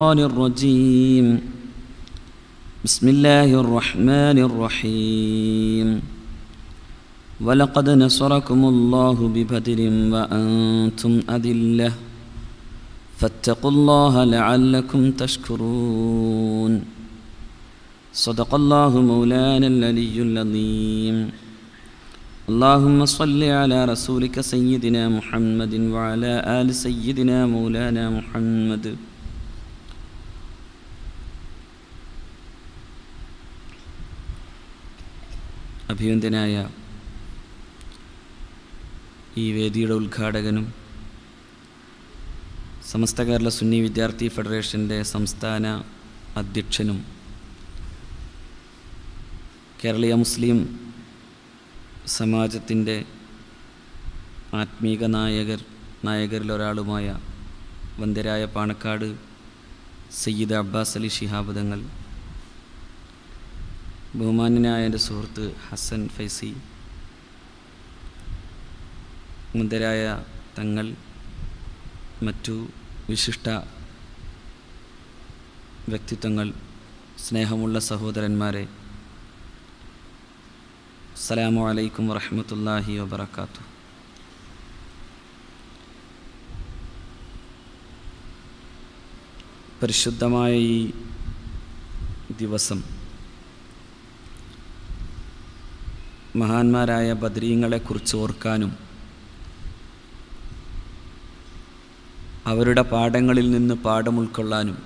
الشيطان الرجيم. بسم الله الرحمن الرحيم. ولقد نصركم الله ببدر وأنتم أذلة. فاتقوا الله لعلكم تشكرون. صدق الله مولانا العلي العظيم. اللهم صل على رسولك سيدنا محمد وعلى آل سيدنا مولانا محمد. അഭിനന്ദനായ ഈ വേദിയുടെ ഉദ്ഘാടകനും സമസ്ത കേരള സുന്നി വിദ്യാർത്ഥി ഫെഡറേഷന്റെ സംസ്ഥാന അധ്യക്ഷനും കേരളീയ മുസ്ലിം സമാജത്തിന്റെ ആത്മീക നായകർ നായകരിലൊരാളുമായ വന്ദരായ പാണക്കാട് സയ്യിദ് അബ്ബാസ് അലി ശിഹാബ് തങ്ങൾ ബഹുമാന്യനായ എന്റെ സുഹൃത്ത് ഹസൻ ഫൈസി മുന്തരായ തങ്ങൾ മറ്റു വിശിഷ്ട വ്യക്തിത്വങ്ങൾ സ്നേഹമുള്ള സഹോദരന്മാരെ അസ്സലാമു അലൈക്കും വറഹമത്തല്ലാഹി വബർക്കാത്തു പരിശുദ്ധമായ ഈ ദിവസം മഹാന്മാരായ ബദ്രീങ്ങളെക്കുറിച്ച് ഓർക്കാനും അവരുടെ പാഠങ്ങളിൽ നിന്ന് പാഠം ഉൾക്കൊള്ളാനും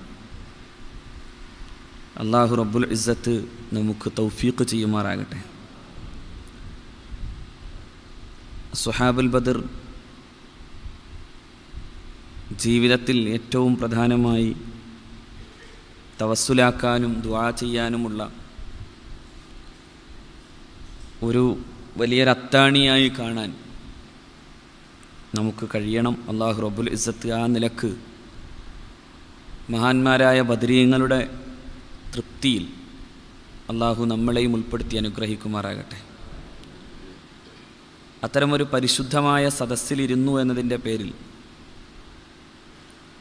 അള്ളാഹു റബ്ബുൽ ഇസ്സത്ത് നമുക്ക് തൗഫീഖ് ചെയ്യുമാറാകട്ടെ. സുഹാബുൽ ബദർ ജീവിതത്തിൽ ഏറ്റവും പ്രധാനമായി തവസ്സുലാക്കാനും ദുആ ചെയ്യാനുമുള്ള ഒരു വലിയൊരു അത്താണിയായി കാണാൻ നമുക്ക് കഴിയണം. അള്ളാഹു റബ്ബുൽ ഇസ്സത്ത് ആ നിലയ്ക്ക് മഹാന്മാരായ ബദരീങ്ങളുടെ തൃപ്തിയിൽ അള്ളാഹു നമ്മളെയും ഉൾപ്പെടുത്തി അനുഗ്രഹിക്കുമാറാകട്ടെ. അത്തരമൊരു പരിശുദ്ധമായ സദസ്സിലിരുന്നു എന്നതിന്റെ പേരിൽ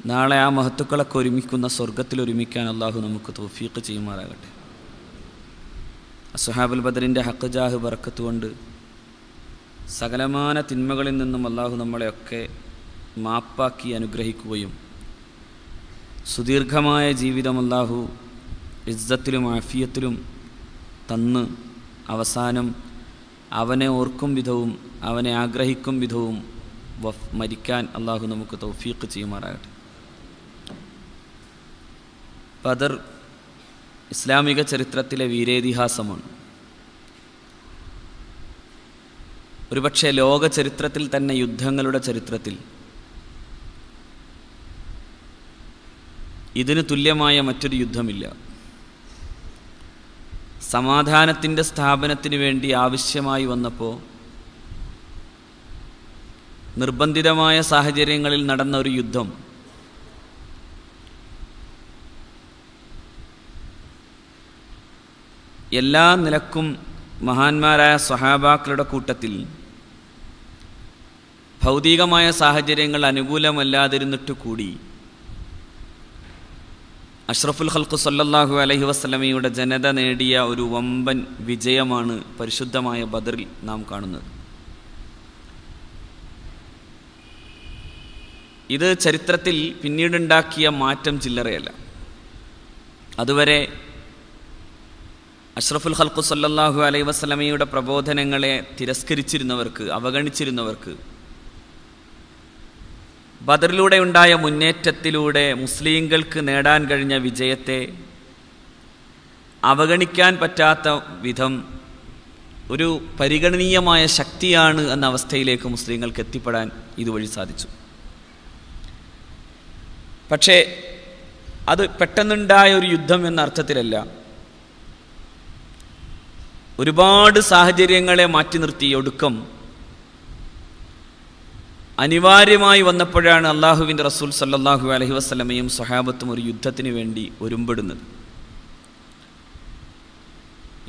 നാളെ ആ മഹത്തുക്കളൊക്കെ ഒരുമിക്കുന്ന സ്വർഗത്തിൽ ഒരുമിക്കാൻ അള്ളാഹു നമുക്ക് തോഫീക്ക് ചെയ്യുമാറാകട്ടെ. അസുഹാബുൽ ബദറിന്റെ ഹക്ക് ജാഹ് ബറക്കത്തുകൊണ്ട് സകലമാന തിന്മകളിൽ നിന്നും അള്ളാഹു നമ്മളെയൊക്കെ മാപ്പാക്കി അനുഗ്രഹിക്കുകയും സുദീർഘമായ ജീവിതം അള്ളാഹു ഇജ്ജത്തിലും ആഫിയത്തിലും തന്ന് അവസാനം അവനെ ഓർക്കും വിധവും അവനെ ആഗ്രഹിക്കും വിധവും വഫ് മരിക്കാൻ അള്ളാഹു നമുക്ക് തൗഫീഖ് ചെയ്യുമാറാകട്ടെ. ബദർ ഇസ്ലാമിക ചരിത്രത്തിലെ വീരേതിഹാസമാണ്. ഒരുപക്ഷെ ലോക ചരിത്രത്തിൽ തന്നെ യുദ്ധങ്ങളുടെ ചരിത്രത്തിൽ ഇതിന് തുല്യമായ മറ്റൊരു യുദ്ധമില്ല. സമാധാനത്തിന്റെ സ്ഥാപനത്തിന് വേണ്ടി ആവശ്യമായി വന്നപ്പോൾ നിർബന്ധിതമായ സാഹചര്യങ്ങളിൽ നടന്ന ഒരു യുദ്ധം എല്ലാ നിലക്കും മഹാന്മാരായ സ്വഹാബാക്കളുടെ കൂട്ടത്തിൽ ഭൗതികമായ സാഹചര്യങ്ങൾ അനുകൂലമല്ലാതിരുന്നിട്ട് കൂടി അഷ്റഫുൽ ഹൽക്കു സല്ലല്ലാഹു അലഹി വസ്ലമയുടെ ജനത നേടിയ ഒരു വമ്പൻ വിജയമാണ് പരിശുദ്ധമായ ബദറിൽ നാം കാണുന്നത്. ഇത് ചരിത്രത്തിൽ പിന്നീടുണ്ടാക്കിയ മാറ്റം ചില്ലറയല്ല. അതുവരെ അഷ്റഫുൽ ഖൽക്കു സല്ലാഹു അലൈ വസ്ലമയുടെ പ്രബോധനങ്ങളെ തിരസ്കരിച്ചിരുന്നവർക്ക് അവഗണിച്ചിരുന്നവർക്ക് ബദറിലൂടെ ഉണ്ടായ മുന്നേറ്റത്തിലൂടെ മുസ്ലിങ്ങൾക്ക് നേടാൻ കഴിഞ്ഞ വിജയത്തെ അവഗണിക്കാൻ പറ്റാത്ത വിധം ഒരു പരിഗണനീയമായ ശക്തിയാണ് എന്ന അവസ്ഥയിലേക്ക് മുസ്ലിങ്ങൾക്ക് എത്തിപ്പെടാൻ ഇതുവഴി സാധിച്ചു. പക്ഷേ അത് പെട്ടെന്നുണ്ടായ ഒരു യുദ്ധം എന്ന അർത്ഥത്തിലല്ല. ഒരുപാട് സാഹചര്യങ്ങളെ മാറ്റി നിർത്തി ഒടുക്കം. അനിവാര്യമായി വന്നപ്പോഴാണ് അള്ളാഹുവിന്റെ റസൂൽ സല്ലാഹു അലഹി വസ്ലമയും സ്വഹാബത്തും ഒരു യുദ്ധത്തിന് വേണ്ടി ഒരുമ്പെടുന്നത്.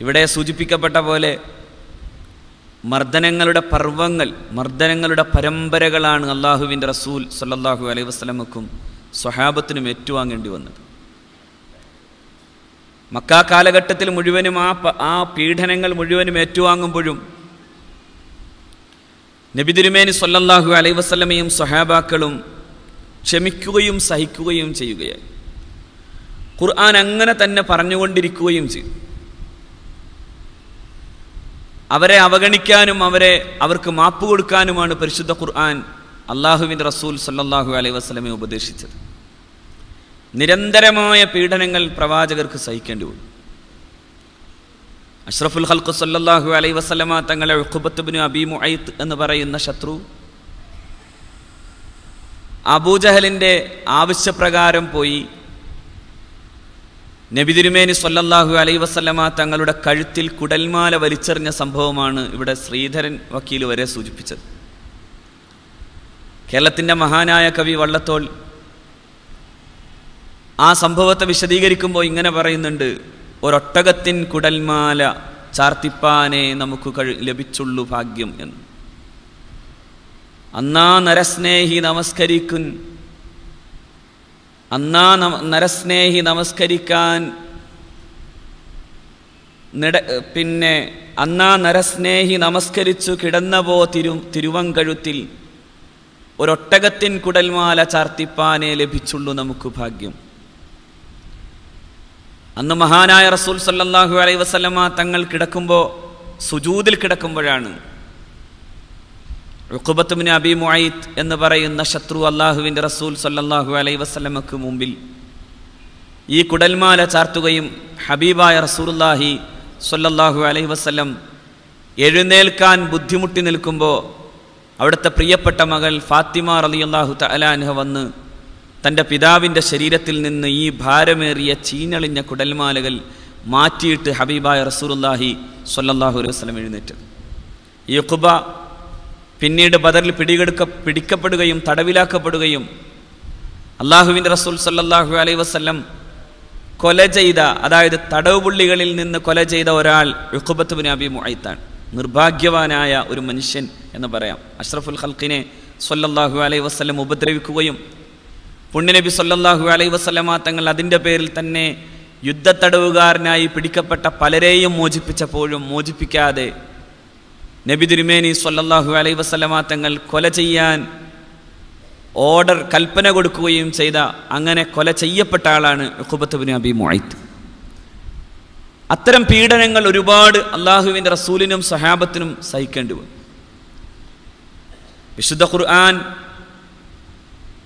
ഇവിടെ സൂചിപ്പിക്കപ്പെട്ട പോലെ മർദ്ദനങ്ങളുടെ പർവങ്ങൾ മർദ്ദനങ്ങളുടെ പരമ്പരകളാണ് അള്ളാഹുവിന്റെ റസൂൽ സല്ലാഹു അലൈഹി വസ്ലമക്കും സ്വഹാബത്തിനും ഏറ്റുവാങ്ങേണ്ടി വന്നത്. മക്കാ കാലഘട്ടത്തിൽ മുഴുവനും ആ ആ പീഡനങ്ങൾ മുഴുവനും ഏറ്റുവാങ്ങുമ്പോഴും നബി തിരുമേനി അലൈ അലൈഹി വസല്ലമയും സ്വഹാബാക്കളും ക്ഷമിക്കുകയും സഹിക്കുകയും ചെയ്യുകയായി. ഖുർആൻ അങ്ങനെ തന്നെ പറഞ്ഞുകൊണ്ടിരിക്കുകയും ചെയ്തു. അവരെ അവഗണിക്കാനും അവരെ അവർക്ക് മാപ്പ് കൊടുക്കാനുമാണ് പരിശുദ്ധ ഖുർആൻ അള്ളാഹുവിന്റെ റസൂൽ സല്ലാഹു അലൈഹി വസ്ലമെ ഉപദേശിച്ചത്. നിരന്തരമായ പീഡനങ്ങൾ പ്രവാചകർക്ക് സഹിക്കേണ്ടി വന്നു. അഷ്റഫുൽ ഹൽക്കു സല്ലാഹു അലൈ വസ്ലമ തങ്ങളെ ഉഖുബത്തുബിന് അബീമു അയ്ത്ത് എന്ന് പറയുന്ന ശത്രു അബൂജഹലിന്റെ ആവശ്യപ്രകാരം പോയി നബി തിരുമേനി സല്ലല്ലാഹു അലൈഹി വസല്ലമ തങ്ങളുടെ കഴുത്തിൽ കുടൽമാല വലിച്ചെറിഞ്ഞ സംഭവമാണ് ഇവിടെ ശ്രീധരൻ വക്കീൽ വരെ സൂചിപ്പിച്ചത്. കേരളത്തിന്റെ മഹാനായ കവി വള്ളത്തോൾ ആ സംഭവത്തെ വിശദീകരിക്കുമ്പോൾ ഇങ്ങനെ പറയുന്നുണ്ട് ഒരൊട്ടകത്തിൻ കുടൽമാല ചാർത്തിപ്പാനെ നമുക്ക് കഴി ലഭിച്ചുള്ളൂ ഭാഗ്യം എന്ന്. അന്നാ നരസ്നേഹി നമസ്കരിക്കുൻ അന്നാ നരസ്നേഹി നമസ്കരിക്കാൻ നിട പിന്നെ അന്നാ നരസ്നേഹി നമസ്കരിച്ചു കിടന്നപോ തിരു തിരുവങ്കഴുത്തിൽ ഒരൊട്ടകത്തിൻ കുടൽമാല ചാർത്തിപ്പാനെ ലഭിച്ചുള്ളൂ നമുക്ക് ഭാഗ്യം. അന്ന് മഹാനായ റസൂൽ സല്ലാഹു അലൈ വസല്ലമ തങ്ങൾ കിടക്കുമ്പോൾ സുജൂതിൽ കിടക്കുമ്പോഴാണ് റുഖുബത്തുമിന് അബി മുഅയ്ത്ത് എന്ന് പറയുന്ന ശത്രു അള്ളാഹുവിന്റെ റസൂൽ സല്ലാഹു അലൈ വസ്ലമക്ക് മുമ്പിൽ ഈ കുടൽമാല ചാർത്തുകയും ഹബീബായ റസൂർല്ലാഹി സല്ലാഹു അലൈ വസ്ലം എഴുന്നേൽക്കാൻ ബുദ്ധിമുട്ടി നിൽക്കുമ്പോൾ അവിടുത്തെ പ്രിയപ്പെട്ട മകൾ ഫാത്തിമ റളിയല്ലാഹു തലാൻഹ വന്ന് തന്റെ പിതാവിന്റെ ശരീരത്തിൽ നിന്ന് ഈ ഭാരമേറിയ ചീഞ്ഞളിഞ്ഞ കുടൽമാലകൾ മാറ്റിയിട്ട് ഹബീബായ റസൂലുള്ളാഹി സ്വല്ലല്ലാഹു അലൈഹി വസ്ലം എഴുന്നേറ്റ്. ഈ ഖുബ പിന്നീട് ബദറിൽ പിടികെടുക്ക പിടിക്കപ്പെടുകയും തടവിലാക്കപ്പെടുകയും അള്ളാഹുവിന്റെ റസൂൽ സല്ലാഹു അലൈഹി വസ്ലം കൊല ചെയ്ത അതായത് തടവ് പുള്ളികളിൽ നിന്ന് കൊല ചെയ്ത ഒരാൾ യുഖുബത്ത് അബി മുഅയ്ത്താണ് നിർഭാഗ്യവാനായ ഒരു മനുഷ്യൻ എന്ന് പറയാം. അഷ്റഫുൽ ഖൽഖിനെ സൊല്ലാഹു അലൈഹി വസ്ലം ഉപദ്രവിക്കുകയും പുണ്യനബി സല്ലാഹു അലൈ വസല്ലമ തങ്ങൾ അതിന്റെ പേരിൽ തന്നെ യുദ്ധത്തടവുകാരനായി പിടിക്കപ്പെട്ട പലരെയും മോചിപ്പിച്ചപ്പോഴും മോചിപ്പിക്കാതെ നബി തിരുമേനി സല്ലാഹു അലൈ വസ്ലമ തങ്ങൾ കൊല ചെയ്യാൻ ഓർഡർ കൽപ്പന കൊടുക്കുകയും ചെയ്ത അങ്ങനെ കൊല ചെയ്യപ്പെട്ട ആളാണ് ഖുബത്തുബിൻ അബി മൊയ്ത്ത് അത്തരം പീഡനങ്ങൾ ഒരുപാട് അള്ളാഹുവിന്റെ റസൂലിനും സഹാബത്തിനും സഹിക്കേണ്ടി വന്നു. വിശുദ്ധ ഖുർആൻ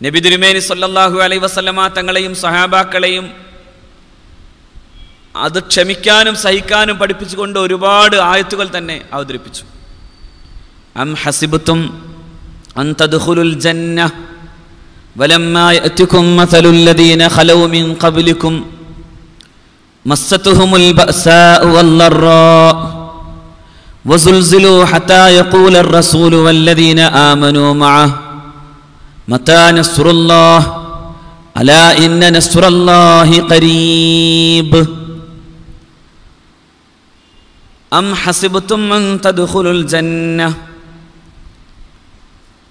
നബി തിരുമേനി സല്ലല്ലാഹു അലൈഹി വസല്ലമ തങ്ങളെയും സഹാബാക്കളെയും അത് ക്ഷമിക്കാനും സഹിക്കാനും പഠിപ്പിച്ചുകൊണ്ട് ഒരുപാട് ആയത്തുകൾ തന്നെ അവതരിപ്പിച്ചു അം ഹസിബത്തും അൻ തദ്ഖുലുൽ ജന്ന ولما يأتكم مثل الذين خلوا من قبلكم مستهم البأساء والضراء وزلزلوا حتى يقول الرسول والذين آمنوا معه അലാ ഇന്ന ഖരീബ്. അം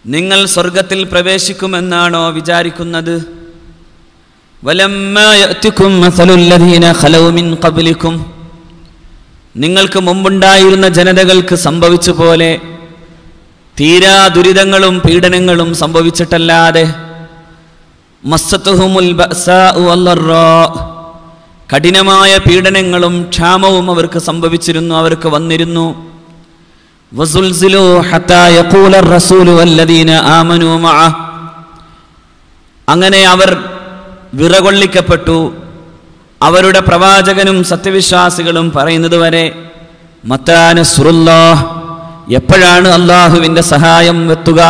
നിങ്ങൾ സ്വർഗത്തിൽ പ്രവേശിക്കുമെന്നാണോ വിചാരിക്കുന്നത്? മസലുല്ലദീന മിൻ നിങ്ങൾക്ക് മുമ്പുണ്ടായിരുന്ന ജനതകൾക്ക് സംഭവിച്ചു പോലെ തീരാ ദുരിതങ്ങളും പീഡനങ്ങളും സംഭവിച്ചിട്ടല്ലാതെ കഠിനമായ പീഡനങ്ങളും ക്ഷാമവും അവർക്ക് സംഭവിച്ചിരുന്നു അവർക്ക് വന്നിരുന്നു. അങ്ങനെ അവർ വിറകൊള്ളിക്കപ്പെട്ടു. അവരുടെ പ്രവാചകനും സത്യവിശ്വാസികളും പറയുന്നത് വരെ മത്താനസുറുല്ലാഹ് എപ്പോഴാണ് അള്ളാഹുവിന്റെ സഹായം എത്തുക?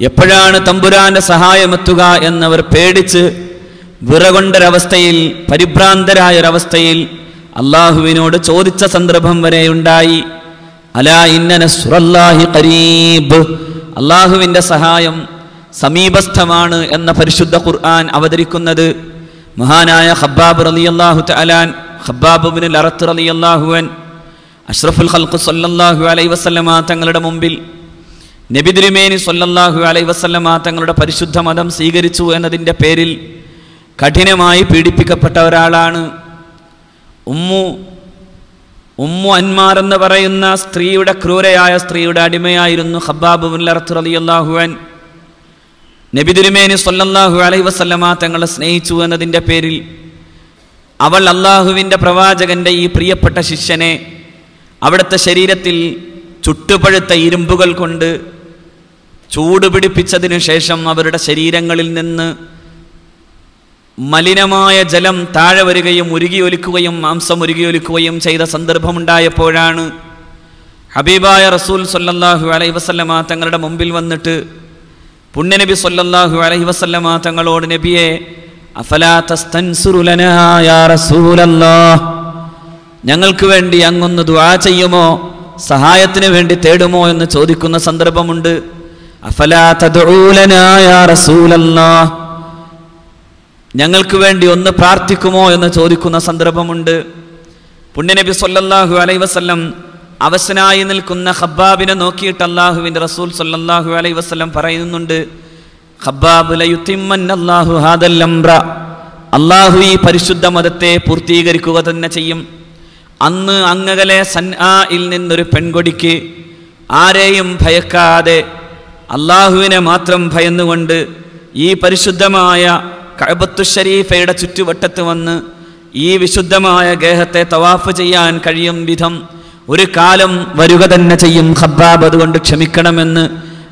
എപ്പോഴാണ് തമ്പുരാന്റെ സഹായം എത്തുക എന്നവർ പേടിച്ച് വിറകൊണ്ടൊരവസ്ഥയിൽ പരിഭ്രാന്തരായൊരവസ്ഥയിൽ അള്ളാഹുവിനോട് ചോദിച്ച സന്ദർഭം വരെ ഉണ്ടായി. അലാ ഇന്ന കരീബ് അള്ളാഹുവിന്റെ സഹായം സമീപസ്ഥമാണ് എന്ന പരിശുദ്ധ ഖുർആൻ അവതരിക്കുന്നത്. മഹാനായ ഹബ്ബാബ് റലിയല്ലാഹു തആലാൻ ഖബ്ബാബ് ഇബ്നു ലറത്ത് റളിയല്ലാഹുവൻ അഷ്റഫുൽ ഹൽക്കു സല്ലല്ലാഹു അലൈ വസല്ലമ തങ്ങളുടെ മുമ്പിൽ നബി തിരുമേനി സല്ലല്ലാഹു അലൈഹി വസല്ലമ തങ്ങളുടെ പരിശുദ്ധ മതം സ്വീകരിച്ചു എന്നതിന്റെ പേരിൽ കഠിനമായി പീഡിപ്പിക്കപ്പെട്ട ഒരാളാണ് ഉമ്മു. ഉമ്മു അന്മാർ എന്ന് പറയുന്ന സ്ത്രീയുടെ ക്രൂരയായ സ്ത്രീയുടെ അടിമയായിരുന്നു ഹബ്ബാബ് റളിയല്ലാഹുഅൻ നബി തിരുമേനി സല്ലല്ലാഹു അലൈഹി വസല്ലമ തങ്ങളെ സ്നേഹിച്ചു എന്നതിന്റെ പേരിൽ അവൾ അള്ളാഹുവിന്റെ പ്രവാചകന്റെ ഈ പ്രിയപ്പെട്ട ശിഷ്യനെ അവിടുത്തെ ശരീരത്തിൽ ചുട്ടുപഴുത്ത ഇരുമ്പുകൾ കൊണ്ട് ചൂട് പിടിപ്പിച്ചതിനു ശേഷം അവരുടെ ശരീരങ്ങളിൽ നിന്ന് മലിനമായ ജലം താഴെ വരികയും ഉരുകിയൊലിക്കുകയും മാംസം ഉരുകിയൊലിക്കുകയും ചെയ്ത സന്ദർഭമുണ്ടായപ്പോഴാണ് ഹബീബായ റസൂൽ സൊല്ലാഹു അലൈഹി വസല്ലമ തങ്ങളുടെ മുമ്പിൽ വന്നിട്ട് പുണ്യനബി സൊല്ലാഹു അലൈഹി വസല്ലമ തങ്ങളോട് നബിയെ അഫലാ തസ്തൻസുറുലനാ യാ റസൂലല്ലാഹ്? ഞങ്ങൾക്ക് വേണ്ടി അങ്ങൊന്ന് ദുആ ചെയ്യുമോ? സഹായത്തിന് വേണ്ടി തേടുമോ എന്ന് ചോദിക്കുന്ന സന്ദർഭമുണ്ട്. ഞങ്ങൾക്ക് വേണ്ടി ഒന്ന് പ്രാർത്ഥിക്കുമോ എന്ന് ചോദിക്കുന്ന സന്ദർഭമുണ്ട്. പുണ്യനബി സൊല്ലാഹു അലൈ വസ്ലം അവശനായി നിൽക്കുന്ന ഹബ്ബാബിനെ നോക്കിയിട്ട് അള്ളാഹുവിന്റെ റസൂൽ സൊല്ലാഹു അലൈ വസ്ലം പറയുന്നുണ്ട് അള്ളാഹു ഈ പരിശുദ്ധ മതത്തെ പൂർത്തീകരിക്കുക തന്നെ ചെയ്യും. അന്ന് അങ്ങകലെ സൻആയിൽ നിന്നൊരു പെൺകൊടിക്ക് ആരെയും ഭയക്കാതെ അള്ളാഹുവിനെ മാത്രം ഭയന്നുകൊണ്ട് ഈ പരിശുദ്ധമായ കഴബത്തു ഷരീഫയുടെ ചുറ്റുവട്ടത്ത് വന്ന് ഈ വിശുദ്ധമായ ഗേഹത്തെ തവാഫ് ചെയ്യാൻ കഴിയും വിധം ഒരു കാലം വരിക തന്നെ ചെയ്യും ഹബ്ബാബ് അതുകൊണ്ട് ക്ഷമിക്കണമെന്ന്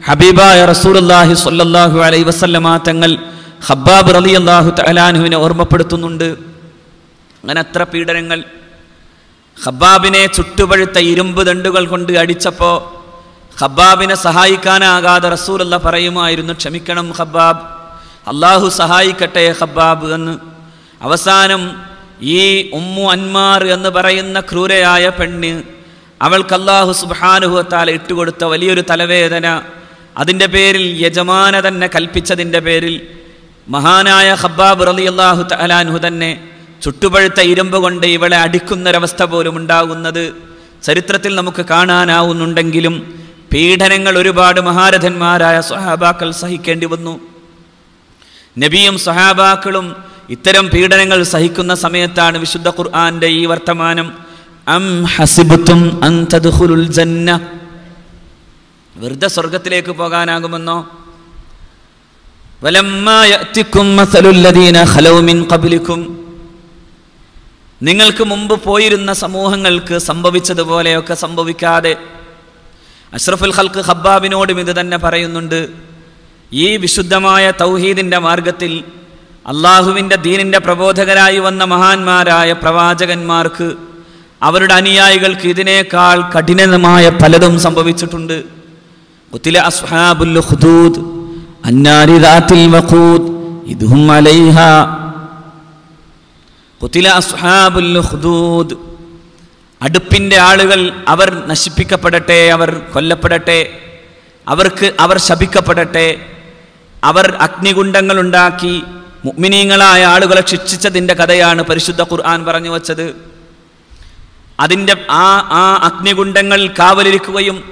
ഹബീബായ റസൂലുള്ളാഹി സ്വല്ലല്ലാഹു അലൈഹി വസല്ലമ തങ്ങൾ ഖബ്ബാബ് റളിയല്ലാഹു തലാനുവിനെ ഓർമ്മപ്പെടുത്തുന്നുണ്ട്. അങ്ങനെ എത്ര പീഡനങ്ങൾ ഖബ്ബാബിനെ ചുട്ടുപഴുത്ത ഇരുമ്പ് ദണ്ടുകൾ കൊണ്ട് അടിച്ചപ്പോൾ ഖബ്ബാബിനെ സഹായിക്കാനാകാതെ റസൂലല്ല പറയുമായിരുന്നു ക്ഷമിക്കണം ഖബ്ബാബ് അള്ളാഹു സഹായിക്കട്ടെ ഖബ്ബാബ് എന്ന്. അവസാനം ഈ ഉമ്മു അന്മാർ എന്ന് പറയുന്ന ക്രൂരയായ പെണ്ണ് അവൾക്ക് അള്ളാഹു സുബാനുഭവത്താൽ ഇട്ടുകൊടുത്ത വലിയൊരു തലവേദന അതിന്റെ പേരിൽ യജമാന തന്നെ കൽപ്പിച്ചതിന്റെ പേരിൽ മഹാനായ ഖബ്ബാബ് റലി അള്ളാഹു തലാൻഹു തന്നെ ചുട്ടുപഴുത്ത ഇരുമ്പ് കൊണ്ട് ഇവളെ അടിക്കുന്നൊരവസ്ഥ പോലും ഉണ്ടാകുന്നത് ചരിത്രത്തിൽ നമുക്ക് കാണാനാവുന്നുണ്ടെങ്കിലും പീഡനങ്ങൾ ഒരുപാട് മഹാരഥന്മാരായ സഹാബാക്കൾ സഹിക്കേണ്ടി വന്നു. നബിയും സഹാബാക്കളും ഇത്തരം പീഡനങ്ങൾ സഹിക്കുന്ന സമയത്താണ് വിശുദ്ധ ഖുർആാന്റെ ഈ വർത്തമാനം അം ജന്ന. വെറുതെ സ്വർഗത്തിലേക്ക് പോകാനാകുമെന്നോ? വലമ്മ ഖലൗ മിൻ ഖബ്ലിക്കും. നിങ്ങൾക്ക് മുമ്പ് പോയിരുന്ന സമൂഹങ്ങൾക്ക് സംഭവിച്ചതുപോലെയൊക്കെ സംഭവിക്കാതെ അഷ്റഫുൽ ഹൽക്ക് ഹബ്ബാബിനോടും ഇത് തന്നെ പറയുന്നുണ്ട്. ഈ വിശുദ്ധമായ തൗഹീദിന്റെ മാർഗത്തിൽ അള്ളാഹുവിന്റെ ദീനിന്റെ പ്രബോധകരായി വന്ന മഹാന്മാരായ പ്രവാചകന്മാർക്ക് അവരുടെ അനുയായികൾക്ക് ഇതിനേക്കാൾ കഠിനമായ പലതും സംഭവിച്ചിട്ടുണ്ട്. കുത്തില അസ്ഹാബുൽ ഖുദൂദ് അന്നാരി ദാത്തിൽ വഖൂദ് അലൈഹ. കുത്തില അസ്ഹാബുൽ ഖുദൂദ്. അടുപ്പിന്റെ ആളുകൾ അവർ നശിപ്പിക്കപ്പെടട്ടെ അവർ കൊല്ലപ്പെടട്ടെ അവർക്ക് അവർ ശപിക്കപ്പെടട്ടെ അവർ അഗ്നികുണ്ടങ്ങൾ ഉണ്ടാക്കി മുഗ്മിനീങ്ങളായ ആളുകളെ ശിക്ഷിച്ചതിന്റെ കഥയാണ് പരിശുദ്ധ ഖുർആൻ പറഞ്ഞു വച്ചത്. അതിന്റെ ആ ആ അഗ്നികുണ്ടങ്ങൾ കാവലിരിക്കുകയും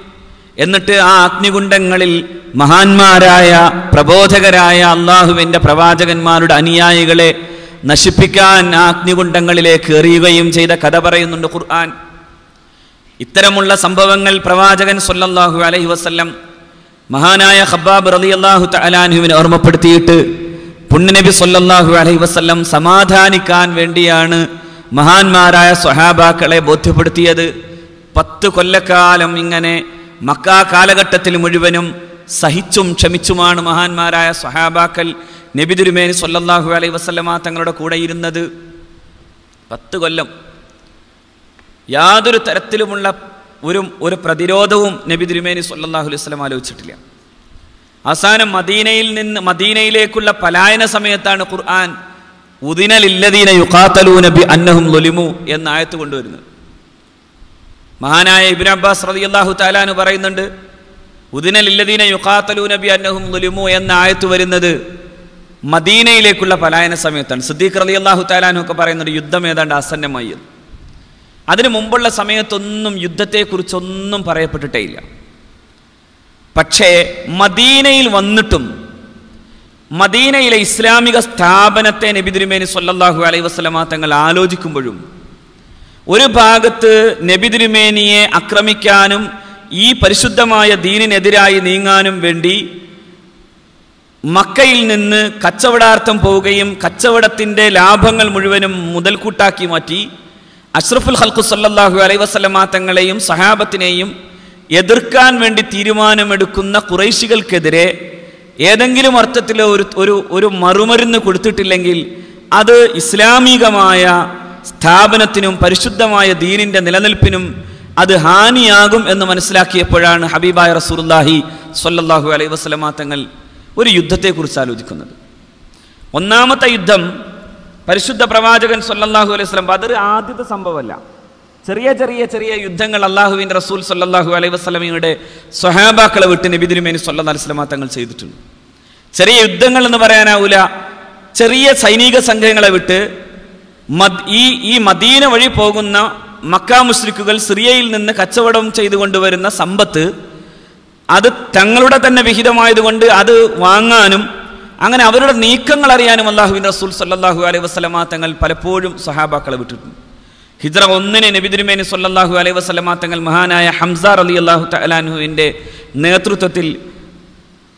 എന്നിട്ട് ആ അഗ്നികുണ്ടങ്ങളിൽ മഹാന്മാരായ പ്രബോധകരായ അള്ളാഹുവിന്റെ പ്രവാചകന്മാരുടെ അനുയായികളെ നശിപ്പിക്കാൻ ആ അഗ്നികുണ്ഡങ്ങളിലേക്ക് എറിയുകയും ചെയ്ത കഥ പറയുന്നുണ്ട് ഖുർആൻ. ഇത്തരമുള്ള സംഭവങ്ങൾ പ്രവാചകൻ സല്ലല്ലാഹു അലൈഹി വസല്ലം മഹാനായ ഖബ്ബാബ് റളിയല്ലാഹു തലാൻഹുവിനെ ഓർമ്മപ്പെടുത്തിയിട്ട് പുണ്യനബി സല്ലല്ലാഹു അലൈഹി വസല്ലം സമാധാനിക്കാൻ വേണ്ടിയാണ് മഹാന്മാരായ സ്വഹാബാക്കളെ ബോധ്യപ്പെടുത്തിയത്. പത്ത് കൊല്ലക്കാലം ഇങ്ങനെ മക്കാ കാലഘട്ടത്തിൽ മുഴുവനും സഹിച്ചും ക്ഷമിച്ചുമാണ് മഹാന്മാരായ സ്വഹാബാക്കൾ നബി തിരുമേനി സൊല്ലാഹു അലൈഹി വസല്ലമ തങ്ങളുടെ കൂടെ ഇരുന്നത് പത്ത് കൊല്ലം. യാതൊരു തരത്തിലുമുള്ള ഒരു ഒരു പ്രതിരോധവും നബി തിരുമേനി സൊല്ലാഹു അലൈഹി വസ്ലം ആലോചിച്ചിട്ടില്ല. അവസാനം മദീനയിൽ നിന്ന് മദീനയിലേക്കുള്ള പലായന സമയത്താണ് ഖുർആൻ ഉദിനലില്ലദീന യുഖാത്തലൂ നബി അന്നഹും ലൊലിമു എന്ന ആയത്ത് കൊണ്ടുവരുന്നത്. മഹാനായ ഇബിൻ അബ്ബാസ് റളിയല്ലാഹു താലാന്ന് പറയുന്നുണ്ട് ഉദിനലില്ലദീന യുഖാത്തലൂ നബി അന്നഹും ലൊലിമു എന്ന ആയത്ത് വരുന്നത് മദീനയിലേക്കുള്ള പലായന സമയത്താണ്. സിദ്ദീഖ് റളിയല്ലാഹു അള്ളാഹു താലാനൊക്കെ പറയുന്നത് യുദ്ധം ഏതാണ്ട് ആസന്നമായി അതിനു മുമ്പുള്ള സമയത്തൊന്നും യുദ്ധത്തെക്കുറിച്ചൊന്നും പറയപ്പെട്ടിട്ടേ ഇല്ല പക്ഷേ മദീനയിൽ വന്നിട്ടും മദീനയിലെ ഇസ്ലാമിക സ്ഥാപനത്തെ നബി തിരുമേനി സല്ലല്ലാഹു അലൈഹി വസല്ലമ തങ്ങൾ ആലോചിക്കുമ്പോഴും ഒരു ഭാഗത്ത് നബി തിരുമേനിയെ ആക്രമിക്കാനും ഈ പരിശുദ്ധമായ ദീനിനെതിരായി നീങ്ങാനും വേണ്ടി മക്കയിൽ നിന്ന് കച്ചവടാർത്ഥം പോവുകയും കച്ചവടത്തിന്റെ ലാഭങ്ങൾ മുഴുവനും മുതൽക്കൂട്ടാക്കി മാറ്റി അഷ്റഫുൽ ഹൽക്കു സല്ലാഹു അലൈ വസ്ലമാ തങ്ങളെയും സഹാബത്തിനെയും എതിർക്കാൻ വേണ്ടി തീരുമാനമെടുക്കുന്ന കുറൈശികൾക്കെതിരെ ഏതെങ്കിലും അർത്ഥത്തിൽ ഒരു ഒരു ഒരു മറുമരുന്ന് കൊടുത്തിട്ടില്ലെങ്കിൽ അത് ഇസ്ലാമികമായ സ്ഥാപനത്തിനും പരിശുദ്ധമായ ദീനിന്റെ നിലനിൽപ്പിനും അത് ഹാനിയാകും എന്ന് മനസ്സിലാക്കിയപ്പോഴാണ് ഹബീബായ റസൂർല്ലാഹി സല്ലാഹു അലൈഹി വസല്ലമ തങ്ങൾ ഒരു യുദ്ധത്തെക്കുറിച്ച് ആലോചിക്കുന്നത്. ഒന്നാമത്തെ യുദ്ധം പരിശുദ്ധ പ്രവാചകൻ സല്ലല്ലാഹു അലൈഹി വസല്ലം ബദർ ആദ്യത്തെ സംഭവമല്ല. ചെറിയ ചെറിയ ചെറിയ യുദ്ധങ്ങൾ അള്ളാഹുവിന്റെ റസൂൽ സല്ലല്ലാഹു അലൈഹി വസല്ലമയുടെ സ്വഹാബാക്കളെ വിട്ട് നബിദിനുമേനി സല്ലാ വസല്ലമ തങ്ങൾ ചെയ്തിട്ടുണ്ട്. ചെറിയ യുദ്ധങ്ങൾ എന്ന് പറയാനാവൂല. ചെറിയ സൈനിക സംഘങ്ങളെ വിട്ട് ഈ ഈ മദീന വഴി പോകുന്ന മക്ക മുസ്ലിക്കുകൾ സിറിയയിൽ നിന്ന് കച്ചവടം ചെയ്തു കൊണ്ടുവരുന്ന സമ്പത്ത് അത് തങ്ങളുടെ തന്നെ വിഹിതമായതുകൊണ്ട് അത് വാങ്ങാനും അങ്ങനെ അവരുടെ നീക്കങ്ങൾ അറിയാനും അള്ളാഹുബിൻ റസൂൽ സല്ലാഹു അലൈഹി വസല്ലമ തങ്ങൾ പലപ്പോഴും സഹാബാക്കളെ വിട്ടിട്ടുണ്ട്. ഹിജ്റ ഒന്നിന് നബി തിരുമേനി സല്ലല്ലാഹു അലൈഹി വസല്ലമ തങ്ങൾ മഹാനായ ഹംസാർ അലി അള്ളാഹു തലാൻഹുവിന്റെ നേതൃത്വത്തിൽ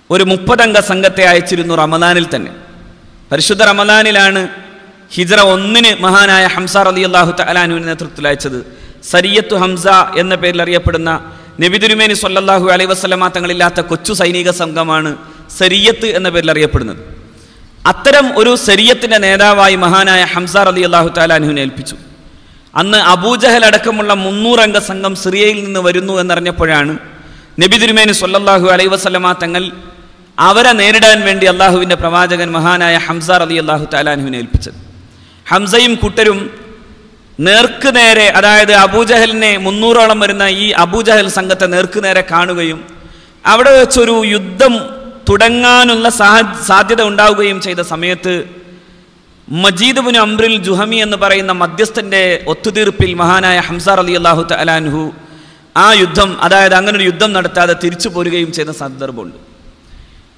ഒരു മുപ്പതംഗ സംഘത്തെ അയച്ചിരുന്നു റമദാനിൽ തന്നെ. പരിശുദ്ധ റമദാനിലാണ് ഹിജ്റ ഒന്നിന് മഹാനായ ഹംസാർ അലി അള്ളാഹു തലാനുവിന്റെ നേതൃത്വത്തിൽ അയച്ചത്. സരിയത്തു ഹംസ എന്ന പേരിൽ അറിയപ്പെടുന്ന നബി തിരുമേനി അലൈ അലൈഹി വസല്ലമ തങ്ങളില്ലാത്ത കൊച്ചു സൈനിക സംഘമാണ് സരിയത്ത് എന്ന പേരിൽ അറിയപ്പെടുന്നത്. അത്തരം ഒരു സരിയത്തിന്റെ നേതാവായി മഹാനായ ഹംസാർ അലി അള്ളാഹു താലാനുവിനെ ഏൽപ്പിച്ചു. അന്ന് അബൂജഹൽ അടക്കമുള്ള മുന്നൂറംഗ സംഘം സിറിയയിൽ നിന്ന് വരുന്നു എന്നറിഞ്ഞപ്പോഴാണ് നബി തിരുമേനി സല്ലല്ലാഹു അലൈഹി വസല്ലമ തങ്ങൾ അവരെ നേരിടാൻ വേണ്ടി അള്ളാഹുവിന്റെ പ്രവാചകൻ മഹാനായ ഹംസാർ അലി അള്ളാഹു താലാനുവിനെ ഏൽപ്പിച്ചത്. ഹംസയും കൂട്ടരും നേർക്ക് നേരെ അതായത് അബൂജഹലിനെ മുന്നൂറോളം വരുന്ന ഈ അബൂജഹൽ സംഘത്തെ നേർക്ക് നേരെ കാണുകയും അവിടെ വെച്ചൊരു യുദ്ധം തുടങ്ങാനുള്ള സാധ്യത ഉണ്ടാവുകയും ചെയ്ത സമയത്ത് മജീദ് ബിൻ അംറിൽ ജുഹമി എന്ന് പറയുന്ന മധ്യസ്ഥന്റെ ഒത്തുതീർപ്പിൽ മഹാനായ ഹംസാർ അലി അള്ളാഹു തലാൻഹു ആ യുദ്ധം അതായത് അങ്ങനെ ഒരു യുദ്ധം നടത്താതെ തിരിച്ചു പോരുകയും ചെയ്ത സന്ദർഭമുണ്ട്.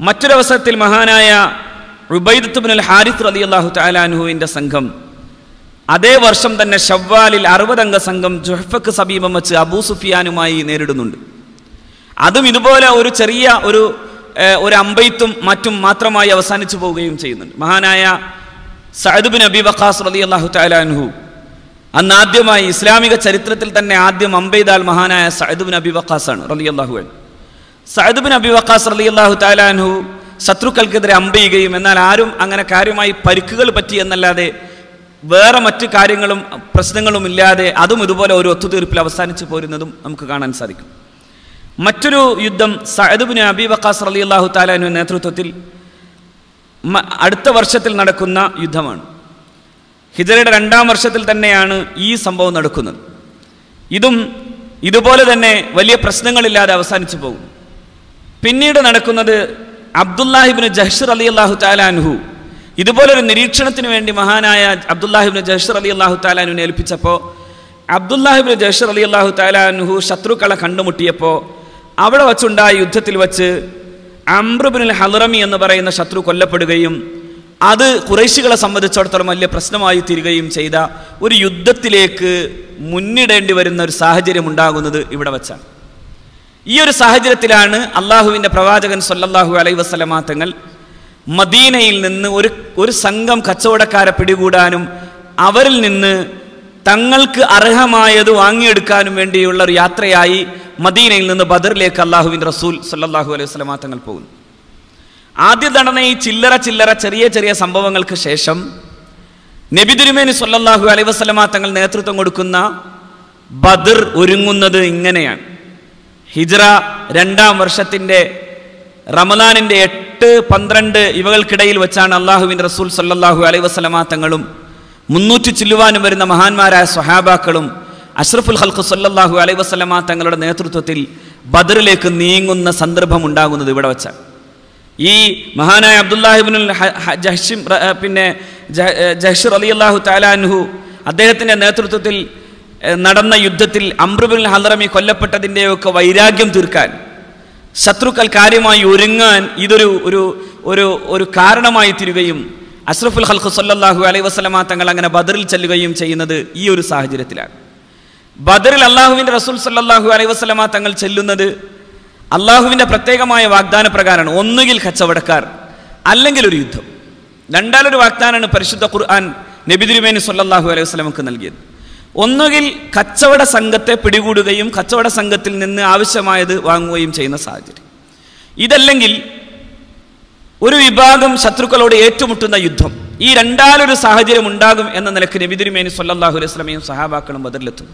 മറ്റൊരവസരത്തിൽ മഹാനായ റുബൈദത്ത് ബിൻ അൽ ഹാരിഫ് അലി അള്ളാഹു തലാൻഹുവിന്റെ സംഘം അതേ വർഷം തന്നെ ഷവ്വാലിൽ അറുപതംഗ സംഘം ജുഹഫക്ക് സമീപം വെച്ച് അബൂ സുഫിയാനുമായി നേരിടുന്നുണ്ട്. അതും ഇതുപോലെ ഒരു ചെറിയ ഒരു ഒരു അമ്പെയ്ത്തും മറ്റും മാത്രമായി അവസാനിച്ചു പോവുകയും ചെയ്യുന്നുണ്ട്. മഹാനായ സഅദ് ബിൻ അബി വഖാസ് റലി അള്ളാഹു തലാൻഹു അന്ന് ആദ്യമായി ഇസ്ലാമിക ചരിത്രത്തിൽ തന്നെ ആദ്യം അമ്പെയ്താൽ മഹാനായ സഅദ് ബിൻ അബി വഖാസ് ആണ് റലി അള്ളാഹു സഅദ് ബിൻ അബി വഖാസ് റലി അള്ളാഹു തലാൻഹു ശത്രുക്കൾക്കെതിരെ അമ്പെയ്യുകയും എന്നാൽ ആരും അങ്ങനെ കാര്യമായി പരിക്കുകൾ പറ്റി എന്നല്ലാതെ വേറെ മറ്റ് കാര്യങ്ങളും പ്രശ്നങ്ങളും ഇല്ലാതെ അതും ഇതുപോലെ ഒരു ഒത്തുതീർപ്പിൽ അവസാനിച്ചു പോരുന്നതും നമുക്ക് കാണാൻ സാധിക്കും. മറ്റൊരു യുദ്ധം സഅദുബിന് അബി വക്കാസ് അലി അള്ളാഹു താലാനു നേതൃത്വത്തിൽ അടുത്ത വർഷത്തിൽ നടക്കുന്ന യുദ്ധമാണ്. ഹിജറയുടെ രണ്ടാം വർഷത്തിൽ തന്നെയാണ് ഈ സംഭവം നടക്കുന്നത്. ഇതും ഇതുപോലെ തന്നെ വലിയ പ്രശ്നങ്ങളില്ലാതെ അവസാനിച്ചു പോകും. പിന്നീട് നടക്കുന്നത് അബ്ദുല്ലാഹിബിന് ജഹ്ഷർ അലി അള്ളാഹു താലാൻഹു ഇതുപോലൊരു നിരീക്ഷണത്തിന് വേണ്ടി മഹാനായ അബ്ദുല്ലാഹിബിന് ജഷർ അലി അള്ളാഹു താലാനുവിനെ ഏൽപ്പിച്ചപ്പോൾ അബ്ദുല്ലാഹിബിന് ജഷർ അലി അള്ളാഹു താലാനുഹു ശത്രുക്കളെ കണ്ടുമുട്ടിയപ്പോൾ അവിടെ വച്ചുണ്ടായ യുദ്ധത്തിൽ വച്ച് അംബ്രുബിൻ ഹലറമി എന്ന് പറയുന്ന ശത്രു കൊല്ലപ്പെടുകയും അത് കുറേശികളെ സംബന്ധിച്ചിടത്തോളം വലിയ പ്രശ്നമായി തീരുകയും ചെയ്ത ഒരു യുദ്ധത്തിലേക്ക് മുന്നിടേണ്ടി വരുന്ന ഒരു സാഹചര്യം ഉണ്ടാകുന്നത് ഇവിടെ വച്ചാണ്. ഈ ഒരു സാഹചര്യത്തിലാണ് അള്ളാഹുവിന്റെ പ്രവാചകൻ സൊല്ലാഹു അലൈ വസ്ലമാ തങ്ങൾ മദീനയിൽ നിന്ന് ഒരു ഒരു സംഘം കച്ചവടക്കാരെ പിടികൂടാനും അവരിൽ നിന്ന് തങ്ങൾക്ക് അർഹമായത് വാങ്ങിയെടുക്കാനും വേണ്ടിയുള്ള ഒരു യാത്രയായി മദീനയിൽ നിന്ന് ബദറിലേക്ക് അള്ളാഹുവിൻ റസൂൽ സല്ലാഹു അലൈഹി വസ്ലമാ തങ്ങൾ പോകുന്നു. ആദ്യ നടന്ന ഈ ചില്ലറ ചില്ലറ ചെറിയ ചെറിയ സംഭവങ്ങൾക്ക് ശേഷം നബി തിരുമേനി സല്ലല്ലാഹു അലൈഹി വസല്ലമ തങ്ങൾ നേതൃത്വം കൊടുക്കുന്ന ബദർ ഒരുങ്ങുന്നത് ഇങ്ങനെയാണ്. ഹിജ്റ രണ്ടാം വർഷത്തിന്റെ റമദാനിന്റെ എട്ട് പന്ത്രണ്ട് ഇവകൾക്കിടയിൽ വെച്ചാണ് അള്ളാഹുവിൻ റസൂൽ സല്ലാഹു അലൈ വസല്ലമ തങ്ങളും മുന്നൂറ്റി ചില്ലുവാനും വരുന്ന മഹാന്മാരായ സ്വഹാബാക്കളും അഷ്റഫുൽ ഹൽഖു സല്ലാഹു അലൈ വസല്ലമ തങ്ങളുടെ നേതൃത്വത്തിൽ ബദറിലേക്ക് നീങ്ങുന്ന സന്ദർഭം ഉണ്ടാകുന്നത് ഇവിടെ വെച്ചാണ്. ഈ മഹാനായ അബ്ദുല്ലാഹിബിനുൽ ജഹ്ഷിം പിന്നെ ജഹ്ഷർ അലി അള്ളാഹു താലാൻഹു അദ്ദേഹത്തിന്റെ നേതൃത്വത്തിൽ നടന്ന യുദ്ധത്തിൽ അമ്രുബിൻ ഹലറമി കൊല്ലപ്പെട്ടതിന്റെയൊക്കെ വൈരാഗ്യം തീർക്കാൻ ശത്രുക്കൾ കാര്യമായി ഒരുങ്ങാൻ ഇതൊരു ഒരു ഒരു ഒരു കാരണമായി തീരുകയും അഷ്റഫുൽ ഹൽഖു സല്ലാഹു അലൈഹി വസല്ലമ തങ്ങൾ അങ്ങനെ ബദറിൽ ചെല്ലുകയും ചെയ്യുന്നത് ഈ ഒരു സാഹചര്യത്തിലാണ്. ബദറിൽ അള്ളാഹുവിന്റെ റസൂൽ സല്ലാഹു അലൈഹി വസ്ലമ തങ്ങൾ ചെല്ലുന്നത് അള്ളാഹുവിന്റെ പ്രത്യേകമായ വാഗ്ദാന പ്രകാരമാണ്. ഒന്നുകിൽ കച്ചവടക്കാർ അല്ലെങ്കിൽ ഒരു യുദ്ധം. രണ്ടാലൊരു വാഗ്ദാനാണ് പരിശുദ്ധ ഖുർആൻ നബിതിരുമേനി സല്ലാഹു അലൈഹി വസ്ലമക്ക് നൽകിയത്. ഒന്നുകിൽ കച്ചവട സംഘത്തെ പിടികൂടുകയും കച്ചവട സംഘത്തിൽ നിന്ന് ആവശ്യമായത് വാങ്ങുകയും ചെയ്യുന്ന സാഹചര്യം. ഇതല്ലെങ്കിൽ ഒരു വിഭാഗം ശത്രുക്കളോട് ഏറ്റുമുട്ടുന്ന യുദ്ധം. ഈ രണ്ടാലൊരു സാഹചര്യം ഉണ്ടാകും എന്ന നിലയ്ക്ക് നബി നബിതിരുമേനി സല്ലാഹു അലൈഹി വസ്ലമയും സഹാബാക്കളും ബദറിലെത്തും.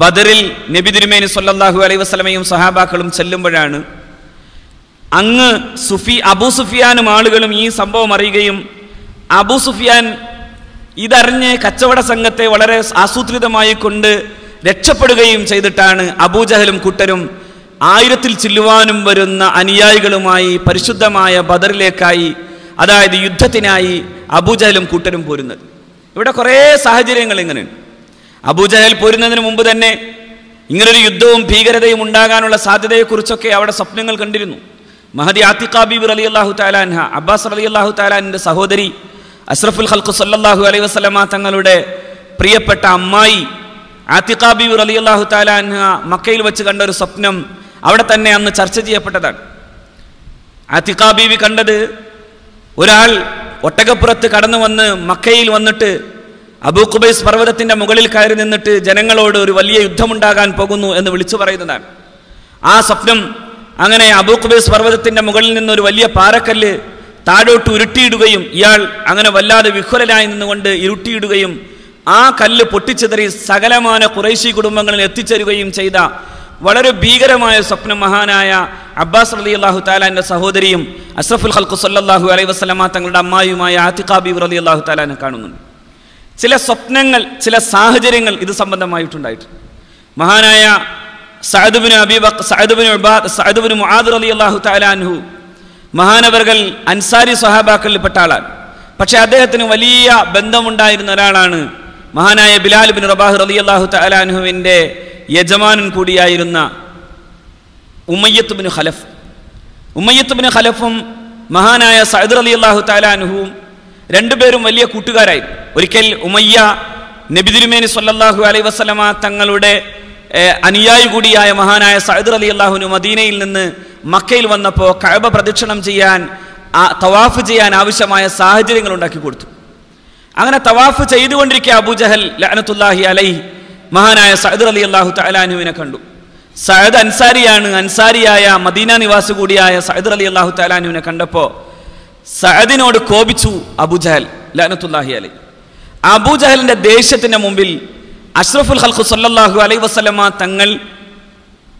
ബദറിൽ നബി തിരുമേനി സല്ലല്ലാഹു അലൈഹി വസ്ലമയും സഹാബാക്കളും ചെല്ലുമ്പോഴാണ് അങ്ങ് സുഫി അബു സുഫിയാനും ആളുകളും ഈ സംഭവം അറിയുകയും അബു സുഫിയാൻ ഇതറിഞ്ഞ് കച്ചവട സംഘത്തെ വളരെ ആസൂത്രിതമായി കൊണ്ട് രക്ഷപ്പെടുകയും ചെയ്തിട്ടാണ് അബൂജഹലും കുട്ടരും ആയിരത്തിൽ ചില്ലുവാനും വരുന്ന അനുയായികളുമായി പരിശുദ്ധമായ ബദറിലേക്കായി അതായത് യുദ്ധത്തിനായി അബൂജഹലും കൂട്ടരും പോരുന്നത്. ഇവിടെ കുറേ സാഹചര്യങ്ങൾ ഇങ്ങനെയുണ്ട്. അബൂജഹൽ പോരുന്നതിന് മുമ്പ് തന്നെ ഇങ്ങനൊരു യുദ്ധവും ഭീകരതയും ഉണ്ടാകാനുള്ള സാധ്യതയെക്കുറിച്ചൊക്കെ അവിടെ സ്വപ്നങ്ങൾ കണ്ടിരുന്നു. മഹദി ആത്തിഖാബീബ് അലി അള്ളാഹു താലാൻഹ അബ്ബാസ് അലി അള്ളാഹു താലാന്റെ സഹോദരി അഷ്റഫുൽ ഖൽഖു സല്ലാഹു അലൈഹി വസ്ലമ തങ്ങളുടെ പ്രിയപ്പെട്ട അമ്മായി ആത്തിഖാബീബ് അലി അള്ളാഹു താലാൻഹ മക്കയിൽ വെച്ച് കണ്ട ഒരു സ്വപ്നം അവിടെ തന്നെ അന്ന് ചർച്ച ചെയ്യപ്പെട്ടതാണ്. ആത്തിഖാബീബി കണ്ടത് ഒരാൾ ഒട്ടകപ്പുറത്ത് കടന്നു വന്ന് മക്കയിൽ വന്നിട്ട് അബൂ കുബൈസ് പർവതത്തിന്റെ മുകളിൽ കയറി നിന്നിട്ട് ജനങ്ങളോട് ഒരു വലിയ യുദ്ധമുണ്ടാകാൻ പോകുന്നു എന്ന് വിളിച്ചു പറയുന്നതാണ്. ആ സ്വപ്നം അങ്ങനെ അബൂ കുബൈസ് പർവതത്തിന്റെ മുകളിൽ നിന്ന് ഒരു വലിയ പാറക്കല്ല് താഴോട്ട് ഉരുട്ടിയിടുകയും ഇയാൾ അങ്ങനെ വല്ലാതെ വിഹ്വലനായി നിന്നുകൊണ്ട് ഇരുട്ടിയിടുകയും ആ കല്ല് പൊട്ടിച്ചെതറി സകലമാന കുറേശി കുടുംബങ്ങളിൽ എത്തിച്ചേരുകയും ചെയ്ത വളരെ ഭീകരമായ സ്വപ്നം മഹാനായ അബ്ബാസ് റലി അള്ളാഹു താലാന്റെ സഹോദരിയും അഷ്റഫുൽ ഹൽക്കു സല്ലാഹു അലൈഹി വസ്ലമ തങ്ങളുടെ അമ്മായുമായ ആത്തിഖാബീബ് റലി അള്ളാഹു താലാനെ കാണുന്നുണ്ട്. ചില സ്വപ്നങ്ങൾ ചില സാഹചര്യങ്ങൾ ഇത് സംബന്ധമായിട്ടുണ്ടായിട്ടുണ്ട് മഹാനായ സഅദുബിന് അബിബ സഅദുബിന് സഅദുബിന് മുആദ് അലി അള്ളാഹു താലാൻഹു മഹാനവർകൾ അൻസാരി സ്വഹാബാക്കളിൽപ്പെട്ട ആളാണ്. പക്ഷെ അദ്ദേഹത്തിന് വലിയ ബന്ധമുണ്ടായിരുന്ന ഒരാളാണ് മഹാനായ ബിലാൽ ബിൻ റബാഹ് അലി അള്ളാഹു തലാനുഹുവിന്റെ യജമാനൻ കൂടിയായിരുന്ന ഉമ്മയ്യത്ത് ബിൻ ഖലഫ്. ഉമ്മയ്യത്ത് ഖലഫും മഹാനായ സൈദർ അലി അള്ളാഹു തലാനുഹുവും രണ്ടുപേരും വലിയ കൂട്ടുകാരായിരുന്നു ഒരിക്കൽ ഉമയ്യ നബിതിരുമേനി സല്ലാഹു അലൈ വസ്ലമ തങ്ങളുടെ അനുയായി കൂടിയായ മഹാനായ സൈദർ അലി അള്ളാഹുനു മദീനയിൽ നിന്ന് മക്കയിൽ വന്നപ്പോൾ കഴബ പ്രദക്ഷിണം ചെയ്യാൻ തവാഫ് ചെയ്യാൻ ആവശ്യമായ സാഹചര്യങ്ങൾ ഉണ്ടാക്കി കൊടുത്തു. അങ്ങനെ തവാഫ് ചെയ്തുകൊണ്ടിരിക്കുക അബൂജഹൽ ലഅനത്തുല്ലാഹി അലൈഹി മഹാനായ സൈദർ അലി അള്ളാഹു തലാനുവിനെ കണ്ടു. സയദ് അൻസാരിയാണ് അൻസാരിയായ മദീന നിവാസി കൂടിയായ സൈദർ അലി അള്ളാഹു തലാനുവിനെ കണ്ടപ്പോൾ സയദിനോട് കോപിച്ചു അബുജഹൽ ലഅനത്തുല്ലാഹി അലൈ അബൂജഹലിന്റെ ദേഷ്യത്തിന്റെ മുമ്പിൽ അഷ്റഫുൽ ഖൽഖു സല്ലല്ലാഹു അലൈഹി വസല്ലമ തങ്ങൾ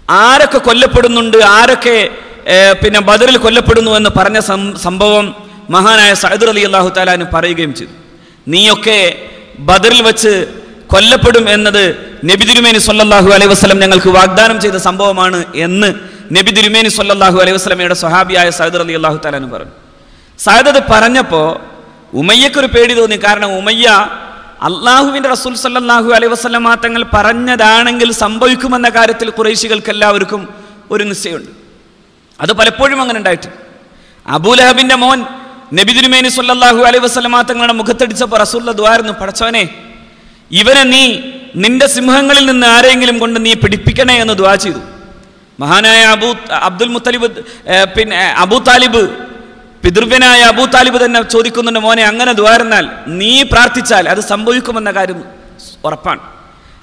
ആരൊക്കെ കൊല്ലപ്പെടുന്നുണ്ട് ആരൊക്കെ പിന്നെ ബദറിൽ കൊല്ലപ്പെടുന്നു എന്ന് പറഞ്ഞ സംഭവം മഹാനായ സഅദ് അലി അള്ളാഹു താലാന് പറയുകയും ചെയ്തു. നീയൊക്കെ ബദറിൽ വെച്ച് കൊല്ലപ്പെടും എന്നത് നബി തിരുമേനി സല്ലല്ലാഹു അലൈഹി വസല്ലം ഞങ്ങൾക്ക് വാഗ്ദാനം ചെയ്ത സംഭവമാണ് എന്ന് നബി തിരുമേനി സല്ലല്ലാഹു അലൈഹി വസല്ലമയുടെ സ്വഹാബിയായ സഅദ് അലി അള്ളാഹു താലാന് പറഞ്ഞു. സഅദ് അത് പറഞ്ഞപ്പോൾ ഉമയ്യക്കൊരു പേടി തോന്നി. കാരണം ഉമയ്യ അള്ളാഹുവിന്റെ റസൂൽ സല്ലാഹു അലൈഹി വസല്ലമ തങ്ങൾ പറഞ്ഞതാണെങ്കിൽ സംഭവിക്കുമെന്ന കാര്യത്തിൽ കുറേശികൾക്ക് എല്ലാവർക്കും ഒരു നിശ്ചയമുണ്ട്. അത് പലപ്പോഴും അങ്ങനെ ഉണ്ടായിട്ടുണ്ട്. അബൂലഹബിന്റെ മോൻ നബി തിരുമേനി സല്ലല്ലാഹു അലൈഹി വസല്ലമ തങ്ങളുടെ മുഖത്തടിച്ചപ്പോൾ റസൂല്ല ദ്വാരുന്നു പടച്ചവനെ ഇവനെ നീ നിന്റെ സിംഹങ്ങളിൽ നിന്ന് ആരെങ്കിലും കൊണ്ട് നീ പിടിപ്പിക്കണേ എന്ന് ദ്വാ ചെയ്തു. മഹാനായ അബൂ അബ്ദുൽ മുത്തലിബ് പിന്നെ അബൂ താലിബ് പിതൃവ്യനായ അബൂ താലിബ് തന്നെ ചോദിക്കുന്നുണ്ട് മോനെ അങ്ങനെ ദ്വാരുന്നാൽ നീ പ്രാർത്ഥിച്ചാൽ അത് സംഭവിക്കുമെന്ന കാര്യം ഉറപ്പാണ്.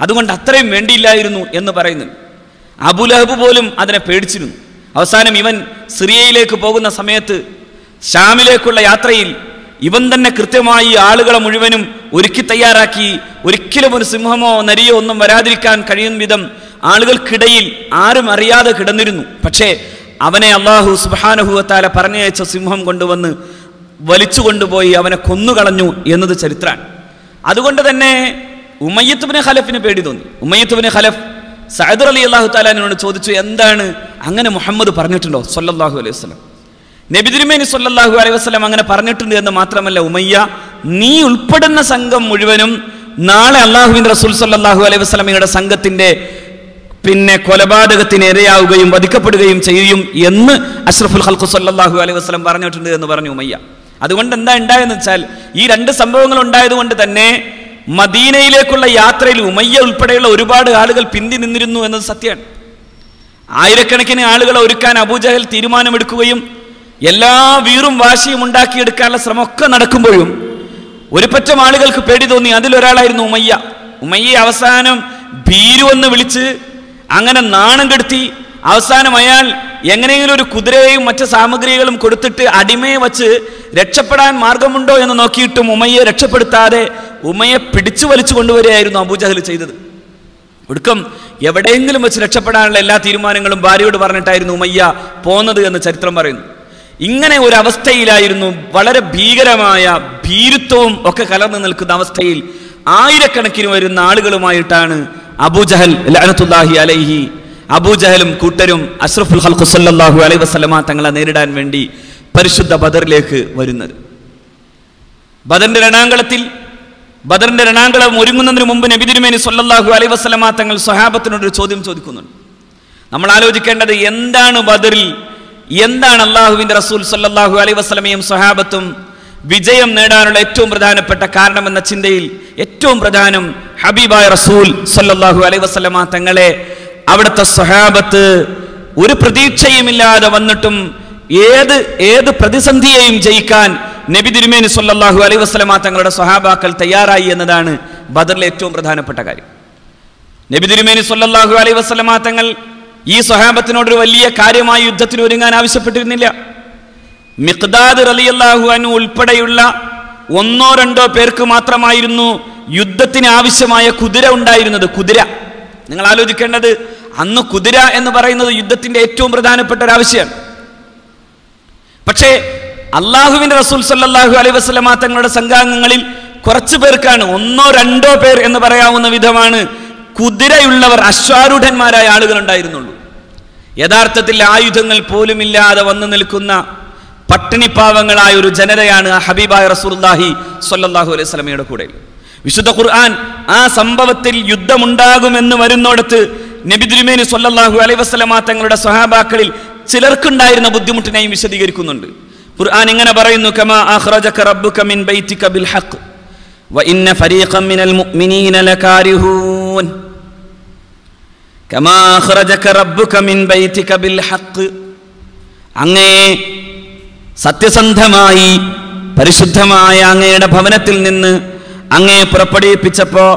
അതുകൊണ്ട് അത്രയും വേണ്ടിയില്ലായിരുന്നു എന്ന് പറയുന്നു. അബുലഹബ് പോലും അതിനെ പേടിച്ചിരുന്നു. അവസാനം ഇവൻ സിറിയയിലേക്ക് പോകുന്ന സമയത്ത് ഷാമിലേക്കുള്ള യാത്രയിൽ ഇവൻ തന്നെ കൃത്യമായി ആളുകളെ മുഴുവനും ഒരുക്കി തയ്യാറാക്കി. ഒരിക്കലും ഒരു സിംഹമോ നരിയോ ഒന്നും വരാതിരിക്കാൻ കഴിയും വിധം ആളുകൾക്കിടയിൽ ആരും അറിയാതെ കിടന്നിരുന്നു. പക്ഷേ അവനെ അള്ളാഹു സുബാനുഹുവത്താല പറഞ്ഞയച്ച സിംഹം കൊണ്ടുവന്ന് വലിച്ചു കൊണ്ടുപോയി അവനെ കൊന്നുകളഞ്ഞു എന്നത് ചരിത്രമാണ് അതുകൊണ്ട് തന്നെ ഉമയ്യത്തുബിന് ഖലഫിന് പേടി തോന്നി. ഉമയ്യത്തുബിന് ഖലഫ് സഹദർ അലി അള്ളാഹു താലാനോട് ചോദിച്ചു എന്താണ്? അങ്ങനെ മുഹമ്മദ് പറഞ്ഞിട്ടുണ്ടോ? സൊല്ലാഹു അലൈഹി വസ്ലം നബിദിരുമേനി സൊല്ലാഹു അലൈഹി വസ്ലം അങ്ങനെ പറഞ്ഞിട്ടുണ്ട് എന്ന് മാത്രമല്ല ഉമയ്യ നീ ഉൾപ്പെടുന്ന സംഘം മുഴുവനും നാളെ അള്ളാഹുവിൻ റസൂൽ സല്ലാഹു അലൈഹി വസ്ലമയുടെ സംഘത്തിന്റെ പിന്നെ കൊലപാതകത്തിന് ഇരയാവുകയും വധിക്കപ്പെടുകയും ചെയ്യും എന്ന് അഷ്റഫുൽ ഹൽഖു സല്ലാഹു അലൈഹി വസ്ലം പറഞ്ഞിട്ടുണ്ട് എന്ന് പറഞ്ഞു ഉമയ്യ. അതുകൊണ്ട് എന്താ ഉണ്ടായെന്ന് വെച്ചാൽ ഈ രണ്ട് സംഭവങ്ങൾ ഉണ്ടായതുകൊണ്ട് തന്നെ മദീനയിലേക്കുള്ള യാത്രയിൽ ഉമയ്യ ഉൾപ്പെടെയുള്ള ഒരുപാട് ആളുകൾ പിന്തി നിന്നിരുന്നു എന്നത് സത്യമാണ്. ആയിരക്കണക്കിന് ആളുകളെ ഒരുക്കാൻ അബൂജഹൽ തീരുമാനമെടുക്കുകയും എല്ലാ വീറും വാശിയും ഉണ്ടാക്കിയെടുക്കാനുള്ള ശ്രമമൊക്കെ നടക്കുമ്പോഴും ഒരു പറ്റം ആളുകൾക്ക് പേടി തോന്നി. അതിലൊരാളായിരുന്നു ഉമയ്യ. ഉമയ്യ അവസാനം ഭീരു എന്ന് വിളിച്ച് അങ്ങനെ നാണം കെടുത്തി അവസാനം അയാൾ എങ്ങനെയെങ്കിലും ഒരു കുതിരയെയും മറ്റ് സാമഗ്രികളും കൊടുത്തിട്ട് അടിമയെ വച്ച് രക്ഷപ്പെടാൻ മാർഗമുണ്ടോ എന്ന് നോക്കിയിട്ടും ഉമയെ രക്ഷപ്പെടുത്താതെ ഉമയെ പിടിച്ചു വലിച്ചു കൊണ്ടുവരികയായിരുന്നു അബൂജഹൽ ചെയ്തത്. ഒടുക്കം എവിടെയെങ്കിലും വെച്ച് രക്ഷപ്പെടാനുള്ള എല്ലാ തീരുമാനങ്ങളും ഭാര്യയോട് പറഞ്ഞിട്ടായിരുന്നു ഉമയ്യ പോന്നത് എന്ന് ചരിത്രം പറയുന്നു. ഇങ്ങനെ ഒരു അവസ്ഥയിലായിരുന്നു വളരെ ഭീകരമായ ഭീരുത്വവും ഒക്കെ കലർന്നു നിൽക്കുന്ന അവസ്ഥയിൽ ആയിരക്കണക്കിന് വരുന്ന ആളുകളുമായിട്ടാണ് അബൂജഹൽ ലഅനത്തുല്ലാഹി അലൈഹി. അബൂജഹലും കൂട്ടരും അഷ്റഫുൽ ഹൽഖു സല്ലല്ലാഹു അലൈഹി വസല്ലമ തങ്ങളെ നേരിടാൻ വേണ്ടി പരിശുദ്ധ ബദറിലേക്ക് വരുന്നത്. ബദറിന്റെ രണാങ്കളത്തിൽ ബദറിന്റെ രണാങ്കളം ഒരുങ്ങുന്നതിന് മുമ്പ് നബി തിരുമേനി സല്ലല്ലാഹു അലൈഹി വസല്ലമ തങ്ങൾ സ്വഹാബത്തിനോട് ഒരു ചോദ്യം ചോദിക്കുന്നുണ്ട്. നമ്മൾ ആലോചിക്കേണ്ടത് എന്താണ് ബദറിൽ എന്താണ് അള്ളാഹുവിന്റെ റസൂൽ സല്ലല്ലാഹു അലൈഹി വസല്ലമയും സ്വഹാബത്തും വിജയം നേടാനുള്ള ഏറ്റവും പ്രധാനപ്പെട്ട കാരണം എന്ന ചിന്തയിൽ ഏറ്റവും പ്രധാനം ഹബീബായ റസൂൽ സല്ലാഹു അലൈ വസ്ലമ തങ്ങളെ അവിടുത്തെ സ്വഹാബത്ത് ഒരു പ്രതീക്ഷയുമില്ലാതെ വന്നിട്ടും ഏത് ഏത് പ്രതിസന്ധിയെയും ജയിക്കാൻ നബി തിരുമേനി സല്ലാഹു അലൈ വസ്ലമ തങ്ങളുടെ സ്വഹാബാക്കൾ തയ്യാറായി എന്നതാണ് ബദറിലെ ഏറ്റവും പ്രധാനപ്പെട്ട കാര്യം. നബി തിരുമേനി സല്ലാഹു അലൈ വസല്ലമ തങ്ങൾ ഈ സ്വഹാബത്തിനോട് ഒരു വലിയ കാര്യമായി യുദ്ധത്തിന് ഒരുങ്ങാൻ ആവശ്യപ്പെട്ടിരുന്നില്ല. മിഖ്ദാദ് റളിയല്ലാഹു അൻഹു ഉൾപ്പെടെയുള്ള ഒന്നോ രണ്ടോ പേർക്ക് മാത്രമായിരുന്നു യുദ്ധത്തിന് ആവശ്യമായ കുതിര ഉണ്ടായിരുന്നത്. കുതിര. നിങ്ങൾ ആലോചിക്കേണ്ടത് അന്ന് കുതിര എന്ന് പറയുന്നത് യുദ്ധത്തിന്റെ ഏറ്റവും പ്രധാനപ്പെട്ട ഒരു ആവശ്യമാണ്. പക്ഷേ അള്ളാഹുവിന്റെ റസൂൽ സല്ലല്ലാഹു അലൈഹി വസല്ലമ തങ്ങളുടെ സംഘാംഗങ്ങളിൽ കുറച്ചു പേർക്കാണ് ഒന്നോ രണ്ടോ പേർ എന്ന് പറയാവുന്ന വിധമാണ് കുതിരയുള്ളവർ അശ്വാരൂഢന്മാരായ ആളുകൾ ഉണ്ടായിരുന്നുള്ളൂ. യഥാർത്ഥത്തിൽ ആയുധങ്ങൾ പോലുമില്ലാതെ വന്നു നിൽക്കുന്ന പട്ടിണിപ്പാവങ്ങളായ ഒരു ജനതയാണ് ഹബീബായ റസൂലുള്ളാഹി സൊല്ലാഹു അലൈഹി സ്വലമയുടെ കൂടെ. വിശുദ്ധ ഖുർആൻ ആ സംഭവത്തിൽ യുദ്ധമുണ്ടാകുമെന്ന് വരുന്നോടത്ത് നബി തിരുമേനി സ്വല്ലല്ലാഹു അലൈഹി വസല്ലമ തങ്ങളുടെ സ്വഹാബാക്കളിൽ ചിലർക്കുണ്ടായിരുന്ന ബുദ്ധിമുട്ടിനെയും വിശദീകരിക്കുന്നുണ്ട്. ഖുർആൻ ഇങ്ങനെ പറയുന്നു കമാ മിൻ ബൈതിക ബിൽ ഹഖ് ഫരീഖൻ മിനൽ മുഅ്മിനീന ലകാരിഹൂൻ. കമാ മിൻ ബൈതിക ബിൽ ഹഖ് അങ്ങേ സത്യസന്ധമായി പരിശുദ്ധമായ അങ്ങയുടെ ഭവനത്തിൽ നിന്ന് അങ്ങയെ പുറപ്പെടുവിപ്പിച്ചപ്പോ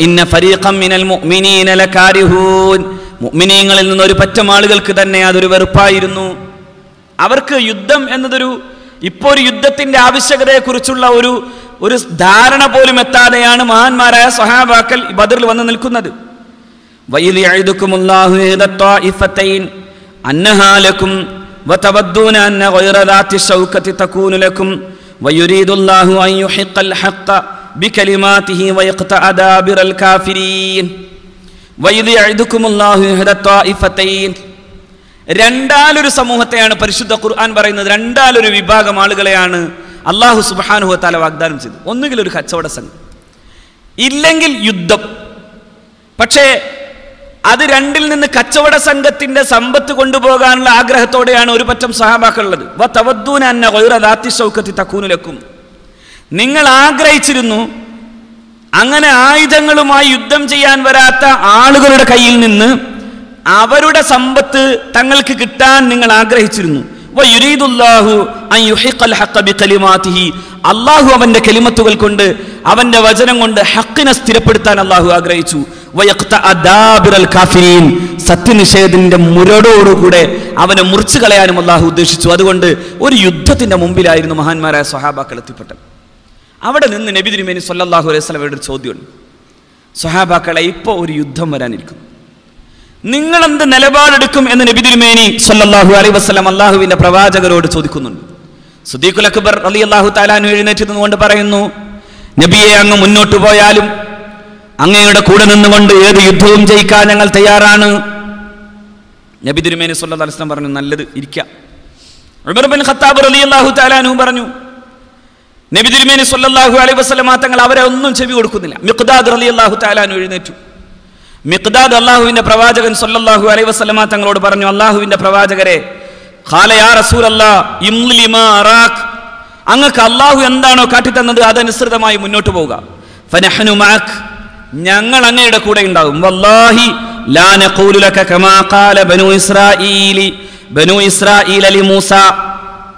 ഇന്ന ഫരീഖം മിനൽ മുഅ്മിനീന ലകാരിഹൂൻ. മുഅ്മിനീങ്ങളിൽ നിന്ന് ഒരു പറ്റം ആളുകൾക്ക് തന്നെ അതൊരു വെറുപ്പായിരുന്നു. അവർക്ക് യുദ്ധം എന്നതൊരു ഇപ്പോൾ ഒരു യുദ്ധത്തിന്റെ ആവശ്യകതയെക്കുറിച്ചുള്ള ഒരു ഒരു ധാരണ പോലും എത്താതെയാണ് മഹാന്മാരായ സഹാബാക്കൽ ബദറിൽ വന്ന് നിൽക്കുന്നത്. വൈലി അന്നഹാലക്കും إحدى الطائفتين أنها لكم وتودون أن غير ذات الشوكة تكون لكم ويريد الله أن يحق الحق بكلماته ويقطع دابر الكافرين وإذ يعدكم الله إحدى الطائفتين രണ്ടാലൊരു സമൂഹത്തെയാണ് പരിശുദ്ധ ഖുർആൻ പറയുന്നത് രണ്ടാലൊരു വിഭാഗം ആളുകളെയാണ് അള്ളാഹു സുബാനുഹ താല വാഗ്ദാനം ചെയ്തത് ഒന്നുകിൽ ഒരു കച്ചവട സംഘം ഇല്ലെങ്കിൽ യുദ്ധം പക്ഷേ അത് രണ്ടിൽ നിന്ന് കച്ചവട സംഘത്തിന്റെ സമ്പത്ത് കൊണ്ടുപോകാനുള്ള ആഗ്രഹത്തോടെയാണ് ഒരു പറ്റം സഹാബാക്കളുള്ളത്. തക്കൂനിലക്കും നിങ്ങൾ ആഗ്രഹിച്ചിരുന്നു അങ്ങനെ ആയുധങ്ങളുമായി യുദ്ധം ചെയ്യാൻ വരാത്ത ആളുകളുടെ കയ്യിൽ നിന്ന് അവരുടെ സമ്പത്ത് തങ്ങൾക്ക് കിട്ടാൻ നിങ്ങൾ ആഗ്രഹിച്ചിരുന്നു. അള്ളാഹു അവന്റെ കെലിമത്തുകൾ കൊണ്ട് അവന്റെ വചനം കൊണ്ട് ഹക്കിനെ സ്ഥിരപ്പെടുത്താൻ അള്ളാഹു ആഗ്രഹിച്ചു. സത്യനിഷേധത്തിന്റെ മുരടോടുകൂടെ അവനെ മുറിച്ചു കളയാനും അള്ളാഹു ഉദ്ദേശിച്ചു. അതുകൊണ്ട് ഒരു യുദ്ധത്തിന്റെ മുമ്പിലായിരുന്നു മഹാന്മാരായ സ്വഹാബാക്കൾ എത്തിപ്പെട്ടത്. അവിടെ നിന്ന് നബി തിരുമേനി സല്ലാഹു അലൈഹി സ്വലമയുടെ ഒരു ചോദ്യമുണ്ട്. സ്വഹാബാക്കളെ ഇപ്പോൾ ഒരു യുദ്ധം വരാനിരിക്കുന്നു. നിങ്ങളെന്ത് നിലപാടെടുക്കും എന്ന് നബി തിരുമേനി സൊല്ലാഹു അലൈഹി വസ്ലം അള്ളാഹുവിന്റെ പ്രവാചകരോട് ചോദിക്കുന്നുണ്ട്. സുദീഖുൽ അക്ബർ അലി അള്ളാഹു താലാനു എഴുന്നേറ്റ് നിന്നുകൊണ്ട് പറയുന്നു നബിയെ അങ്ങ് മുന്നോട്ട് പോയാലും അങ്ങയുടെ കൂടെ നിന്നുകൊണ്ട് ഏത് യുദ്ധവും ജയിക്കാൻ ഞങ്ങൾ തയ്യാറാണ്. നബി തിരുമേനി സല്ലല്ലാഹു അലൈഹി വസല്ലം പറഞ്ഞു നല്ലത് ഇരിക്കാം. ഉമർ ഖത്താബ് റളിയല്ലാഹു പറഞ്ഞു നബി തിരുമേനി സല്ലല്ലാഹു അലൈഹി വസല്ലമ തങ്ങൾ അവരെ ഒന്നും ചെവി കൊടുക്കുന്നില്ല. മിഖ്ദാദ് റളിയല്ലാഹു തആലാനു എഴുന്നേറ്റു. മിഖ്ദാദ് അള്ളാഹുവിന്റെ പ്രവാചകൻ സല്ലല്ലാഹു അലൈഹി വസല്ലമ തങ്ങളോട് പറഞ്ഞു അള്ളാഹുവിന്റെ പ്രവാചകരെ ഖാല യാ റസൂലല്ലാ അങ്ങക്ക് അള്ളാഹു എന്താണോ കാട്ടിത്തന്നത് അതനുസൃതമായി മുന്നോട്ട് പോവുക. ഫനഹ്നു ഞങ്ങൾ അങ്ങയുടെ കൂടെ ഉണ്ടാകും വല്ലാഹി ലാ നഖൂലു ലക കമാ ഖാല ബനു ഇസ്രായീലി ബനു ഇസ്രായീൽ അലി മൂസ.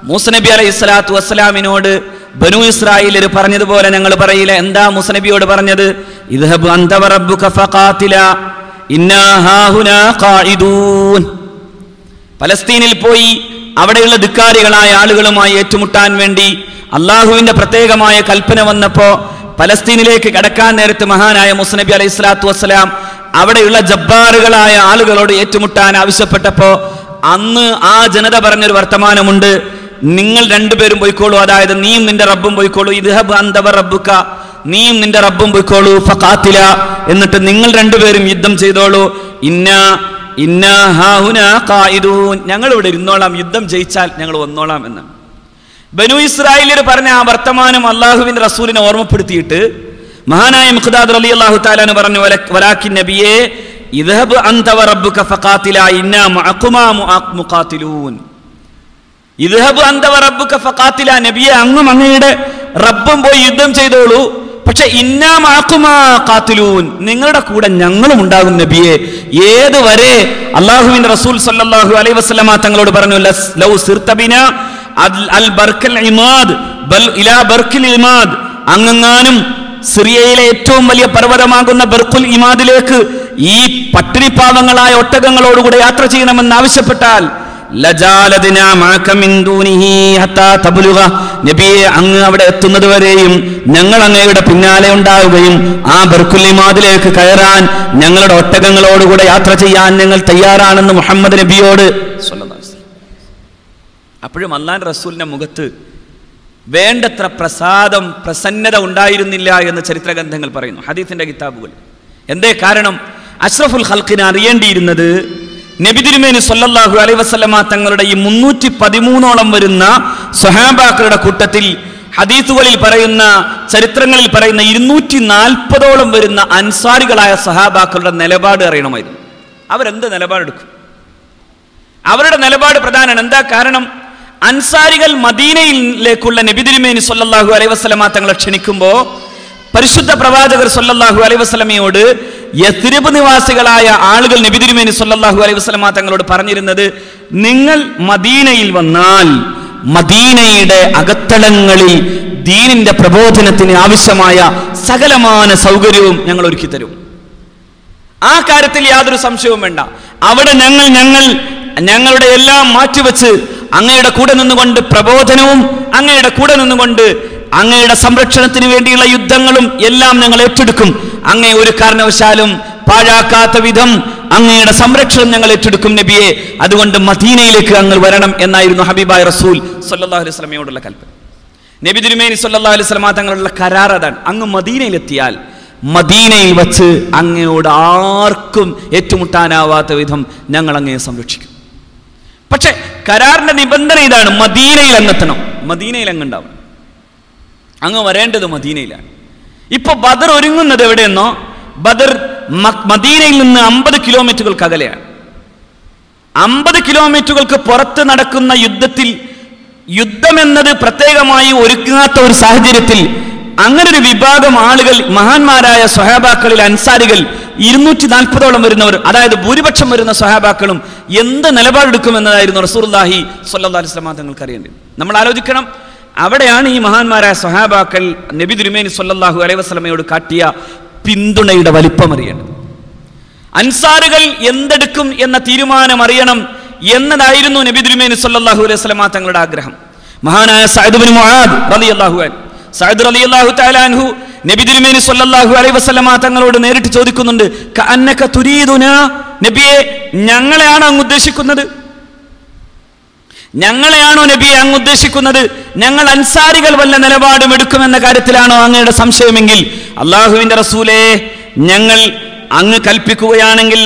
മൂസ നബി അലൈഹി സ്വലാത്തു വസ്സലാമിനോട് ബനു ഇസ്രായേലർ പറഞ്ഞതുപോലെ ഞങ്ങൾ പറയില്ല. എന്താ മൂസ നബിയോട് പറഞ്ഞത്? ഇദ്ഹബ് അന്ത റബ്ബുക ഫഖാതില ഇന്നാ ഹാഹുനാ ഖാഇദൂൻ. പലസ്തീനിൽ പോയി അവിടെയുള്ള ധിക്കാരികളായ ആളുകളുമായി ഏറ്റുമുട്ടാൻ വേണ്ടി അള്ളാഹുവിന്റെ പ്രത്യേകമായ കൽപ്പന വന്നപ്പോ പലസ്തീനിലേക്ക് കടക്കാൻ നേരത്ത് മഹാനായ മുസ്നബി അലൈഹി സ്വലാത്തു വസ്സലാം അവിടെയുള്ള ജബ്ബാറുകളായ ആളുകളോട് ഏറ്റുമുട്ടാൻ ആവശ്യപ്പെട്ടപ്പോ അന്ന് ആ ജനത പറഞ്ഞൊരു വർത്തമാനമുണ്ട്. നിങ്ങൾ രണ്ടുപേരും പോയിക്കോളൂ. അതായത് നീയും നിന്റെ റബ്ബും പോയിക്കോളൂ. ഇദ്ഹബ് അന്തവ റബ്ബുക്ക നീയും നിന്റെ റബ്ബും പോയിക്കോളൂ. ഫഖാത്തില എന്നിട്ട് നിങ്ങൾ രണ്ടുപേരും യുദ്ധം ചെയ്തോളൂ. ഇന്ന ഇന്ന ഞങ്ങൾ ഇവിടെ ഇരുന്നോളാം. യുദ്ധം ജയിച്ചാൽ ഞങ്ങൾ വന്നോളാം എന്ന്. ബനു ഇസ്രായേലിൽ പറഞ്ഞ ആ വർത്തമാനം അള്ളാഹുവിന്റെ റസൂലിനെ ഓർമ്മപ്പെടുത്തിയിട്ട് മഹാനായ മുഖദാദ് അലി അള്ളാഹു താലാന്ന് പറഞ്ഞു വലാഖി വലാക്കിൻ നബിയെ ഇദ്ഹബ് അന്ത വറബ്ബുക ഫഖാത്തില ഇന്നാ മഅകുമാ മുഅ- മുഖാത്തിലൂൻ. ഇദ്ഹബ് അന്ത വറബ്ബുക ഫഖാത്തില നബിയെ അങ്ങും അങ്ങയുടെ റബ്ബും പോയി യുദ്ധം ചെയ്തോളൂ. പക്ഷെ കാത്തിലൂൻ നിങ്ങളുടെ കൂടെ ഞങ്ങളും ഉണ്ടാകും നബിയെ. ഏതുവരെ? അള്ളാഹുവിന്റെ റസൂൽ സല്ലല്ലാഹു അലൈഹി വസല്ലമ തങ്ങളോട് പറഞ്ഞു ലൗ സിർതബിന അങ്ങെങ്ങാനും സിറിയയിലെ ഏറ്റവും വലിയ പർവതമാകുന്ന ബർഖുൽ ഇമാദിലേക്ക് ഈ പട്ടിണിപ്പാവങ്ങളായ ഒട്ടകങ്ങളോടുകൂടെ യാത്ര ചെയ്യണമെന്ന് ആവശ്യപ്പെട്ടാൽ നബിയെ അങ്ങ് അവിടെ എത്തുന്നത് വരെയും ഞങ്ങൾ അങ്ങയുടെ പിന്നാലെ ഉണ്ടാവുകയും ആ ബർക്കുല്ലിമാതിലേക്ക് കയറാൻ ഞങ്ങളുടെ ഒട്ടകങ്ങളോടുകൂടെ യാത്ര ചെയ്യാൻ ഞങ്ങൾ തയ്യാറാണെന്ന് മുഹമ്മദ് നബിയോട് വസല്ലം. അപ്പോഴും അള്ളാൻ റസൂലിന്റെ മുഖത്ത് വേണ്ടത്ര പ്രസാദം പ്രസന്നത ഉണ്ടായിരുന്നില്ല എന്ന് ചരിത്രഗ്രന്ഥങ്ങൾ പറയുന്നു ഹദീസിന്റെ കിതാബുകൾ. എന്തേ കാരണം? അഷ്റഫുൽ ഹൽക്കിന് അറിയേണ്ടിയിരുന്നത് നബി തിരുമേനി അലൈ അലൈഹി വസല്ലമ തങ്ങളുടെ ഈ മുന്നൂറ്റി പതിമൂന്നോളം വരുന്ന സഹാബാക്കളുടെ കൂട്ടത്തിൽ ഹദീസുകളിൽ പറയുന്ന ചരിത്രങ്ങളിൽ പറയുന്ന ഇരുന്നൂറ്റി നാൽപ്പതോളം വരുന്ന അൻസാരികളായ സഹാബാക്കളുടെ നിലപാട് അറിയണമായിരുന്നു. അവരെന്ത് നിലപാടെടുക്കും? അവരുടെ നിലപാട് പ്രധാനമാണ്. എന്താ കാരണം? അൻസാരികൾ മദീനയിലേക്കുള്ള നബിതിരുമേനി സൊല്ലാഹു അലൈഹി വസല്ലമ തങ്ങളെ ക്ഷണിക്കുമ്പോൾ പരിശുദ്ധ പ്രവാചകർ സൊല്ലാഹു അലൈഹി വസല്ലമയോട് യത്രിബ് നിവാസികളായ ആളുകൾ നബിതിരുമേനി സൊല്ലാഹു അലൈഹി വസല്ലമ തങ്ങളോട് പറഞ്ഞിരുന്നത് നിങ്ങൾ മദീനയിൽ വന്നാൽ മദീനയുടെ അകത്തളങ്ങളിൽ ദീനിന്റെ പ്രബോധനത്തിന് ആവശ്യമായ സകലമാന സൗകര്യവും ഞങ്ങൾ ഒരുക്കി തരും. ആ കാര്യത്തിൽ യാതൊരു സംശയവും വേണ്ട. അവിടെ ഞങ്ങൾ ഞങ്ങൾ ഞങ്ങളുടെ എല്ലാം മാറ്റിവെച്ച് അങ്ങയുടെ കൂടെ നിന്നുകൊണ്ട് പ്രബോധനവും അങ്ങയുടെ കൂടെ നിന്നുകൊണ്ട് അങ്ങയുടെ സംരക്ഷണത്തിന് വേണ്ടിയുള്ള യുദ്ധങ്ങളും എല്ലാം ഞങ്ങൾ ഏറ്റെടുക്കും. അങ്ങേ ഒരു കാരണവശാലും പാഴാക്കാത്ത വിധം അങ്ങയുടെ സംരക്ഷണം ഞങ്ങൾ ഏറ്റെടുക്കും നബിയെ. അതുകൊണ്ട് മദീനയിലേക്ക് അങ്ങ് വരണം എന്നായിരുന്നു ഹബീബായ് റസൂൽ സല്ലല്ലാഹു അലൈഹി വസല്ലമയോടുള്ള കൽപ്പന നബി തിരുമേനി സല്ലാ അലൈഹി വസല്ലമ തങ്ങളുള്ള കരാർ അതാണ്. അങ്ങ് മദീനയിലെത്തിയാൽ മദീനയിൽ വച്ച് അങ്ങയോട് ആർക്കും ഏറ്റുമുട്ടാനാവാത്ത വിധം ഞങ്ങൾ അങ്ങയെ സംരക്ഷിക്കും. പക്ഷെ കരാറിന്റെ നിബന്ധന ഇതാണ് മദീനയിൽ അങ്ങെത്തണം. മദീനയിൽ അങ്ങുണ്ടാവും അങ്ങ് വരേണ്ടത് മദീനയിലാണ്. ഇപ്പൊ ബദർ ഒരുങ്ങുന്നത് എവിടെയെന്നോ ബദർ മദീനയിൽ നിന്ന് അമ്പത് കിലോമീറ്ററുകൾക്ക് അകലെയാണ്. അമ്പത് കിലോമീറ്ററുകൾക്ക് പുറത്ത് നടക്കുന്ന യുദ്ധത്തിൽ യുദ്ധമെന്നത് പ്രത്യേകമായി ഒരുക്കാത്ത ഒരു സാഹചര്യത്തിൽ അങ്ങനൊരു വിഭാഗം ആളുകൾ മഹാന്മാരായ സ്വഹാബാക്കളിൽ അൻസാരികൾ ഇരുന്നൂറ്റി നാൽപ്പതോളം വരുന്നവർ അതായത് ഭൂരിപക്ഷം വരുന്ന സഹാബാക്കളും എന്ത് നിലപാടെടുക്കുമെന്നതായിരുന്നു റസൂർലാഹി സല്ലാ അലിസ്ലാം തങ്ങൾക്ക് അറിയേണ്ടത് നമ്മൾ ആലോചിക്കണം അവിടെയാണ് ഈ മഹാന്മാരായ സ്വഹാബാക്കൾ നബി തിരുമേനി സല്ലല്ലാഹു അലൈഹി വസല്ലമയോട് കാട്ടിയ പിന്തുണയുടെ വലിപ്പം അറിയേണ്ടത്. അൻസാറുകൾ എന്തെടുക്കും എന്ന തീരുമാനം അറിയണം എന്നതായിരുന്നു നബി തിരുമേനി സല്ലല്ലാഹു അലൈഹി വസല്ലമ തങ്ങളുടെ ആഗ്രഹം. മഹാനായ സൈദുബിൻ ബിൻ മുആദ് റളിയല്ലാഹു അൻഹു. സഅദ് നബി തിരുമേനി അലൈഹി വസല്ലമ തങ്ങളോട് നേരിട്ട് ചോദിക്കുന്നുണ്ട് കഅന്നക നബിയെ ഞങ്ങളെയാണ് അങ്ങ് ഉദ്ദേശിക്കുന്നത്? ഞങ്ങളെയാണോ നബിയെ അങ്ങ് ഉദ്ദേശിക്കുന്നത്? ഞങ്ങൾ അൻസാരികൾ വല്ല നിലപാടും എടുക്കുമെന്ന കാര്യത്തിലാണോ അങ്ങയുടെ സംശയമെങ്കിൽ? അള്ളാഹുവിന്റെ റസൂലേ ഞങ്ങൾ അങ്ങ് കൽപ്പിക്കുകയാണെങ്കിൽ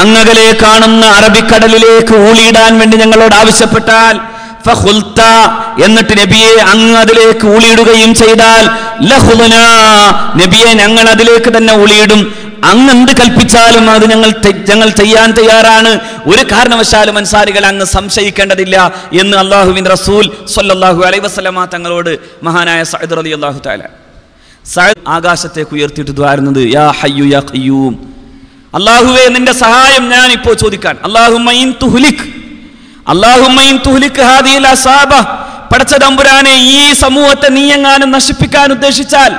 അങ്ങകലെ കാണുന്ന അറബിക്കടലിലേക്ക് ഊളിയിടാൻ വേണ്ടി ഞങ്ങളോട് ആവശ്യപ്പെട്ടാൽ എന്നിട്ട് നബിയെ അങ്ങ് അതിലേക്ക് ഊളിയിടുകയും ചെയ്താൽ നബിയെ ഞങ്ങൾ അതിലേക്ക് തന്നെ ഊളിയിടും. അങ്ങ് എന്ത് കൽപ്പിച്ചാലും അത് ഞങ്ങൾ ഞങ്ങൾ ചെയ്യാൻ തയ്യാറാണ്. ഒരു കാരണവശാലും അൻസാരികൾ അങ്ങ് സംശയിക്കേണ്ടതില്ല എന്ന് അള്ളാഹുവിൻ റസൂൽ സൊല്ലാഹു അലൈഹി വസല്ലമ തങ്ങളോട് മഹാനായ സഹദ് അലി അള്ളാഹു താല സഹദ് ആകാശത്തേക്ക് ഉയർത്തിയിട്ട് ദ്വാരുന്നത് യാ ഹയ്യു യാ ഖയ്യൂം അള്ളാഹുവേ നിന്റെ സഹായം ഞാൻ ഇപ്പോൾ ചോദിക്കാൻ അള്ളാഹുമ്മയിൻ അസാബ. പടച്ച തമ്പുരാനെ ഈ സമൂഹത്തെ നീ എങ്ങാനും നശിപ്പിക്കാൻ ഉദ്ദേശിച്ചാൽ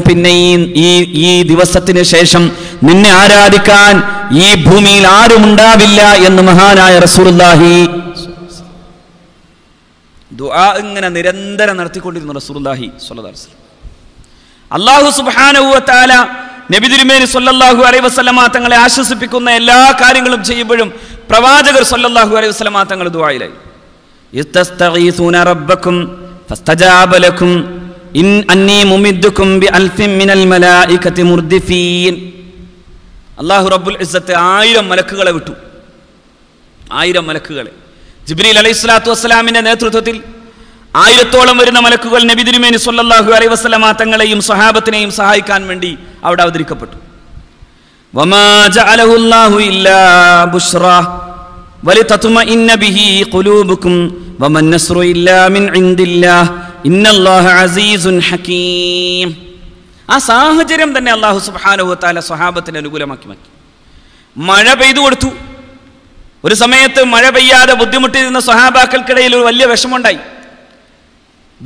പിന്നെ ഈ- ഈ ദിവസത്തിന് ശേഷം നിന്നെ ആരാധിക്കാൻ ഈ ഭൂമിയിൽ ആരും ഉണ്ടാവില്ല എന്ന് മഹാനായ റസൂലുള്ളാഹി ദുആ ഇങ്ങനെ നിരന്തരം നടത്തിക്കൊണ്ടിരുന്നു അലൈഹി വസല്ലം. അള്ളാഹു സുബ്ഹാനഹു വതആല നബി തിരുമേനി സല്ലല്ലാഹു അലൈഹി വസല്ലമ തങ്ങളെ ആശ്വസിപ്പിക്കുന്ന എല്ലാ കാര്യങ്ങളും ചെയ്യുമ്പോഴും പ്രവാചകർ സൊല്ലാഹു അലൈഹി വസല്ലമ തങ്ങൾ ദുബായിലായി അള്ളാഹു റബ്ബുൽ ഇസ്സത്ത് ആയിരം മലക്കുകളെ വിട്ടു. ആയിരം മലക്കുകളെ. ജിബ്രീൽ അലൈഹി സ്വലാത്തു വസ്സലാമിന്റെ നേതൃത്വത്തിൽ ആയിരത്തോളം വരുന്ന മലക്കുകൾ നബി തിരുമേനി സൊല്ലാഹു അലൈഹി വസല്ലമ തങ്ങളെയും സഹാബത്തിനെയും സഹായിക്കാൻ വേണ്ടി അവിടെ അവതരിക്കപ്പെട്ടു. ആ സാഹചര്യം തന്നെ അല്ലാഹു സുബ്ഹാനഹു വതആല സ്വഹാബത്തിന് അനുകൂലമാക്കി മാറ്റി. മഴ പെയ്തു കൊടുത്തു. ഒരു സമയത്ത് മഴ പെയ്യാതെ ബുദ്ധിമുട്ടിയിരുന്ന സ്വഹാബാക്കൾക്കിടയിൽ ഒരു വലിയ വിഷമമുണ്ടായി.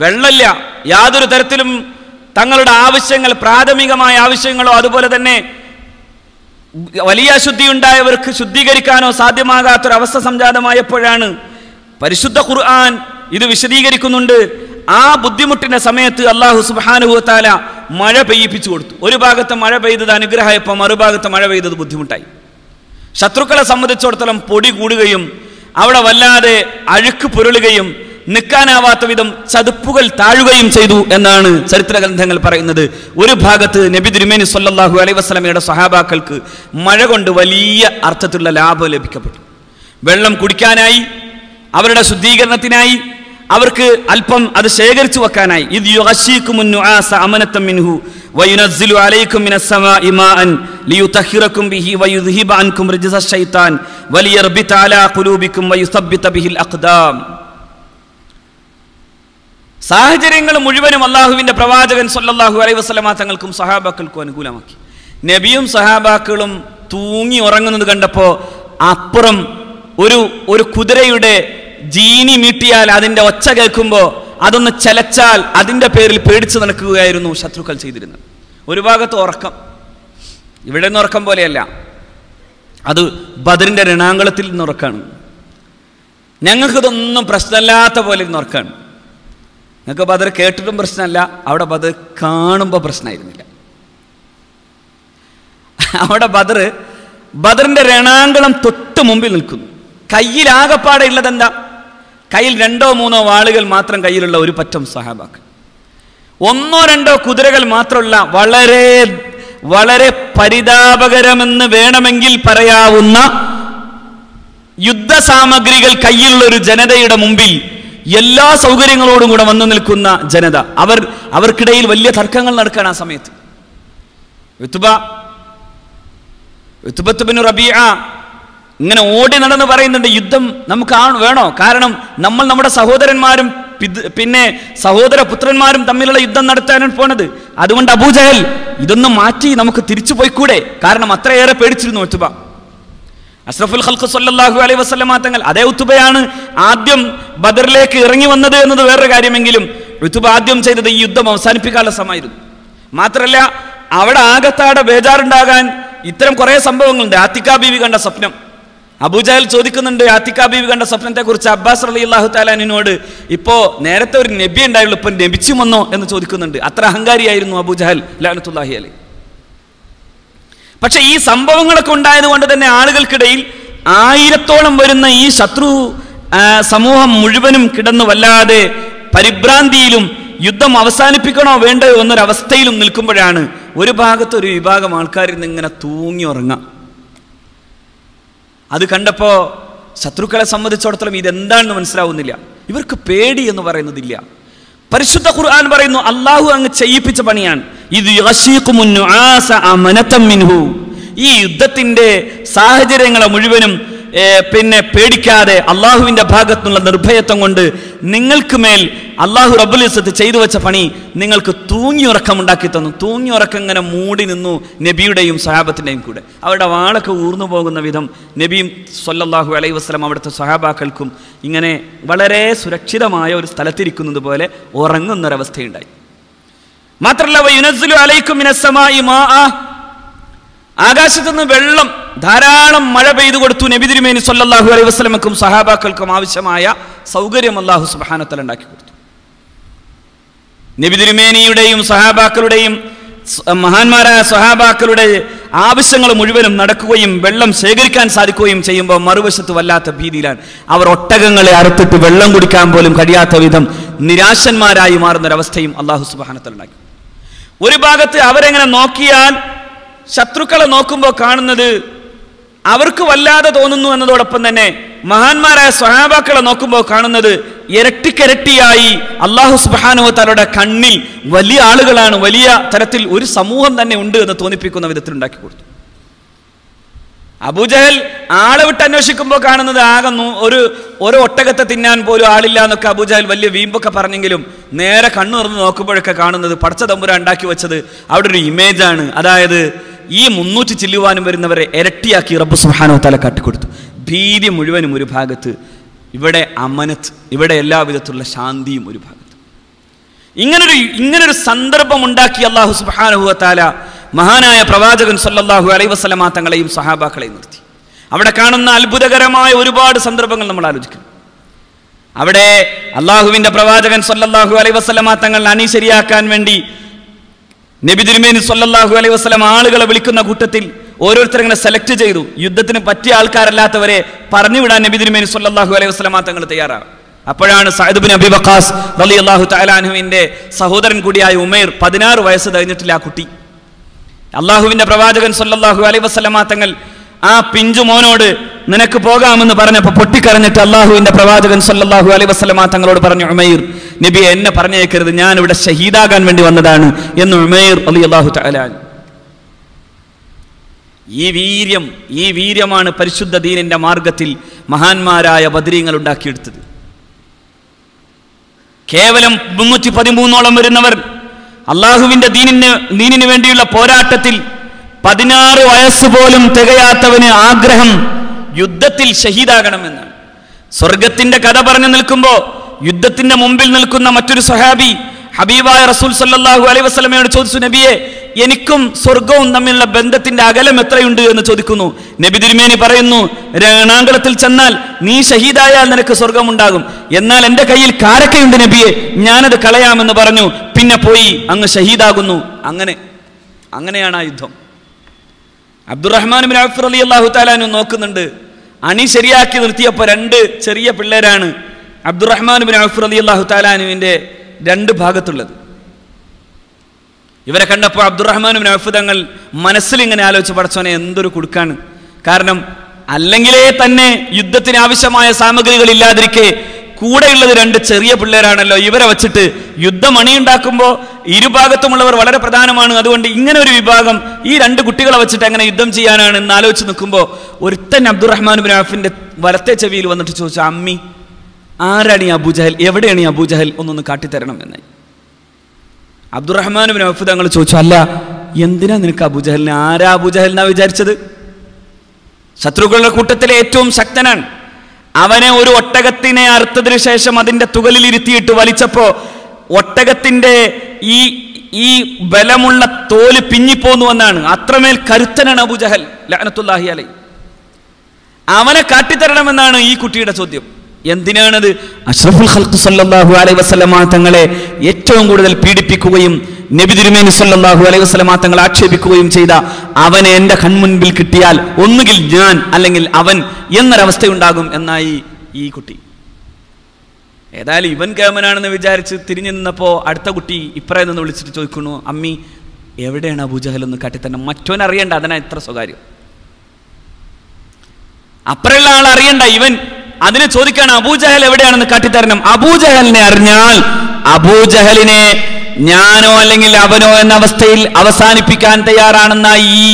വെള്ളമില്ല. യാതൊരു തരത്തിലും തങ്ങളുടെ ആവശ്യങ്ങൾ പ്രാഥമികമായ ആവശ്യങ്ങളോ അതുപോലെ തന്നെ വലിയ അശുദ്ധി ഉണ്ടായവർക്ക് ശുദ്ധീകരിക്കാനോ സാധ്യമാകാത്തൊരവസ്ഥ സംജാതമായപ്പോഴാണ് പരിശുദ്ധ ഖുർആൻ ഇത് വിശദീകരിക്കുന്നുണ്ട്. ആ ബുദ്ധിമുട്ടിന്റെ സമയത്ത് അള്ളാഹു സുബാനുഭവത്താല മഴ പെയ്യിപ്പിച്ചു കൊടുത്തു. ഒരു ഭാഗത്ത് മഴ പെയ്തത് അനുഗ്രഹമായപ്പോൾ മറുഭാഗത്ത് മഴ പെയ്തത് ബുദ്ധിമുട്ടായി. ശത്രുക്കളെ സംബന്ധിച്ചിടത്തോളം പൊടി കൂടുകയും അവിടെ വല്ലാതെ അഴുക്ക് പുരളുകയും നിൽക്കാനാവാത്ത വിധം ചതുപ്പുകൾ താഴുകയും ചെയ്തു എന്നാണ് ചരിത്ര ഗ്രന്ഥങ്ങൾ പറയുന്നത്. ഒരു ഭാഗത്ത് നബി തിരുമേനി സല്ലാഹു അലൈഹി വസ്ലമയുടെ സഹാബാക്കൾക്ക് മഴ കൊണ്ട് വലിയ അർത്ഥത്തിലുള്ള ലാഭം ലഭിക്കപ്പെട്ടു. വെള്ളം കുടിക്കാനായി അവരുടെ ശുദ്ധീകരണത്തിനായി അവർക്ക് അല്പം അത് ശേഖരിച്ചു വെക്കാനായി. ഇത് അലാ സാഹചര്യങ്ങൾ മുഴുവനും അള്ളാഹുവിന്റെ പ്രവാചകൻ സൊല്ലാഹു അലൈഹി വസല്ലമ തങ്ങൾക്കും സഹാബാക്കൾക്കും അനുകൂലമാക്കി. നബിയും സഹാബാക്കളും തൂങ്ങി ഉറങ്ങുന്നത് കണ്ടപ്പോൾ അപ്പുറം ഒരു ഒരു കുതിരയുടെ ജീനി മീട്ടിയാൽ അതിന്റെ ഒച്ച കേൾക്കുമ്പോൾ അതൊന്ന് ചലച്ചാൽ അതിന്റെ പേരിൽ പേടിച്ചു നടക്കുകയായിരുന്നു ശത്രുക്കൾ ചെയ്തിരുന്നത്. ഒരു ഭാഗത്ത് ഉറക്കം. ഇവിടെ നിന്ന് ഉറക്കം പോലെയല്ല. അത് ബദറിന്റെ രണാങ്കളത്തിൽ നിന്ന് ഉറക്കാണ്. ഞങ്ങൾക്കിതൊന്നും പ്രശ്നമില്ലാത്ത പോലെ ഇരുന്ന് ഉറക്കാണ്. നിങ്ങൾക്ക് ബദർ കേട്ടിട്ടും പ്രശ്നമല്ല. അവിടെ ബദർ കാണുമ്പോൾ പ്രശ്നമായിരുന്നില്ല. അവിടെ ബദർ ബദറിന്റെ രണാങ്കുളം തൊട്ട് മുമ്പിൽ നിൽക്കുന്നു. കയ്യിൽ ആകപ്പാടെ ഉള്ളതെന്താ കയ്യിൽ രണ്ടോ മൂന്നോ വാളുകൾ മാത്രം കയ്യിലുള്ള ഒരു പറ്റം സഹാബാക്കൾ ഒന്നോ രണ്ടോ കുതിരകൾ മാത്രമുള്ള വളരെ വളരെ പരിതാപകരമെന്ന് വേണമെങ്കിൽ പറയാവുന്ന യുദ്ധസാമഗ്രികൾ കയ്യിലുള്ള ഒരു ജനതയുടെ മുമ്പിൽ എല്ലാ സൗകര്യങ്ങളോടും കൂടെ വന്നു നിൽക്കുന്ന ജനത. അവർ അവർക്കിടയിൽ വലിയ തർക്കങ്ങൾ നടക്കാൻ ആ സമയത്ത്. ഇങ്ങനെ ഓടി നടന്ന് പറയുന്നുണ്ട് യുദ്ധം നമുക്ക് ആ വേണോ? കാരണം നമ്മൾ നമ്മുടെ സഹോദരന്മാരും പിന്നെ സഹോദര പുത്രന്മാരും തമ്മിലുള്ള യുദ്ധം നടത്താനാണ് പോണത്. അതുകൊണ്ട് അബൂജഹൽ ഇതൊന്നും മാറ്റി നമുക്ക് തിരിച്ചു പോയിക്കൂടെ കാരണം അത്രയേറെ പേടിച്ചിരുന്നു യുത്തുബ അഷ്റഫുൽ ഖൽഖ് സല്ലല്ലാഹു അലൈഹി വസല്ലമ തങ്ങൾ അതേ ഉത്തുബയാണ് ആദ്യം ബദറിലേക്ക് ഇറങ്ങി വന്നത് എന്നത് വേറൊരു കാര്യമെങ്കിലും ഉത്തുബ ആദ്യം ചെയ്തത് ഈ യുദ്ധം അവസാനിപ്പിക്കാനുള്ള സമയമായിരുന്നു. മാത്രമല്ല അവിടെ ആകത്താടെ ബേജാറുണ്ടാകാൻ ഇത്തരം കുറേ സംഭവങ്ങളുണ്ട്. ആത്തിക്ക ബീവി കണ്ട സ്വപ്നം. അബൂജാൽ ചോദിക്കുന്നുണ്ട് ആത്തിക്ക ബീവി കണ്ട സ്വപ്നത്തെ കുറിച്ച് അബ്ബാസ് അലി അള്ളാഹു താലാനിനോട് ഇപ്പോ നേരത്തെ ഒരു നബി ഉണ്ടായുള്ളൂ ഇപ്പൊ നബിച്ചു വന്നോ? എന്ന് ചോദിക്കുന്നുണ്ട്. അത്ര അഹങ്കാരിയായിരുന്നു അബൂജഹൽ ലാനത്തുല്ലാഹി അലി പക്ഷെ ഈ സംഭവങ്ങളൊക്കെ ഉണ്ടായത് കൊണ്ട് തന്നെ ആളുകൾക്കിടയിൽ ആയിരത്തോളം വരുന്ന ഈ ശത്രു സമൂഹം മുഴുവനും കിടന്നു വല്ലാതെ പരിഭ്രാന്തിയിലും യുദ്ധം അവസാനിപ്പിക്കണോ വേണ്ടോ എന്നൊരവസ്ഥയിലും നിൽക്കുമ്പോഴാണ് ഒരു ഭാഗത്ത് ഒരു വിഭാഗം ആൾക്കാരിൽ നിന്ന് ഇങ്ങനെ തൂങ്ങി ഉറങ്ങാം അത് കണ്ടപ്പോൾ ശത്രുക്കളെ സംബന്ധിച്ചിടത്തോളം ഇതെന്താണെന്ന് മനസ്സിലാവുന്നില്ല. ഇവർക്ക് പേടി എന്ന് പറയുന്നതില്ല. പരിശുദ്ധ ഖുർആൻ പറയുന്നു അള്ളാഹു അങ്ങ് ചെയ്യിപ്പിച്ച പണിയാണ് ഇത് മിൻഹു. ഈ യുദ്ധത്തിന്റെ സാഹചര്യങ്ങളെ മുഴുവനും പിന്നെ പേടിക്കാതെ അള്ളാഹുവിന്റെ ഭാഗത്തുള്ള നിർഭയത്വം കൊണ്ട് നിങ്ങൾക്ക് മേൽ അള്ളാഹു റബുലിസത്ത് ചെയ്തു വെച്ച പണി നിങ്ങൾക്ക് തൂങ്ങിയുറക്കം ഉണ്ടാക്കി തന്നു. തൂങ്ങിയുറക്കം ഇങ്ങനെ മൂടി നിന്നു നബിയുടെയും സഹാബത്തിന്റെയും കൂടെ. അവരുടെ വാളൊക്കെ ഊർന്നു പോകുന്ന വിധം നബിയും സൊല്ലാഹു അലൈഹി വസ്ലം അവിടുത്തെ സഹാബാക്കൾക്കും ഇങ്ങനെ വളരെ സുരക്ഷിതമായ ഒരു സ്ഥലത്തിരിക്കുന്നത് പോലെ ഉറങ്ങുന്നൊരവസ്ഥയുണ്ടായി. മാത്രല്ല വയുനസ്സുലു അലൈക്കും മിനസ്സമായി മാആ ആകാശത്തു നിന്ന് വെള്ളം ധാരാളം മഴ പെയ്തു കൊടുത്തു നബി തിരുമേനി സല്ലല്ലാഹു അലൈഹി വസ്ലമക്കും സഹാബാക്കൾക്കും ആവശ്യമായ സൗകര്യം അള്ളാഹു സുബാനത്തൽ ഉണ്ടാക്കി കൊടുത്തു. നബി തിരുമേനിയുടെയും സഹാബാക്കളുടെയും മഹാന്മാരായ സഹാബാക്കളുടെ ആവശ്യങ്ങൾ മുഴുവനും നടക്കുകയും വെള്ളം ശേഖരിക്കാൻ സാധിക്കുകയും ചെയ്യുമ്പോൾ മറുവശത്ത് വല്ലാത്ത ഭീതിയിലാണ്. അവർ ഒട്ടകങ്ങളെ അറുത്തിട്ട് വെള്ളം കുടിക്കാൻ പോലും കഴിയാത്ത വിധം നിരാശന്മാരായി മാറുന്നൊരവസ്ഥയും അള്ളാഹു സുബാനത്തുണ്ടാക്കി ഒരു ഭാഗത്ത് അവരെങ്ങനെ നോക്കിയാൽ ശത്രുക്കളെ നോക്കുമ്പോൾ കാണുന്നത് അവർക്ക് വല്ലാതെ തോന്നുന്നു എന്നതോടൊപ്പം തന്നെ മഹാന്മാരായ സ്വഹാബാക്കളെ നോക്കുമ്പോൾ കാണുന്നത് ഇരട്ടിക്കരട്ടിയായി അള്ളാഹു സുബാനുവത്താലയുടെ കണ്ണിൽ വലിയ ആളുകളാണ് വലിയ തരത്തിൽ ഒരു സമൂഹം തന്നെ ഉണ്ട് എന്ന് തോന്നിപ്പിക്കുന്ന വിധത്തിൽ ഉണ്ടാക്കി കൊടുത്തു. അബൂജഹൽ ആളെ വിട്ട് അന്വേഷിക്കുമ്പോൾ കാണുന്നത് ആകെ ഒരു ഒരു ഒട്ടകത്തെ തിന്നാൻ പോലും ആളില്ല എന്നൊക്കെ അബൂജഹൽ വലിയ വീമ്പൊക്കെ പറഞ്ഞെങ്കിലും നേരെ കണ്ണു തുറന്ന് നോക്കുമ്പോഴൊക്കെ കാണുന്നത് പടച്ച തമ്പുര ഉണ്ടാക്കി വെച്ചത് അവിടെ ഒരു ഇമേജാണ് അതായത് ഈ മുന്നൂറ്റി ചില്ലുവാനും വരുന്നവരെ ഇരട്ടിയാക്കി റബ്ബ് സുഹാനോ തല കാട്ടിക്കൊടുത്തു. ഭീതി മുഴുവനും ഒരു ഭാഗത്ത് ഇവിടെ അമനത്ത് ഇവിടെ എല്ലാവിധത്തിലുള്ള ശാന്തിയും ഒരു ഭാഗത്ത്. ഇങ്ങനൊരു ഇങ്ങനൊരു സന്ദർഭം ഉണ്ടാക്കി അള്ളാഹു സുബാനുഹുവ താല മഹാനായ പ്രവാചകൻ സല്ലാഹു അലൈഹി വസല്ലമ തങ്ങളെയും സഹാബാക്കളെയും നിർത്തി. അവിടെ കാണുന്ന അത്ഭുതകരമായ ഒരുപാട് സന്ദർഭങ്ങൾ നമ്മൾ ആലോചിക്കണം അവിടെ അള്ളാഹുവിന്റെ പ്രവാചകൻ സല്ലാഹു അലൈഹി വസല്ലമ തങ്ങൾ അണി ശരിയാക്കാൻ വേണ്ടി നബി തിരുമേനി സല്ലല്ലാഹു അലൈഹി വസല്ലം ആളുകളെ വിളിക്കുന്ന കൂട്ടത്തിൽ ഓരോരുത്തർ ഇങ്ങനെ സെലക്ട് ചെയ്തു. യുദ്ധത്തിന് പറ്റിയ ആൾക്കാരല്ലാത്തവരെ പറഞ്ഞു വിടാൻ നബി തിരുമേനി സല്ലല്ലാഹു അലൈഹി വസല്ലമ തങ്ങൾ തയ്യാറാണ്. അപ്പോഴാണ് സഹദുബിൻ ബിൻ അബി വക്കാസ് അലി അള്ളാഹു അൻഹുവിന്റെ സഹോദരൻ കൂടിയായ ഉമേർ പതിനാറ് വയസ്സ് കഴിഞ്ഞിട്ടില്ല ആ കുട്ടി. അള്ളാഹുവിന്റെ പ്രവാചകൻ സല്ലല്ലാഹു അലൈഹി വസല്ലമ തങ്ങൾ ആ പിഞ്ചു മോനോട് നിനക്ക് പോകാമെന്ന് പറഞ്ഞപ്പോൾ പൊട്ടിക്കരഞ്ഞിട്ട് അള്ളാഹുവിന്റെ പ്രവാചകൻ സല്ലാഹു അലൈ വസല്ലമ തങ്ങളോട് പറഞ്ഞു ഉമൈർ നബി എന്നെ പറഞ്ഞേക്കരുത്. ഞാൻ ഇവിടെ ഷഹീദാകാൻ വേണ്ടി വന്നതാണ് എന്ന് ഉമൈർ അലി അള്ളാഹു തലാൻ ഈ വീര്യം ഈ വീര്യമാണ് പരിശുദ്ധ ദീനിന്റെ മാർഗത്തിൽ മഹാന്മാരായ ബദരീങ്ങൾ ഉണ്ടാക്കിയെടുത്തത്. കേവലം മുന്നൂറ്റി പതിമൂന്നോളം വരുന്നവർ അള്ളാഹുവിന്റെ ദീനിന് ദീനിന് വേണ്ടിയുള്ള പോരാട്ടത്തിൽ പതിനാറ് വയസ്സ് പോലും തികയാത്തവന് ആഗ്രഹം യുദ്ധത്തിൽ ഷഹീദാകണമെന്നാണ് സ്വർഗത്തിന്റെ കഥ പറഞ്ഞു നിൽക്കുമ്പോ യുദ്ധത്തിന്റെ മുമ്പിൽ നിൽക്കുന്ന മറ്റൊരു സഹാബി ഹബീബായ റസൂൽ സല്ലാഹു അലൈ വസ്ലമയോട് ചോദിച്ചു നബിയെ എനിക്കും സ്വർഗവും തമ്മിലുള്ള ബന്ധത്തിന്റെ അകലം എത്രയുണ്ട്? എന്ന് ചോദിക്കുന്നു. നബി തിരുമേനി പറയുന്നു രണാങ്കളത്തിൽ ചെന്നാൽ നീ ഷഹീദായാൽ നിനക്ക് സ്വർഗമുണ്ടാകും. എന്നാൽ എന്റെ കയ്യിൽ കാരക്കയുണ്ട് നബിയെ ഞാനത് കളയാമെന്ന് പറഞ്ഞു. പിന്നെ പോയി അങ്ങ് ഷഹീദാകുന്നു. അങ്ങനെ അങ്ങനെയാണ് ആ യുദ്ധം. അബ്ദുറഹ്മാൻ ഔഫ് അലി അള്ളാഹു താലാനു നോക്കുന്നുണ്ട്. അണി ശരിയാക്കി നിർത്തിയപ്പോൾ രണ്ട് ചെറിയ പിള്ളേരാണ് അബ്ദുറഹ്മാൻ ബിൻ അഫർ അലി അള്ളാഹു താലാനുവിന്റെ രണ്ട് ഭാഗത്തുള്ളത്. ഇവരെ കണ്ടപ്പോൾ അബ്ദുറഹ്മാൻ ബിൻ അഫ് തങ്ങൾ മനസ്സിൽ ഇങ്ങനെ ആലോചിച്ച് പഠിച്ചോനെ എന്തൊരു കുടുക്കാണ്. കാരണം അല്ലെങ്കിലേ തന്നെ യുദ്ധത്തിന് ആവശ്യമായ സാമഗ്രികൾ ഇല്ലാതിരിക്കെ കൂടെയുള്ളത് രണ്ട് ചെറിയ പിള്ളേരാണല്ലോ. ഇവരെ വച്ചിട്ട് യുദ്ധമണി ഉണ്ടാക്കുമ്പോൾ ഇരുഭാഗത്തുമുള്ളവർ വളരെ പ്രധാനമാണ്. അതുകൊണ്ട് ഇങ്ങനെ ഒരു വിഭാഗം ഈ രണ്ട് കുട്ടികളെ വെച്ചിട്ട് എങ്ങനെ യുദ്ധം ചെയ്യാനാണ് എന്ന് ആലോചിച്ച് നിൽക്കുമ്പോൾ ഒരുത്തൻ അബ്ദുറഹ്മാൻ ബിൻ ആഫിന്റെ വലത്തെ ചെവിയിൽ വന്നിട്ട് ചോദിച്ചു അമ്മി ആരാണ് ഈ അബൂജഹൽ എവിടെയാണ് ഈ അബൂജഹൽ ഒന്നൊന്ന് കാട്ടിത്തരണം എന്നായി അബ്ദുറഹ്മാൻ ബിൻ തങ്ങൾ ചോദിച്ചു അല്ല എന്തിനാ നിനക്ക് അബൂജഹലിനെ ആരാ അബൂജഹൽ എന്നാ വിചാരിച്ചത്? ശത്രുക്കളുടെ കൂട്ടത്തിലെ ഏറ്റവും ശക്തനാണ് അവനെ ഒരു ഒട്ടകത്തിനെ അറുത്തതിനു ശേഷം അതിന്റെ തുകലിൽ ഇരുത്തിയിട്ട് വലിച്ചപ്പോ ഒട്ടകത്തിന്റെ ഈ ഈ ബലമുള്ള തോൽ പിഞ്ഞിപ്പോന്നുവെന്നാണ് അത്രമേൽ കരുത്തനാണ് അബുജഹൽ ലഅനത്തുല്ലാഹി അലൈ അവനെ കാട്ടിത്തരണമെന്നാണ് ഈ കുട്ടിയുടെ ചോദ്യം. എന്തിനാണത്? അഷ്റഫുൽ ഖൽഖ് സല്ലല്ലാഹു അലൈഹി വസല്ലമ തങ്ങളെ ഏറ്റവും കൂടുതൽ പീഡിപ്പിക്കുകയും നബി തിരുമേനി സല്ലല്ലാഹു അലൈഹി വസല്ലമ തങ്ങളെ ആക്ഷേപിക്കുകയും ചെയ്ത അവനെ എന്റെ കൺമുൻപിൽ കിട്ടിയാൽ ഒന്നുകിൽ ഞാൻ അല്ലെങ്കിൽ അവൻ എന്നൊരവസ്ഥയുണ്ടാകും എന്നായി ഈ കുട്ടി. ഏതായാലും ഇവൻ കേമനാണെന്ന് വിചാരിച്ച് തിരിഞ്ഞു നിന്നപ്പോൾ അടുത്ത കുട്ടി ഇപ്പറേ നിന്ന് വിളിച്ചിട്ട് ചോദിക്കുന്നു അമ്മി എവിടെയാണ് അബൂജഹൽ എന്ന് കാട്ടിത്തന്നെ മറ്റോൻ അറിയണ്ട അതിനാ ഇത്ര സ്വകാര്യം. അപ്പുറമുള്ള ആൾ അറിയണ്ട ഇവൻ അതിനെ ചോദിക്കാണ് അബൂജഹൽ എവിടെയാണെന്ന് കാട്ടിത്തരണം. അബൂജഹലിനെ അറിഞ്ഞാൽ അബൂജഹലിനെ ഞാനോ അല്ലെങ്കിൽ അവനോ എന്ന അവസ്ഥയിൽ അവസാനിപ്പിക്കാൻ തയ്യാറാണെന്നായി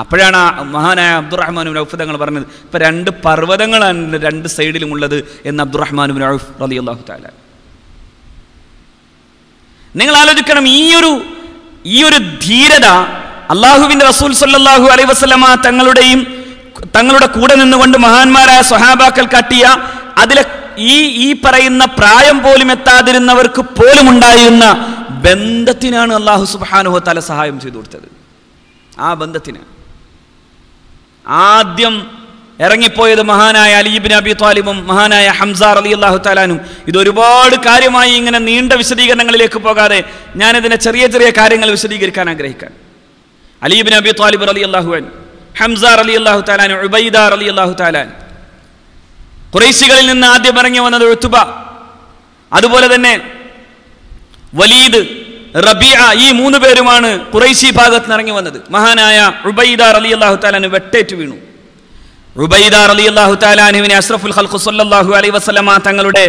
അപ്പോഴാണ് മഹാനായ അബ്ദുറഹ്മാൻ ഔഫ് തങ്ങൾ പറഞ്ഞത്. ഇപ്പൊ രണ്ട് പർവതങ്ങളാണ് രണ്ട് സൈഡിലും ഉള്ളത് എന്ന് അബ്ദുറഹ്മാൻ ഔഫ് നിങ്ങൾ ആലോചിക്കണം ഈ ഒരു ഈ ഒരു ധീരത അള്ളാഹുവിന്റെ റസൂൽ സല്ലാഹു അലൈഹി വസല്ലമ തങ്ങളുടെയും തങ്ങളുടെ കൂടെ നിന്നുകൊണ്ട് മഹാന്മാരായ സ്വഹാബാക്കൾ കാട്ടിയ അതിലെ ഈ ഈ പറയുന്ന പ്രായം പോലും എത്താതിരുന്നവർക്ക് പോലും ഉണ്ടായിരുന്ന ബന്ധത്തിനാണ് അള്ളാഹു സുബാനുഹു തല സഹായം ചെയ്തു കൊടുത്തത്. ആ ബന്ധത്തിന്. ആദ്യം ഇറങ്ങിപ്പോയത് മഹാനായ അലീബിൻ അബി താലിബും മഹാനായ ഹംസാർ അലി അള്ളാഹു താലാനും ഇത് ഒരുപാട് കാര്യമായി ഇങ്ങനെ നീണ്ട വിശദീകരണങ്ങളിലേക്ക് പോകാതെ ഞാനിതിനെ ചെറിയ ചെറിയ കാര്യങ്ങൾ വിശദീകരിക്കാൻ ആഗ്രഹിക്കാൻ. അലീബിൻ അബി താലിബ് അലി അള്ളാഹുൻ ഹംസാർ അലി അള്ളാഹു താലാൻ ഉബൈദാർ അലി അള്ളാഹു താലാൻ കുറേശികളിൽ നിന്ന് ആദ്യം ഇറങ്ങി വന്നത് ഉത്തുബ അതുപോലെ തന്നെ വലീദ് റബിയ ഈ മൂന്ന് പേരുമാണ് കുറൈശി ഭാഗത്ത് നിന്ന് ഇറങ്ങി വന്നത്. മഹാനായ ഉബൈദാർ അലി അള്ളാഹു താലാന് വെട്ടേറ്റ് വീണു. ഉബൈദാർ അലി അള്ളാഹു താലാനുവിനെ അഷ്റഫുൽ ഹൽഖു സല്ലാഹു അലൈ വസ്ലമ തങ്ങളുടെ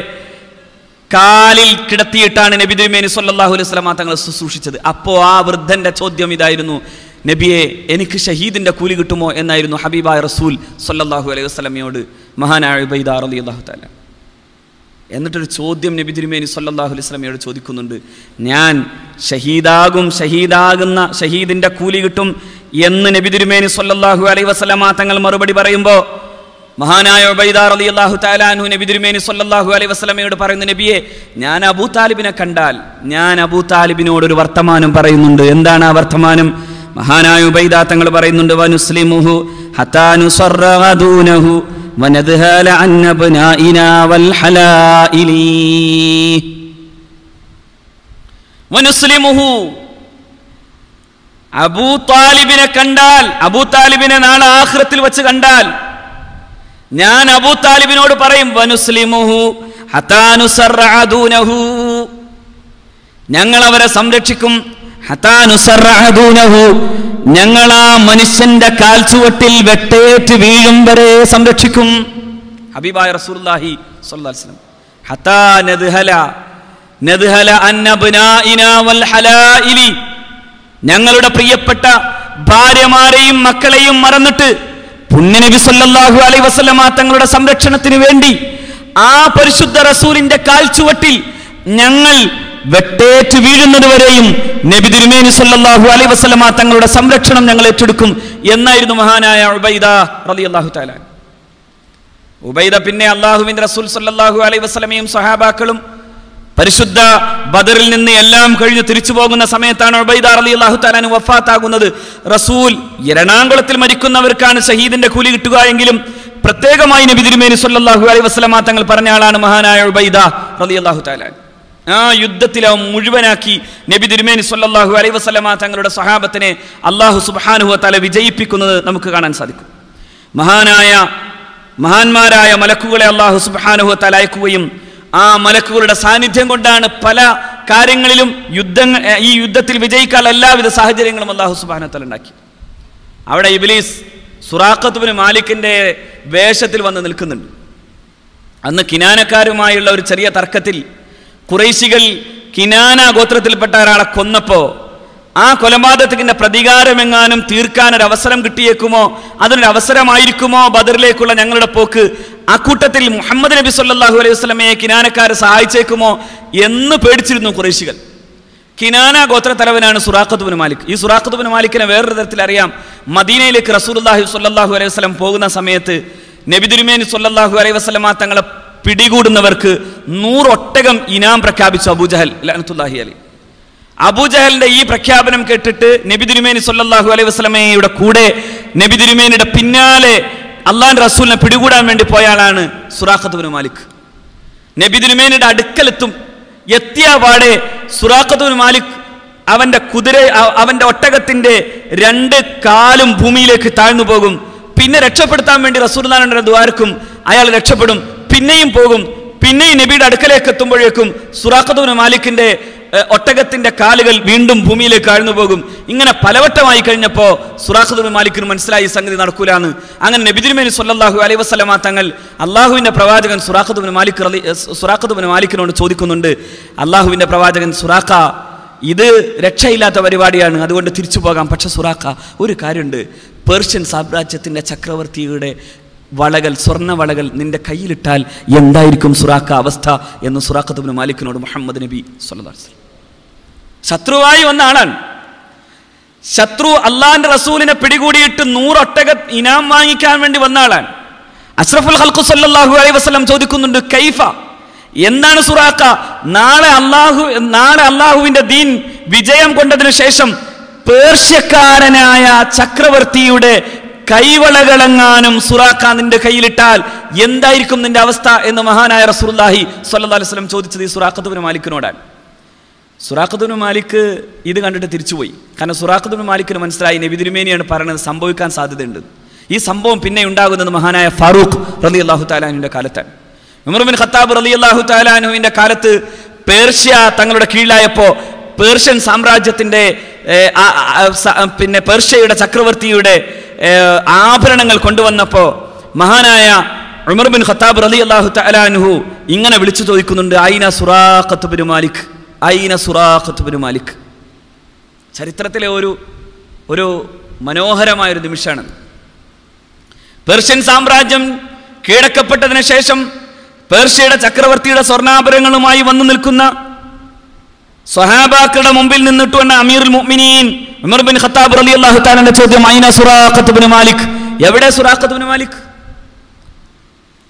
കാലിൽ കിടത്തിയിട്ടാണ് നബിദുമേനി സല്ലാഹു അലൈഹി വസല്ലമ തങ്ങൾ ശുശ്രൂഷിച്ചത്. അപ്പോൾ ആ വൃദ്ധന്റെ ചോദ്യം ഇതായിരുന്നു. നബിയെ എനിക്ക് ഷഹീദിന്റെ കൂലി കിട്ടുമോ എന്നായിരുന്നു ഹബീബായ റസൂൽ സല്ലാഹു അലൈഹി വസ്ലമയോട് മഹാനായ ഉബൈദാർ അലി അള്ളാഹു താല എന്നിട്ടൊരു ചോദ്യം നബി തിരുമേനി സല്ലാഹു അലൈഹി വസല്ലമയോട് ചോദിക്കുന്നുണ്ട്. ഞാൻ ഷഹീദാകും ഷഹീദാകുന്ന ഷഹീദിന്റെ കൂലി കിട്ടും എന്ന് നബി തിരുമേനി സല്ലാഹു അലൈഹി വസല്ലമ തങ്ങൾ മറുപടി പറയുമ്പോൾ മഹാനായ ഉബൈദാർ അലി അള്ളാഹു താലാനു നബി തിരുമേനി സല്ലാഹു അലൈഹി വസ്ലമയോട് പറയുന്ന നബിയെ ഞാൻ അബൂ താലിബിനെ കണ്ടാൽ ഞാൻ അബൂ താലിബിനോട് ഒരു വർത്തമാനം പറയുന്നുണ്ട്. എന്താണ് ആ വർത്തമാനം? മഹാനായ ഉബൈദ തങ്ങൾ പറയുന്നുണ്ട് വനുസ്ലിമുഹു ഹത്താനു സർറദൂനഹു വനദ്ഹാല അൻ അബ്നാഇനാ വൽ ഹലായിലി വനുസ്ലിമുഹു അബൂ താലിബിനെ കണ്ടാൽ അബൂ താലിബിനെ നാളെ ആഖിറത്തിൽ വെച്ച് കണ്ടാൽ ഞാൻ അബൂ താലിബിനോട് പറയും വനുസ്ലിമുഹു ഹത്താനുസറഅദൂനഹു ഞങ്ങൾ അവരെ സംരക്ഷിക്കും ഞങ്ങൾ ആ മനുഷ്യന്റെ കാൽച്ചുവട്ടിൽ വെട്ടേറ്റ് വീഴും വരെ സംരക്ഷിക്കും. ഹബീബായ അലൈഹി വസല്ലം. ഹത്താ നദ്ഹല. നദ്ഹല അൻ അബ്നാഇനാ വൽ ഹലായിലി ഞങ്ങളുടെ പ്രിയപ്പെട്ട ഭാര്യമാരെയും മക്കളെയും മറന്നിട്ട് പുണ്യനബി സല്ലല്ലാഹു അലൈഹി വസല്ലമ തങ്ങളുടെ സംരക്ഷണത്തിന് വേണ്ടി ആ പരിശുദ്ധ റസൂലിന്റെ കാൽച്ചുവട്ടിൽ ഞങ്ങൾ വെട്ടേറ്റ് വീഴുന്നത് വരെയും നബി തിരുമേനി സല്ലാഹു അലൈ വസല്ലമ തങ്ങളുടെ സംരക്ഷണം ഞങ്ങൾ ഏറ്റെടുക്കും എന്നായിരുന്നു മഹാനായ ഉബൈദ റളിയല്ലാഹു താലാൻ ഉബൈദ പിന്നെ അള്ളാഹുവിന്റെ റസൂൽ സല്ലാഹു അലൈ വസ്ലമയും സഹാബാക്കളും പരിശുദ്ധ ബദറിൽ നിന്ന് എല്ലാം കഴിഞ്ഞ് തിരിച്ചു പോകുന്ന സമയത്താണ് ഉബൈദ അലി അള്ളാഹു താലാൻ വഫാത്താകുന്നത്. റസൂൽ എറണാകുളത്തിൽ മരിക്കുന്നവർക്കാണ് ഷഹീദിന്റെ കൂലി കിട്ടുക എങ്കിലും പ്രത്യേകമായി നബി തിരുമേനി സല്ലാഹു അലൈ വസല്ലമ തങ്ങൾ പറഞ്ഞ ആളാണ് മഹാനായ ഉബൈദ റലി അള്ളാഹു താലാൻ ആ യുദ്ധത്തിൽ അവൻ മുഴുവനാക്കി. നബി തിരുമേനി സല്ലാഹു അലൈ വസല്ലമ തങ്ങളുടെ സഹാബത്തിനെ അള്ളാഹു സുബ്ഹാനഹു തല വിജയിപ്പിക്കുന്നത് നമുക്ക് കാണാൻ സാധിക്കും. മഹാനായ മഹാന്മാരായ മലക്കുകളെ അള്ളാഹു സുബ്ഹാനഹു തല അയക്കുകയും ആ മലക്കുകളുടെ സാന്നിധ്യം കൊണ്ടാണ് പല കാര്യങ്ങളിലും യുദ്ധങ്ങൾ ഈ യുദ്ധത്തിൽ വിജയിക്കാനുള്ള എല്ലാവിധ സാഹചര്യങ്ങളും അള്ളാഹു സുബാനത്തൽ ഉണ്ടാക്കി. അവിടെ ഇബിലീസ് സുറാഖത്തുബിന് മാലിക്കിന്റെ വേഷത്തിൽ വന്ന് നിൽക്കുന്നുണ്ട്. അന്ന് കിനാനക്കാരുമായുള്ള ഒരു ചെറിയ തർക്കത്തിൽ കുറേശികൾ കിനാന ഗോത്രത്തിൽപ്പെട്ട ഒരാളെ കൊന്നപ്പോ ആ കൊലപാതകത്തിന്റെ പ്രതികാരമെങ്ങാനും തീർക്കാൻ ഒരു അവസരം കിട്ടിയേക്കുമോ? അതിനൊരു അവസരമായിരിക്കുമോ ബദറിലേക്കുള്ള ഞങ്ങളുടെ പോക്ക്? ആ കൂട്ടത്തിൽ മുഹമ്മദ് നബി സല്ലാഹു അലൈഹി വസ്ലമയെ കിനാനക്കാരെ സഹായിച്ചേക്കുമോ എന്ന് പേടിച്ചിരുന്നു കുറേശികൾ. കിനാന ഗോത്ര തലവനാണ് സുറാഖത്തുബിന് മാലിക്. ഈ സുറാഖത്തുബിന് മാലിക്കിനെ വേറൊരു തരത്തിൽ അറിയാം. മദീനയിലേക്ക് റസൂലുള്ളാഹി സല്ലാഹു അലൈഹി വസ്ലം പോകുന്ന സമയത്ത് നബി തിരുമേനി സ്വല്ലല്ലാഹു അലൈഹി വസല്ലമ തങ്ങളെ പിടികൂടുന്നവർക്ക് നൂറൊട്ടകം ഇനാം പ്രഖ്യാപിച്ചു അബൂജഹൽ അലൈഹി അബൂജഹലിന്റെ ഈ പ്രഖ്യാപനം കേട്ടിട്ട് നബി തിരുമേനി സല്ലാഹു അലൈഹി വസല്ലമയുടെ കൂടെ നബി തിരുമേനിയുടെ പിന്നാലെ അള്ളാൻ റസൂലിനെ പിടികൂടാൻ വേണ്ടി പോയ ആളാണ് സുറാഖത്തുബിന് മാലിക്. നബി തിരുമേനിയുടെ അടുക്കലെത്തും എത്തിയ പാടെ സുറാഖത്തുബിന് മാലിക് അവന്റെ കുതിര അവന്റെ ഒട്ടകത്തിന്റെ രണ്ട് കാലും ഭൂമിയിലേക്ക് താഴ്ന്നു പോകും. പിന്നെ രക്ഷപ്പെടുത്താൻ വേണ്ടി റസൂൽദാനുടെ ദ്വാരക്കും അയാൾ രക്ഷപ്പെടും. പിന്നെയും പോകും. പിന്നെയും നബിയുടെ അടുക്കലേക്ക് എത്തുമ്പോഴേക്കും സുറാഖത്തുബിന് മാലിക്കിന്റെ ഒട്ടകത്തിന്റെ കാലുകൾ വീണ്ടും ഭൂമിയിലേക്ക് ആഴ്ന്നു പോകും. ഇങ്ങനെ പലവട്ടമായി കഴിഞ്ഞപ്പോൾ സുറാഖുദ് മാലിക്കിന് മനസ്സിലായി സംഗതി നടക്കൂലാണ് അങ്ങനെ നബിദിരുമേനി സല്ലാഹു അലൈ വസല്ലമ തങ്ങൾ അള്ളാഹുവിന്റെ പ്രവാചകൻ സുറാഖുദ് മാലിക് റളി- ഏഹ്, സുറാഖുദ് മാലിക്കിനോട് ചോദിക്കുന്നുണ്ട്. അള്ളാഹുവിന്റെ പ്രവാചകൻ സുറാഖ ഇത് രക്ഷയില്ലാത്ത പരിപാടിയാണ് അതുകൊണ്ട് തിരിച്ചു പോകാം. പക്ഷെ സുറാഖ ഒരു കാര്യമുണ്ട്. പേർഷ്യൻ സാമ്രാജ്യത്തിന്റെ ചക്രവർത്തിയുടെ വളകൾ സ്വർണ വളകൾ നിന്റെ കയ്യിലിട്ടാൽ എന്തായിരിക്കും സുറാക്ക അവസ്ഥ എന്ന് സുറാഖത്തുബിന് മാലിക്കിനോട് മുഹമ്മദ് നബി വസല്ലം. ശത്രുവായി വന്ന ആളാണ്. ശത്രു അള്ളാന്റെ റസൂലിനെ പിടികൂടിയിട്ട് നൂറൊട്ടക ഇനാം വാങ്ങിക്കാൻ വേണ്ടി വന്ന ആളാണ്. അഷ്റഫുൽ ഹൽക്കു സല്ലാഹു അലൈഹി വസ്ലം ചോദിക്കുന്നുണ്ട് കൈഫ എന്താണ് സുറാക്ക നാളെ അള്ളാഹു നാളെ അള്ളാഹുവിന്റെ ദീൻ വിജയം കൊണ്ടതിനു ശേഷം പേർഷ്യക്കാരനായ ചക്രവർത്തിയുടെ കൈവളകളെങ്ങാനും സുറാക്ക നിന്റെ കയ്യിലിട്ടാൽ എന്തായിരിക്കും നിന്റെ അവസ്ഥ എന്ന് മഹാനായ റസൂലുള്ളാഹി സ്വല്ലല്ലാഹു അലൈഹി വസല്ലം ചോദിച്ചത് ഈ സുറാഖത്തുബിന് മാലിക്കിനോടാണ്. സുറാഖത്തുബിന് മാലിക്ക് ഇത് കണ്ടിട്ട് തിരിച്ചുപോയി. കാരണം സുറാഖത്തുബിന് മാലിക്കിന് മനസ്സിലായി നബി തിരുമേനിയാണ് പറയുന്നത് സംഭവിക്കാൻ സാധ്യതയുണ്ട്. ഈ സംഭവം പിന്നെ ഉണ്ടാകുന്നത് മഹാനായ ഫാറൂഖ് റലി അള്ളാഹു താലാനുവിന്റെ കാലത്താണ് ഉമർബിൻ ഖത്താബ് റലി അള്ളാഹു താലാനുവിന്റെ കാലത്ത് പേർഷ്യ തങ്ങളുടെ കീഴിലായപ്പോ പേർഷ്യൻ സാമ്രാജ്യത്തിന്റെ ഏ, ആ- ആ- സ- പിന്നെ പേർഷ്യയുടെ ചക്രവർത്തിയുടെ ആഭരണങ്ങൾ കൊണ്ടുവന്നപ്പോൾ മഹാനായ ഉമർ ബിൻ ഖത്താബ് റലി അള്ളാഹു തലാൻഹു ഇങ്ങനെ വിളിച്ചു ചോദിക്കുന്നുണ്ട് ഐന സുറാഖത്ത് ബിൻ മാലിക്? ഐന സുറാഖത്ത് ബിൻ മാലിക്? ചരിത്രത്തിലെ ഒരു ഒരു മനോഹരമായൊരു നിമിഷമാണ്. പേർഷ്യൻ സാമ്രാജ്യം കീഴക്കപ്പെട്ടതിന് ശേഷം പേർഷ്യയുടെ ചക്രവർത്തിയുടെ സ്വർണാഭരണങ്ങളുമായി വന്നു നിൽക്കുന്ന സ്വഹാബാക്കളുടെ മുമ്പിൽ നിന്നിട്ട് വന്ന അമീറുൽ മുഅ്മിനീൻ ഉമർ ബിൻ ഖത്താബ് റളിയല്ലാഹു തആലയുടെ ചോദ്യം ഐന സുറാഖത്ത് ബിൻ മാലിക്? എവിടെ സുറാഖത്ത് ബിൻ മാലിക്?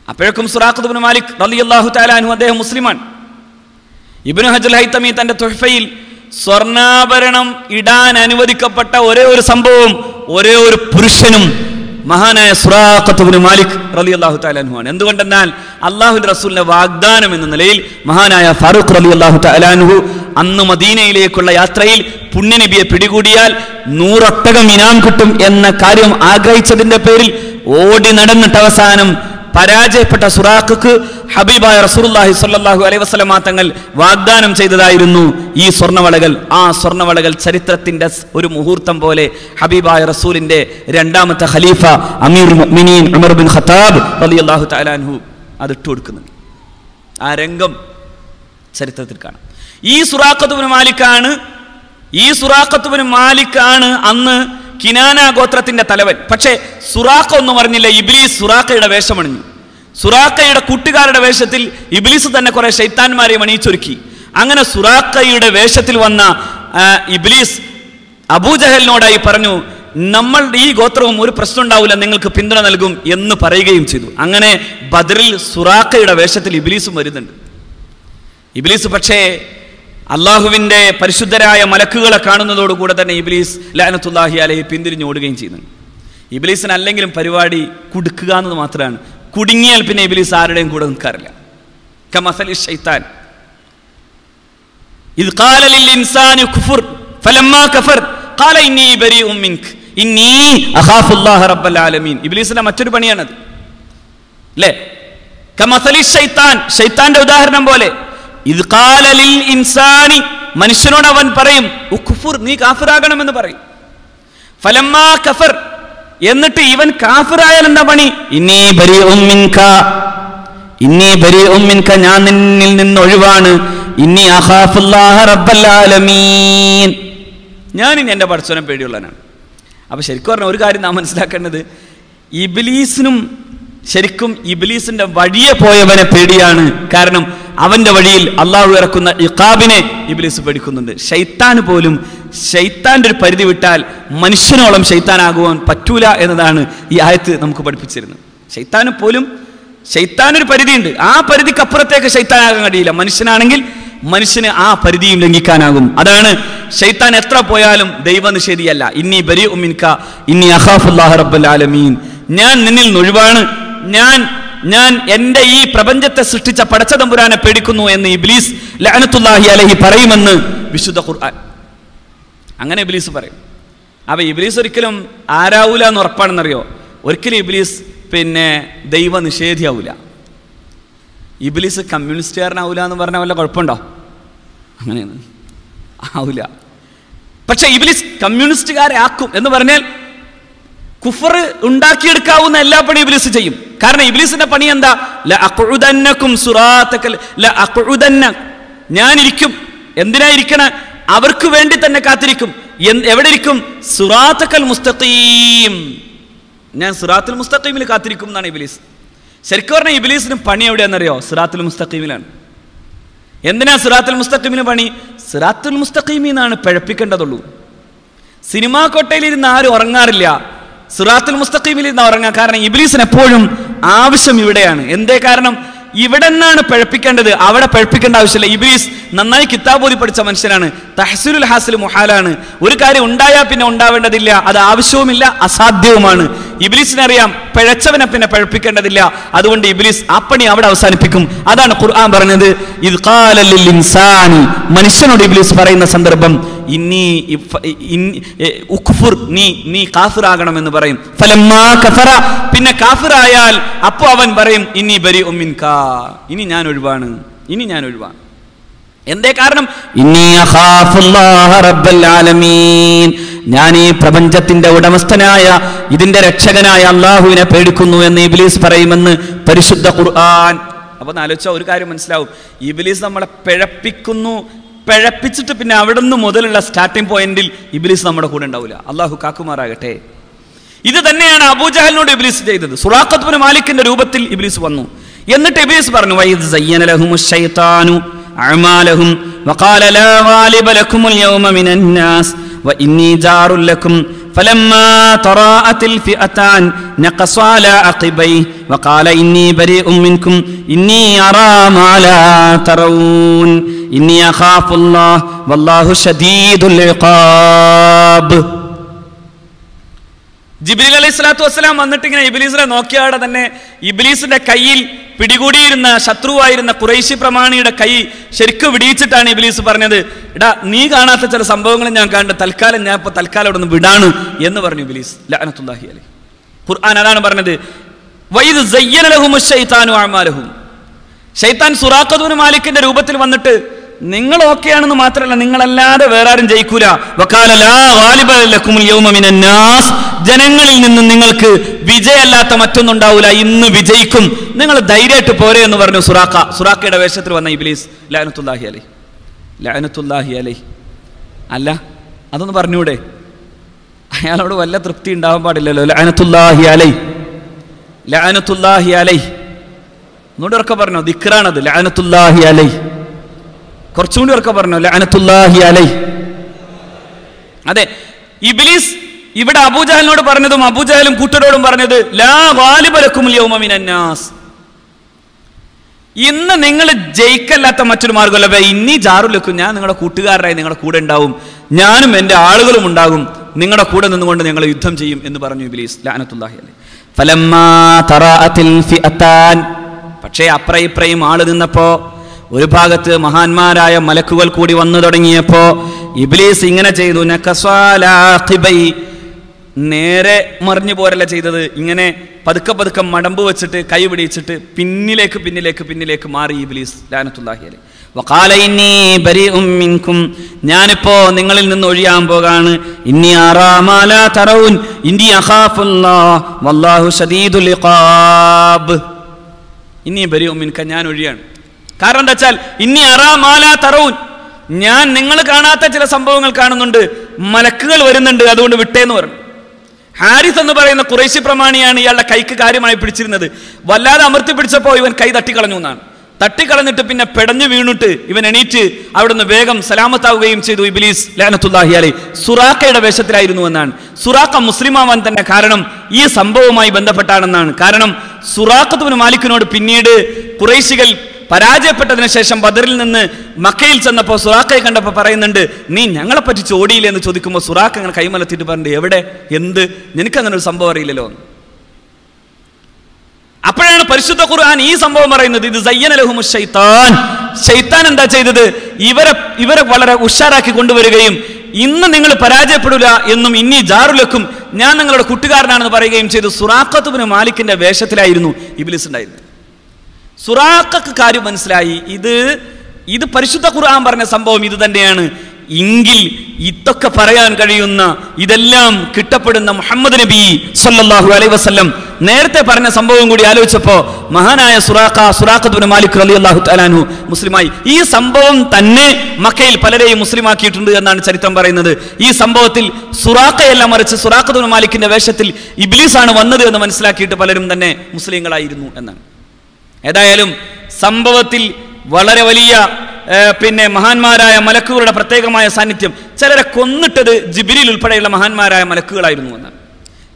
അപ്പോഴേക്കും സുറാഖത്ത് ബിൻ മാലിക് റളിയല്ലാഹു തആല താലാനു അദ്ദേഹം മുസ്ലിമാണ്. ഇബ്നു ഹജൽ ഹൈത്തമി തന്റെ തുഹഫയിൽ സ്വർണാഭരണം ഇടാൻ അനുവദിക്കപ്പെട്ട ഒരേ ഒരു സംഭവം ഒരേ ഒരു പുരുഷനും മഹാനായ സുറാഖത്തുബിന് മാലിക് റലി അള്ളാഹു താലാനുമാണ് എന്തുകൊണ്ടെന്നാൽ അള്ളാഹുന്റെ റസൂലിന്റെ വാഗ്ദാനം എന്ന നിലയിൽ മഹാനായ ഫാറൂഖ് റലി അള്ളാഹു താലാനുഹു അന്ന് മദീനയിലേക്കുള്ള യാത്രയിൽ പുണ്യനബിയെ പിടികൂടിയാൽ നൂറൊട്ടകം ഇനാം കിട്ടും എന്ന കാര്യം ആഗ്രഹിച്ചതിന്റെ പേരിൽ ഓടി നടന്നിട്ട് അവസാനം പരാജയപ്പെട്ട സുറാഖുക്ക് ഹബീബായ റസൂലുള്ളാഹി സ്വല്ലല്ലാഹു അലൈഹി വസ്ലമാ തങ്ങൾ വാഗ്ദാനം ചെയ്തതായിരുന്നു ഈ സ്വർണവളകൾ ആ സ്വർണവളകൾ ചരിത്രത്തിന്റെ ഒരു മുഹൂർത്തം പോലെ ഹബീബായ റസൂലിന്റെ രണ്ടാമത്തെ ഖലീഫ അമീർ മുഅ്മിനീൻ അമർ ബിൻ ഖത്താബ് അലി അള്ളാഹു താലാൻഹു അത് ഇട്ടു കൊടുക്കുന്നുണ്ട്. ആ രംഗം ചരിത്രത്തിൽ കാണാം. ഈ സുറാഖത്തുബിന് മാലിക്കാണ് ഈ സുറാഖത്തുബിന് മാലിക്കാണ് അന്ന് കിനാന ഗോത്രത്തിന്റെ തലവൻ. പക്ഷേ സുറാഖ ഒന്നും പറഞ്ഞില്ല ഇബ്ലീസ് സുറാഖയുടെ വേഷമണിഞ്ഞു. സുറാഖയുടെ കൂട്ടുകാരുടെ വേഷത്തിൽ ഇബ്ലീസ് തന്നെ കുറെ ശൈത്താന്മാരെ മണിയിച്ചൊരുക്കി. അങ്ങനെ സുറാഖയുടെ വേഷത്തിൽ വന്ന ഇബ്ലീസ് അബൂജഹലിനോടായി പറഞ്ഞു നമ്മൾ ഈ ഗോത്രവും ഒരു പ്രശ്നം ഉണ്ടാവില്ല നിങ്ങൾക്ക് പിന്തുണ നൽകും എന്ന് പറയുകയും ചെയ്തു. അങ്ങനെ ബദറിൽ സുറാഖയുടെ വേഷത്തിൽ ഇബ്ലീസും വരുന്നുണ്ട്. ഇബ്ലീസ് പക്ഷേ അള്ളാഹുവിന്റെ പരിശുദ്ധരായ മലക്കുകളെ കാണുന്നതോടുകൂടെ തന്നെ ഇബ്ലീസ് ലാനത്തുല്ലാഹി അലഹി പിന്തിരിഞ്ഞ് ഓടുകയും ചെയ്യുന്നു ഇബ്ലീസിന് അല്ലെങ്കിലും പരിപാടി കുടുക്കുക എന്നത് മാത്രമാണ്. കുടുങ്ങിയാൽ പിന്നെ ഇബ്ലീസ് ആരുടെയും കൂടെ നിൽക്കാറില്ല. കമസലി ഷൈത്താൻ ഇത് കാലലിൽ ഇൻസാനു കുഫുർ ഫലമ്മാ കഫർ ഖാല ഇന്നി ബരീഉം മിൻക് ഇന്നി അഖാഫുല്ലാഹ റബ്ബൽ ആലമീൻ. ഇബ്ലീസിന്റെ മറ്റൊരു പണിയാണത്. അല്ലേ? കമസലി ഷൈത്താൻ ഷൈത്താന്റെ ഉദാഹരണം പോലെ. ഇൻസാനി മനുഷ്യനോട് അവൻ പറയും ഉഖുഫുർ നീ കാഫിറാകണമെന്ന് പറയും. ഫലമ്മാ കഫർ എന്നിട്ട് ഇവൻ കാഫിറായാൽ എന്താ പണി? ഇന്നീ ബരി ഉമ്മിൻക ഇന്നീ ബരി ഞാൻ നിന്നിൽ നിന്ന് ഒഴിവാണ്. ഇന്നി അഹാഫുല്ലാഹ റബ്ബല്ലാലമീൻ. ഞാൻ ഇനി എന്റെ പഠിച്ചവനെ പേടിയുള്ളവനാണ്. അപ്പൊ ശരിക്കും പറഞ്ഞ ഒരു കാര്യം നാം മനസ്സിലാക്കേണ്ടത് ഇബിലീസിനും ശരിക്കും ഇബിലീസിന്റെ വഴിയെ പോയവനെ പേടിയാണ്. കാരണം അവന്റെ വഴിയിൽ അള്ളാഹു ഇറക്കുന്ന ഇഖാബിനെ ഇബ്ലീസ് പഠിക്കുന്നുണ്ട് ഷൈത്താന് പോലും ഷൈത്താന്റെ ഒരു പരിധി വിട്ടാൽ മനുഷ്യനോളം ഷൈത്താനാകുവാൻ പറ്റൂല എന്നതാണ് ഈ ആയത്ത് നമുക്ക് പഠിപ്പിച്ചിരുന്നത്. ഷൈത്താന് പോലും ഷെയ്ത്താനൊരു പരിധിയുണ്ട്. ആ പരിധിക്ക് പരിധിക്കപ്പുറത്തേക്ക് ഷൈത്താനാകാൻ കഴിയില്ല. മനുഷ്യനാണെങ്കിൽ മനുഷ്യന് ആ പരിധിയും ലംഘിക്കാനാകും. അതാണ് ഷൈത്താൻ എത്ര പോയാലും ദൈവനിഷേധിയല്ല. ഇന്നി ബരി ഉമിൻക ഇന്നി അഖാഫുല്ലാഹ റബ്ബുൽ ആലമീൻ. ഞാൻ നിന്നിൽ നൊഴിവാണ് ഞാൻ ഞാൻ എന്റെ ഈ പ്രപഞ്ചത്തെ സൃഷ്ടിച്ച പടച്ചതമ്പുരാനെ പേടിക്കുന്നു എന്ന് ഇബ്ലീസ് ലഅനത്തുല്ലാഹി അലഹി പറയുമെന്ന് വിശുദ്ധ ഖുർആൻ. അങ്ങനെ ഇബ്ലീസ് പറയും. അപ്പൊ ഇബ്ലീസ് ഒരിക്കലും ആരാവൂല എന്ന് ഉറപ്പാണെന്നറിയോ? ഒരിക്കലും ഇബ്ലീസ് പിന്നെ ദൈവ നിഷേധിയാവൂല ഇബ്ലീസ് കമ്മ്യൂണിസ്റ്റുകാരനാവൂല എന്ന് പറഞ്ഞാൽ വല്ല കുഴപ്പമുണ്ടോ? അങ്ങനെയാണ് ആവൂല. പക്ഷെ ഇബ്ലീസ് കമ്മ്യൂണിസ്റ്റുകാരെ ആക്കും എന്ന് പറഞ്ഞാൽ കുഫർ ഉണ്ടാക്കിയെടുക്കാവുന്ന എല്ലാ പണി ഇബ്ലീസ് ചെയ്യും. കാരണം ഇബ്ലീസിന്റെ പണി എന്താ? ല അഖുദന്നക്കും സുറാത്തക്കൽ ഞാനിരിക്കും. എന്തിനായിരിക്കണ അവർക്ക് വേണ്ടി തന്നെ കാത്തിരിക്കും. എവിടെ ഇരിക്കും സുറാത്തക്കൽ മുസ്തഖീം. ഞാൻ സുറാത്തുൽ മുസ്തഖീമിൽ കാത്തിരിക്കും എന്നാണ് ഇബിലീസ്. ശരിക്കും പറഞ്ഞാൽ ഇബിലീസിന് പണി എവിടെയാണെന്നറിയോ? സുറാത്തുൽ മുസ്തഖീമിലാണ്. എന്തിനാ സുറാത്തുൽ മുസ്തഖീമിന് പണി? സുറാത്തുൽ മുസ്തഖീമിൽ നിന്നാണ് പിഴപ്പിക്കേണ്ടതുള്ളൂ. സിനിമാ കോട്ടയിൽ ഇരുന്ന് ആരും ഉറങ്ങാറില്ല. സിറാത്തുൽ മുസ്തഖീമിൽ ഇരുന്ന് ഉറങ്ങാം കാരണം ഇബ്ലീസിന് എപ്പോഴും ആവശ്യം ഇവിടെയാണ്. എന്തേ കാരണം? ഇവിടെ നിന്നാണ് പഴപ്പിക്കേണ്ടത് അവിടെ പഴപ്പിക്കേണ്ട ആവശ്യമില്ല. ഇബ്ലീസ് നന്നായി കിതാബോധി പഠിച്ച മനുഷ്യനാണ്. തഹസിലുൽ ഹാസിൽ മുഹാലാണ്. ഒരു കാര്യം ഉണ്ടായാൽ പിന്നെ ഉണ്ടാവേണ്ടതില്ല. അത് ആവശ്യവുമില്ല അസാധ്യവുമാണ്. ഇബ്ലീസിനെ അറിയാം പിഴച്ചവനെ പിന്നെ പിഴപ്പിക്കേണ്ടതില്ല. അതുകൊണ്ട് ഇബിലിസ് ആ പണി അവിടെ അവസാനിപ്പിക്കും. അതാണ് ഖുർആൻ പറഞ്ഞത്. ഇത് ഖാലലിൽ ഇൻസാനി. മനുഷ്യനോട് ഇബിലിസ് പറയുന്ന സന്ദർഭം നീ നീ കാഫിറാകണമെന്ന് പറയും. കഫറ. പിന്നെ കാഫിറായാൽ അപ്പോ അവൻ പറയും ഇനി ബരി ഉമ്മിൻകാ ഇനി ഞാൻ ഒഴിവാണ്. ഇനി ഞാൻ ഒഴിവാണ്. എന്തേ കാരണം? ഞാൻ ഈ പ്രപഞ്ചത്തിന്റെ ഉടമസ്ഥനായ ഇതിന്റെ രക്ഷകനായ അള്ളാഹുവിനെ പേടിക്കുന്നു എന്ന് ഇബിലീസ് പറയുമെന്ന് പരിശുദ്ധ ഖുർആൻ. അപ്പൊ ആലോചിച്ചാൽ ഒരു കാര്യം മനസ്സിലാവും. ഇബിലീസ് നമ്മളെ പിഴപ്പിക്കുന്നു പിഴപ്പിച്ചിട്ട് പിന്നെ അവിടെ നിന്ന് മുതലുള്ള സ്റ്റാർട്ടിംഗ് പോയിന്റിൽ ഇബിലീസ് നമ്മുടെ കൂടെ ഉണ്ടാവില്ല അള്ളാഹു കാക്കുമാറാകട്ടെ. ഇത് തന്നെയാണ് അബൂജഹലിനോട് ഇബിലീസ് ചെയ്തത്. സുറാഖത്തുബിന് മാലിക്കിന്റെ രൂപത്തിൽ ഇബിലീസ് വന്നു. എന്നിട്ട് ഇബിലീസ് പറഞ്ഞു വൈദ് സയ്യനലഹും فلما تراءت الفئتان نقص على عقبيه وقال إني بريء منكم. إني أرى ما لا ترون. إني أخاف الله. والله شديد العقاب. ജിബ്രീൽ അലൈഹി സ്വലാത്തു വസ്സലാം വന്നിട്ട് ഇങ്ങനെ ഇബിലീസിനെ നോക്കിയാടെ തന്നെ ഇബിലീസിന്റെ കയ്യിൽ പിടികൂടിയിരുന്ന ശത്രുവായിരുന്ന കുറേശി പ്രമാണിയുടെ കൈ ശരിക്കും വിടിയിച്ചിട്ടാണ് ഇബിലീസ് പറഞ്ഞത്. എടാ നീ കാണാത്ത ചില സംഭവങ്ങൾ ഞാൻ കണ്ട് തൽക്കാലം ഞാൻ ഇപ്പൊ തൽക്കാലം അവിടെ നിന്ന് വിടാണ് എന്ന് പറഞ്ഞു ഇബിലീസ്. ലഅനത്തുല്ലാഹി അലൈഹി. ഖുർആൻ അതാണ് പറഞ്ഞത്. വൈദ് സയ്യന ലഹുമു ശൈത്താനു അഅമാലഹും ഷൈത്താൻ സുറാഖത്തുൻ മാലിക്കിന്റെ രൂപത്തിൽ വന്നിട്ട് നിങ്ങൾ ഓക്കെയാണെന്ന് മാത്രമല്ല നിങ്ങളല്ലാതെ വേറെ ആരും ജയിക്കൂല ജനങ്ങളിൽ നിന്ന് നിങ്ങൾക്ക് വിജയമല്ലാത്ത മറ്റൊന്നുണ്ടാവൂല ഇന്ന് വിജയിക്കും. നിങ്ങൾ ധൈര്യമായിട്ട് പോരെ എന്ന് പറഞ്ഞു സുറാഖ. സുറാഖയുടെ വേഷത്തിൽ വന്ന ഇബ്ലീസ് ലാനത്തുല്ലാഹി അലൈ ലാനത്തുല്ലാഹി അലൈ അല്ല അതൊന്ന് പറഞ്ഞൂടെ? അയാളോട് വല്ല തൃപ്തി ഉണ്ടാവാൻ പാടില്ലല്ലോ. ലാനത്തുല്ലാഹി അലൈ ലാനത്തുല്ലാഹി അലൈ എന്നോട് ഉറക്കെ പറഞ്ഞോ ദിക്റാണത്. ലാനത്തുല്ലാഹി അലൈ കുറച്ചും കൂടി പറഞ്ഞു അലൈ. അതെ ഇബ്ലീസ് ഇവിടെ അബൂജഹലിനോട് പറഞ്ഞതും അബൂജഹലും കൂട്ടരോടും പറഞ്ഞത് ലാ വാലിബലക്കും ഇന്ന് നിങ്ങൾ ജയിക്കല്ലാത്ത മറ്റൊരു മാർഗമല്ല വേ ഇന്നി ജാറുലക്കും ഞാൻ നിങ്ങളുടെ കൂട്ടുകാരായി നിങ്ങളുടെ കൂടെ ഉണ്ടാവും ഞാനും എന്റെ ആളുകളും ഉണ്ടാകും നിങ്ങളുടെ കൂടെ നിന്നുകൊണ്ട് ഞങ്ങൾ യുദ്ധം ചെയ്യും എന്ന് പറഞ്ഞു ഇബ്ലീസ് പക്ഷേ അപ്രയിപ്രയും ആൾ നിന്നപ്പോ ഒരു ഭാഗത്ത് മഹാന്മാരായ മലക്കുകൾ കൂടി വന്നു തുടങ്ങിയപ്പോ ഇബ്ലീസ് ഇങ്ങനെ ചെയ്തു നക്കസ്വാലാഹിബൈ നേരെ മറിഞ്ഞു പോരല്ല ചെയ്തത്. ഇങ്ങനെ പതുക്കെ പതുക്കെ മടമ്പ് വെച്ചിട്ട് കൈ പിടിച്ചിട്ട് പിന്നിലേക്ക് പിന്നിലേക്ക് പിന്നിലേക്ക് മാറി ഇബ്ലീസ് ലാനത്തുല്ലാഹി ഇന്നി ഞാനിപ്പോ നിങ്ങളിൽ നിന്ന് ഒഴിയാൻ പോകാണ്. ഇന്നി അഖാഫുല്ലാഹ് വല്ലാഹു ഷദീദുൽ ഇന്നി ഞാൻ ഒഴിയാണ്. കാരണം എന്താ വെച്ചാൽ ഇനി അറാ മാലാ തറൗൻ ഞാൻ നിങ്ങൾ കാണാത്ത ചില സംഭവങ്ങൾ കാണുന്നുണ്ട് മലക്കുകൾ വരുന്നുണ്ട് അതുകൊണ്ട് വിട്ടേന്ന് പറഞ്ഞു. ഹാരിസ് എന്ന് പറയുന്ന കുറേശ്ശി പ്രമാണിയാണ് ഇയാളുടെ കൈക്ക് കാര്യമായി പിടിച്ചിരുന്നത്. വല്ലാതെ അമർത്തി പിടിച്ചപ്പോൾ ഇവൻ കൈ തട്ടിക്കളഞ്ഞു എന്നാണ്. തട്ടിക്കളഞ്ഞിട്ട് പിന്നെ പെടഞ്ഞു വീണിട്ട് ഇവൻ എണീറ്റ് അവിടുന്ന് വേഗം സലാമത്താവുകയും ചെയ്തു ഇബിലീസ് ലാനത്തുല്ലാഹി അലി സുറാക്കയുടെ വേഷത്തിലായിരുന്നു എന്നാണ്. സുറാക്ക മുസ്ലിമാവാൻ തന്നെ കാരണം ഈ സംഭവവുമായി ബന്ധപ്പെട്ടാണെന്നാണ്. കാരണം സുറാക്കത്തുവിന് മാലിക്കിനോട് പിന്നീട് കുറേശികൾ പരാജയപ്പെട്ടതിന് ശേഷം ബദറിൽ നിന്ന് മക്കയിൽ ചെന്നപ്പോൾ സുറാഖയെ കണ്ടപ്പോൾ പറയുന്നുണ്ട് നീ ഞങ്ങളെ പറ്റി ചോടിയില്ലേ? എന്ന് ചോദിക്കുമ്പോൾ സുറാഖ് അങ്ങനെ കൈമലത്തിയിട്ട് പറഞ്ഞിട്ട് എവിടെ? എന്ത്? നിനക്കങ്ങനെ ഒരു സംഭവം അറിയില്ലല്ലോ. അപ്പോഴാണ് പരിശുദ്ധ ഖുർആൻ ഈ സംഭവം പറയുന്നത് ഇത് സയ്യനലഹുമു ഷൈത്താൻ എന്താ ചെയ്തത്? ഇവരെ ഇവരെ വളരെ ഉഷാറാക്കി കൊണ്ടുവരികയും ഇന്ന് നിങ്ങൾ പരാജയപ്പെടില്ല എന്നും ഇനി ജാറുലക്കും ഞാൻ നിങ്ങളുടെ കൂട്ടുകാരനാണെന്ന് പറയുകയും ചെയ്തു. സുറാഖത്തുബിന് മാലിക്കിന്റെ വേഷത്തിലായിരുന്നു ഇബിലിസ് ഉണ്ടായിരുന്നത്. സുറാഖക്ക് കാര്യം മനസ്സിലായി. ഇത് ഇത് പരിശുദ്ധ ഖുർആൻ പറഞ്ഞ സംഭവം ഇത് തന്നെയാണ്. എങ്കിൽ ഇതൊക്കെ പറയാൻ കഴിയുന്ന ഇതെല്ലാം കിട്ടപ്പെടുന്ന മുഹമ്മദ് നബി സല്ലാഹു അലൈ വസ്ലം നേരത്തെ പറഞ്ഞ സംഭവം കൂടി ആലോചിച്ചപ്പോ മഹാനായ സുറാഖ സുറാഖത്തുബിന് മാലിക് അലി അള്ളാഹു തലാൻഹു മുസ്ലിമായി. ഈ സംഭവം തന്നെ മക്കയിൽ പലരെയും മുസ്ലിമാക്കിയിട്ടുണ്ട് എന്നാണ് ചരിത്രം പറയുന്നത്. ഈ സംഭവത്തിൽ സുറാഖയെല്ലാം മറിച്ച് സുറാഖത്തുബിന് മാലിക്കിന്റെ വേഷത്തിൽ ഇബ്ലീസാണ് വന്നത് എന്ന് മനസ്സിലാക്കിയിട്ട് പലരും തന്നെ മുസ്ലിങ്ങളായിരുന്നു എന്നാണ്. ഏതായാലും സംഭവത്തിൽ വളരെ വലിയ പിന്നെ മഹാന്മാരായ മലക്കുകളുടെ പ്രത്യേകമായ സാന്നിധ്യം. ചിലരെ കൊന്നിട്ടത് ജിബിലിൽ ഉൾപ്പെടെയുള്ള മഹാന്മാരായ മലക്കുകളായിരുന്നു എന്ന്.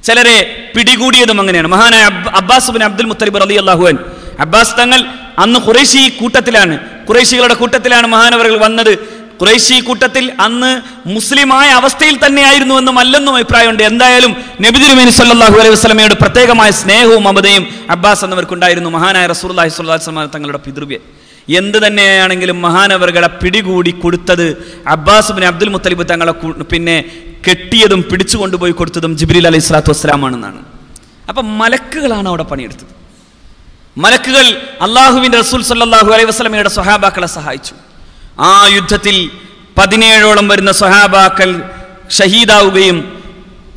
ചിലരെ പിടികൂടിയതും അങ്ങനെയാണ്. മഹാനായ അബ്ബാസ് ബിൻ അബ്ദുൽ മുത്തലിബ് റലി അള്ളാഹുൻ അബ്ബാസ് തങ്ങൾ അന്ന് ഖുറൈശി കൂട്ടത്തിലാണ്. ഖുറൈശികളുടെ കൂട്ടത്തിലാണ് മഹാനവറുകൾ വന്നത്. ഖുറൈശി കൂട്ടത്തിൽ അന്ന് മുസ്ലിമായ അവസ്ഥയിൽ തന്നെയായിരുന്നു എന്നും അല്ലെന്നും അഭിപ്രായമുണ്ട്. എന്തായാലും നബി തിരുമേനി സല്ലല്ലാഹു അലൈഹി വസ്ലമയുടെ പ്രത്യേകമായ സ്നേഹവും മമതയും അബ്ബാസ് എന്നവർക്കുണ്ടായിരുന്നു മഹാനായ റസൂലുള്ളാഹി സ്വല്ലല്ലാഹു അലൈഹി തങ്ങളുടെ പിതൃവ്യൻ. എന്ത് തന്നെയാണെങ്കിലും മഹാനവറുകളെ പിടികൂടി കൊടുത്തത് അബ്ബാസ് ബിൻ അബ്ദുൽ മുത്തലിബ് തങ്ങളെ പിന്നെ കെട്ടിയതും പിടിച്ചു കൊണ്ടുപോയി കൊടുത്തതും ജിബ്രീൽ അലൈഹി സ്വലാത്തു വസ്സലാമാണെന്നാണ്. അപ്പൊ മലക്കുകളാണ് അവിടെ പണിയെടുത്തത്. മലക്കുകൾ അള്ളാഹുവിന്റെ റസൂൽ സല്ലാഹു അലൈഹി വസ്ലമയുടെ സ്വഹാബാക്കളെ സഹായിച്ചു. ആ യുദ്ധത്തിൽ പതിനേഴോളം വരുന്ന സഹാബാക്കൾ ഷഹീദാവുകയും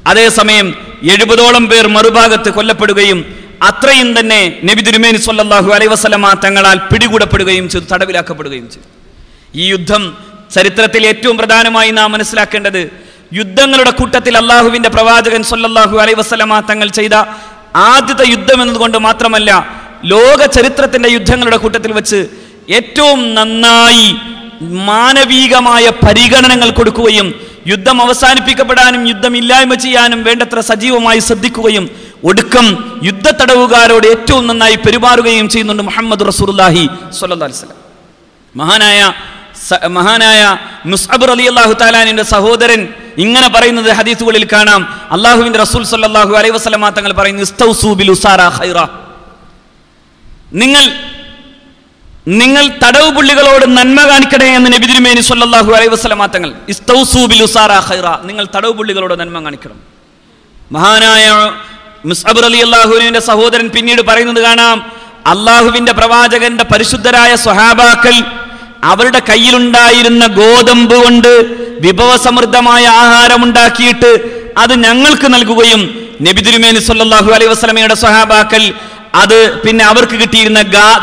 അതേസമയം എഴുപതോളം പേർ മറുഭാഗത്ത് കൊല്ലപ്പെടുകയും അത്രയും തന്നെ നബി തിരുമേനി സ്വല്ലാഹു അലൈഹി വസല്ലമ തങ്ങളാൽ പിടികൂടപ്പെടുകയും ചെയ്തു തടവിലാക്കപ്പെടുകയും ചെയ്തു. ഈ യുദ്ധം ചരിത്രത്തിൽ ഏറ്റവും പ്രധാനമായി നാം മനസ്സിലാക്കേണ്ടത് യുദ്ധങ്ങളുടെ കൂട്ടത്തിൽ അള്ളാഹുവിന്റെ പ്രവാചകൻ സൊല്ലാഹു അലൈഹി വസല്ലമ തങ്ങൾ ചെയ്ത ആദ്യത്തെ യുദ്ധം എന്നതുകൊണ്ട് മാത്രമല്ല ലോക ചരിത്രത്തിന്റെ യുദ്ധങ്ങളുടെ കൂട്ടത്തിൽ വെച്ച് ഏറ്റവും നന്നായി മാനവീകമായ പരിഗണനകൾ കൊടുക്കുകയും യുദ്ധം അവസാനിപ്പിക്കപ്പെടാനും യുദ്ധം ഇല്ലായ്മ ചെയ്യാനും വേണ്ടത്ര സജീവമായി ശ്രദ്ധിക്കുകയും ഒടുക്കം യുദ്ധ തടവുകാരോട് ഏറ്റവും നന്നായി പെരുമാറുകയും ചെയ്യുന്നുണ്ട് മുഹമ്മദ് അലൈഹി വസല്ലം. മഹാനായ മഹാനായ മുസ്അബ് അലി അള്ളാഹു താലാനിന്റെ സഹോദരൻ ഇങ്ങനെ പറയുന്നത് ഹദീസുകളിൽ കാണാം. അള്ളാഹുവിന്റെ റസൂൽ സല്ലാഹു അലൈഹി വസല്ലമ തങ്ങൾ പറയുന്നു നിങ്ങൾ നിങ്ങൾ തടവ് പുള്ളികളോട് നന്മ കാണിക്കണേ എന്ന് നബിതിരുമേനി സൊല്ലാഹു സല്ലല്ലാഹു അലൈഹി വസല്ലമ തങ്ങൾ ഇസ്തൗസൂ ഉസാറ നിങ്ങൾ തടവ് പുള്ളികളോട് നന്മ കാണിക്കണം. മഹാനായ മുസ്അബ് അലി അള്ളാഹുവിന്റെ സഹോദരൻ പിന്നീട് പറയുന്നത് കാണാം അള്ളാഹുവിന്റെ പ്രവാചകന്റെ പരിശുദ്ധരായ സ്വഹാബാക്കൾ അവരുടെ കയ്യിലുണ്ടായിരുന്ന ഗോതമ്പ് കൊണ്ട് വിഭവസമൃദ്ധമായ ആഹാരമുണ്ടാക്കിയിട്ട് അത് ഞങ്ങൾക്ക് നൽകുകയും നബി തിരുമേനി അലൈഹി വസല്ലമയുടെ സ്വഹാബാക്കൾ അത് പിന്നെ അവർക്ക് കിട്ടിയിരുന്ന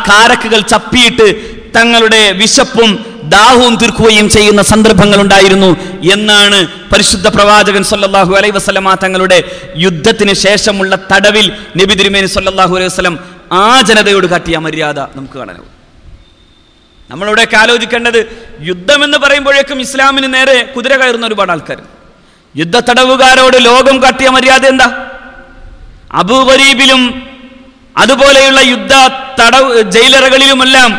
കാരക്കുകൾ ചപ്പിയിട്ട് തങ്ങളുടെ വിശപ്പും ദാഹവും തീർക്കുകയും ചെയ്യുന്ന സന്ദർഭങ്ങൾ ഉണ്ടായിരുന്നു എന്നാണ് പരിശുദ്ധ പ്രവാചകൻ സല്ലല്ലാഹു അലൈ വസല്ലമ തങ്ങളുടെ യുദ്ധത്തിന് ശേഷമുള്ള തടവിൽ നബി തിരുമേനി സല്ലല്ലാഹു അലൈഹി വസ്ലം ആ ജനതയോട് കാട്ടിയ മര്യാദ നമുക്ക് കാണാനാവും നമ്മളിവിടെയൊക്കെ ആലോചിക്കേണ്ടത് യുദ്ധം എന്ന് പറയുമ്പോഴേക്കും ഇസ്ലാമിന് നേരെ കുതിര കയറുന്ന ഒരുപാട് ആൾക്കാർ യുദ്ധ തടവുകാരോട് ലോകം കാട്ടിയ മര്യാദ എന്താ? അബൂബരീബിലും അതുപോലെയുള്ള യുദ്ധ തട ജയിലറകളിലുമെല്ലാം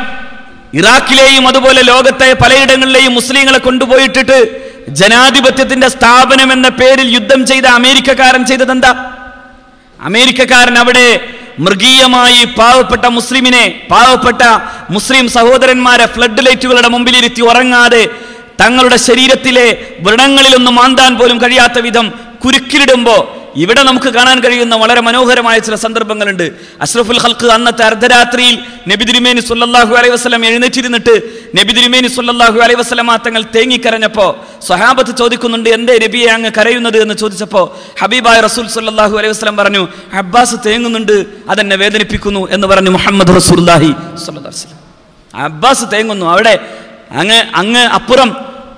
ഇറാഖിലെയും അതുപോലെ ലോകത്തെ പലയിടങ്ങളിലെയും മുസ്ലിങ്ങളെ കൊണ്ടുപോയിട്ടിട്ട് ജനാധിപത്യത്തിന്റെ സ്ഥാപനം എന്ന പേരിൽ യുദ്ധം ചെയ്ത അമേരിക്കക്കാരൻ ചെയ്തതെന്താ? അമേരിക്കക്കാരൻ അവിടെ മൃഗീയമായി പാവപ്പെട്ട മുസ്ലിമിനെ പാവപ്പെട്ട മുസ്ലിം സഹോദരന്മാരെ ഫ്ലഡ് ലൈറ്റുകളുടെ മുമ്പിലിരുത്തി ഉറങ്ങാതെ തങ്ങളുടെ ശരീരത്തിലെ വ്രണങ്ങളിലൊന്നും മാന്താൻ പോലും കഴിയാത്ത വിധം കുരുക്കിലിടുമ്പോ ഇവിടെ നമുക്ക് കാണാൻ കഴിയുന്ന വളരെ മനോഹരമായ ചില സന്ദർഭങ്ങളുണ്ട്. അഷ്റഫുൽ ഹൽക്ക് അന്നത്തെ അർദ്ധരാത്രിയിൽ നബി തിരുമേനി സുല്ലാഹു അലൈഹി വസ്ലം എഴുന്നേറ്റിരുന്നിട്ട് നബി തിരുമേനി സുല്ലാഹു അലൈഹി വസ്ലം തങ്ങൾ തേങ്ങിക്കരഞ്ഞപ്പോ സ്വഹാബത്ത് ചോദിക്കുന്നുണ്ട് എന്തേ നബിയെ അങ്ങ് കരയുന്നത്? എന്ന് ചോദിച്ചപ്പോൾ ഹബീബായ റസൂൽ സുല്ലാഹു അലൈഹി വസ്ലം പറഞ്ഞു അബ്ബാസ് തേങ്ങുന്നുണ്ട് അതെന്നെ വേദനിപ്പിക്കുന്നു എന്ന് പറഞ്ഞു മുഹമ്മദ് റസൂല്ലാഹി അലൈഹി അബ്ബാസ് തേങ്ങുന്നു. അവിടെ അങ്ങ് അങ്ങ് അപ്പുറം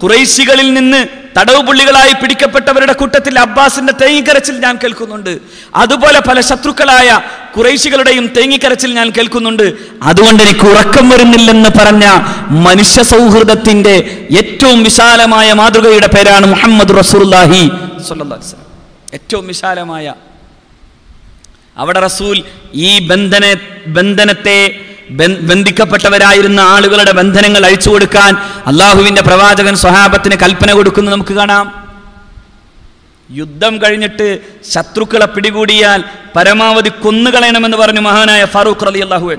കുറേശികളിൽ നിന്ന് തടവ് പുള്ളികളായി പിടിക്കപ്പെട്ടവരുടെ കൂട്ടത്തിൽ അബ്ബാസിന്റെ തേങ്ങിക്കരച്ചിൽ ഞാൻ കേൾക്കുന്നുണ്ട്. അതുപോലെ പല ശത്രുക്കളായ കുറേശികളുടെയും തേങ്ങിക്കരച്ചിൽ ഞാൻ കേൾക്കുന്നുണ്ട്. അതുകൊണ്ട് എനിക്ക് ഉറക്കം വരുന്നില്ലെന്ന് പറഞ്ഞ മനുഷ്യ സൗഹൃദത്തിന്റെ ഏറ്റവും വിശാലമായ മാതൃകയുടെ പേരാണ് മുഹമ്മദ് വസല്ലം. ഏറ്റവും വിശാലമായ. അവിടെ റസൂൽ ഈ ബന്ധന ബന്ധനത്തെ ബന്ധിക്കപ്പെട്ടവരായിരുന്ന ആളുകളുടെ ബന്ധനങ്ങൾ അഴിച്ചു കൊടുക്കാൻ അള്ളാഹുവിന്റെ പ്രവാചകൻ സ്വഹാബത്തിന് കൽപ്പന കൊടുക്കുന്നത് നമുക്ക് കാണാം. യുദ്ധം കഴിഞ്ഞിട്ട് ശത്രുക്കളെ പിടികൂടിയാൽ പരമാവധി കൊന്നുകളയണമെന്ന് പറഞ്ഞു മഹാനായ ഫാറൂഖ് അലി അള്ളാഹുവൻ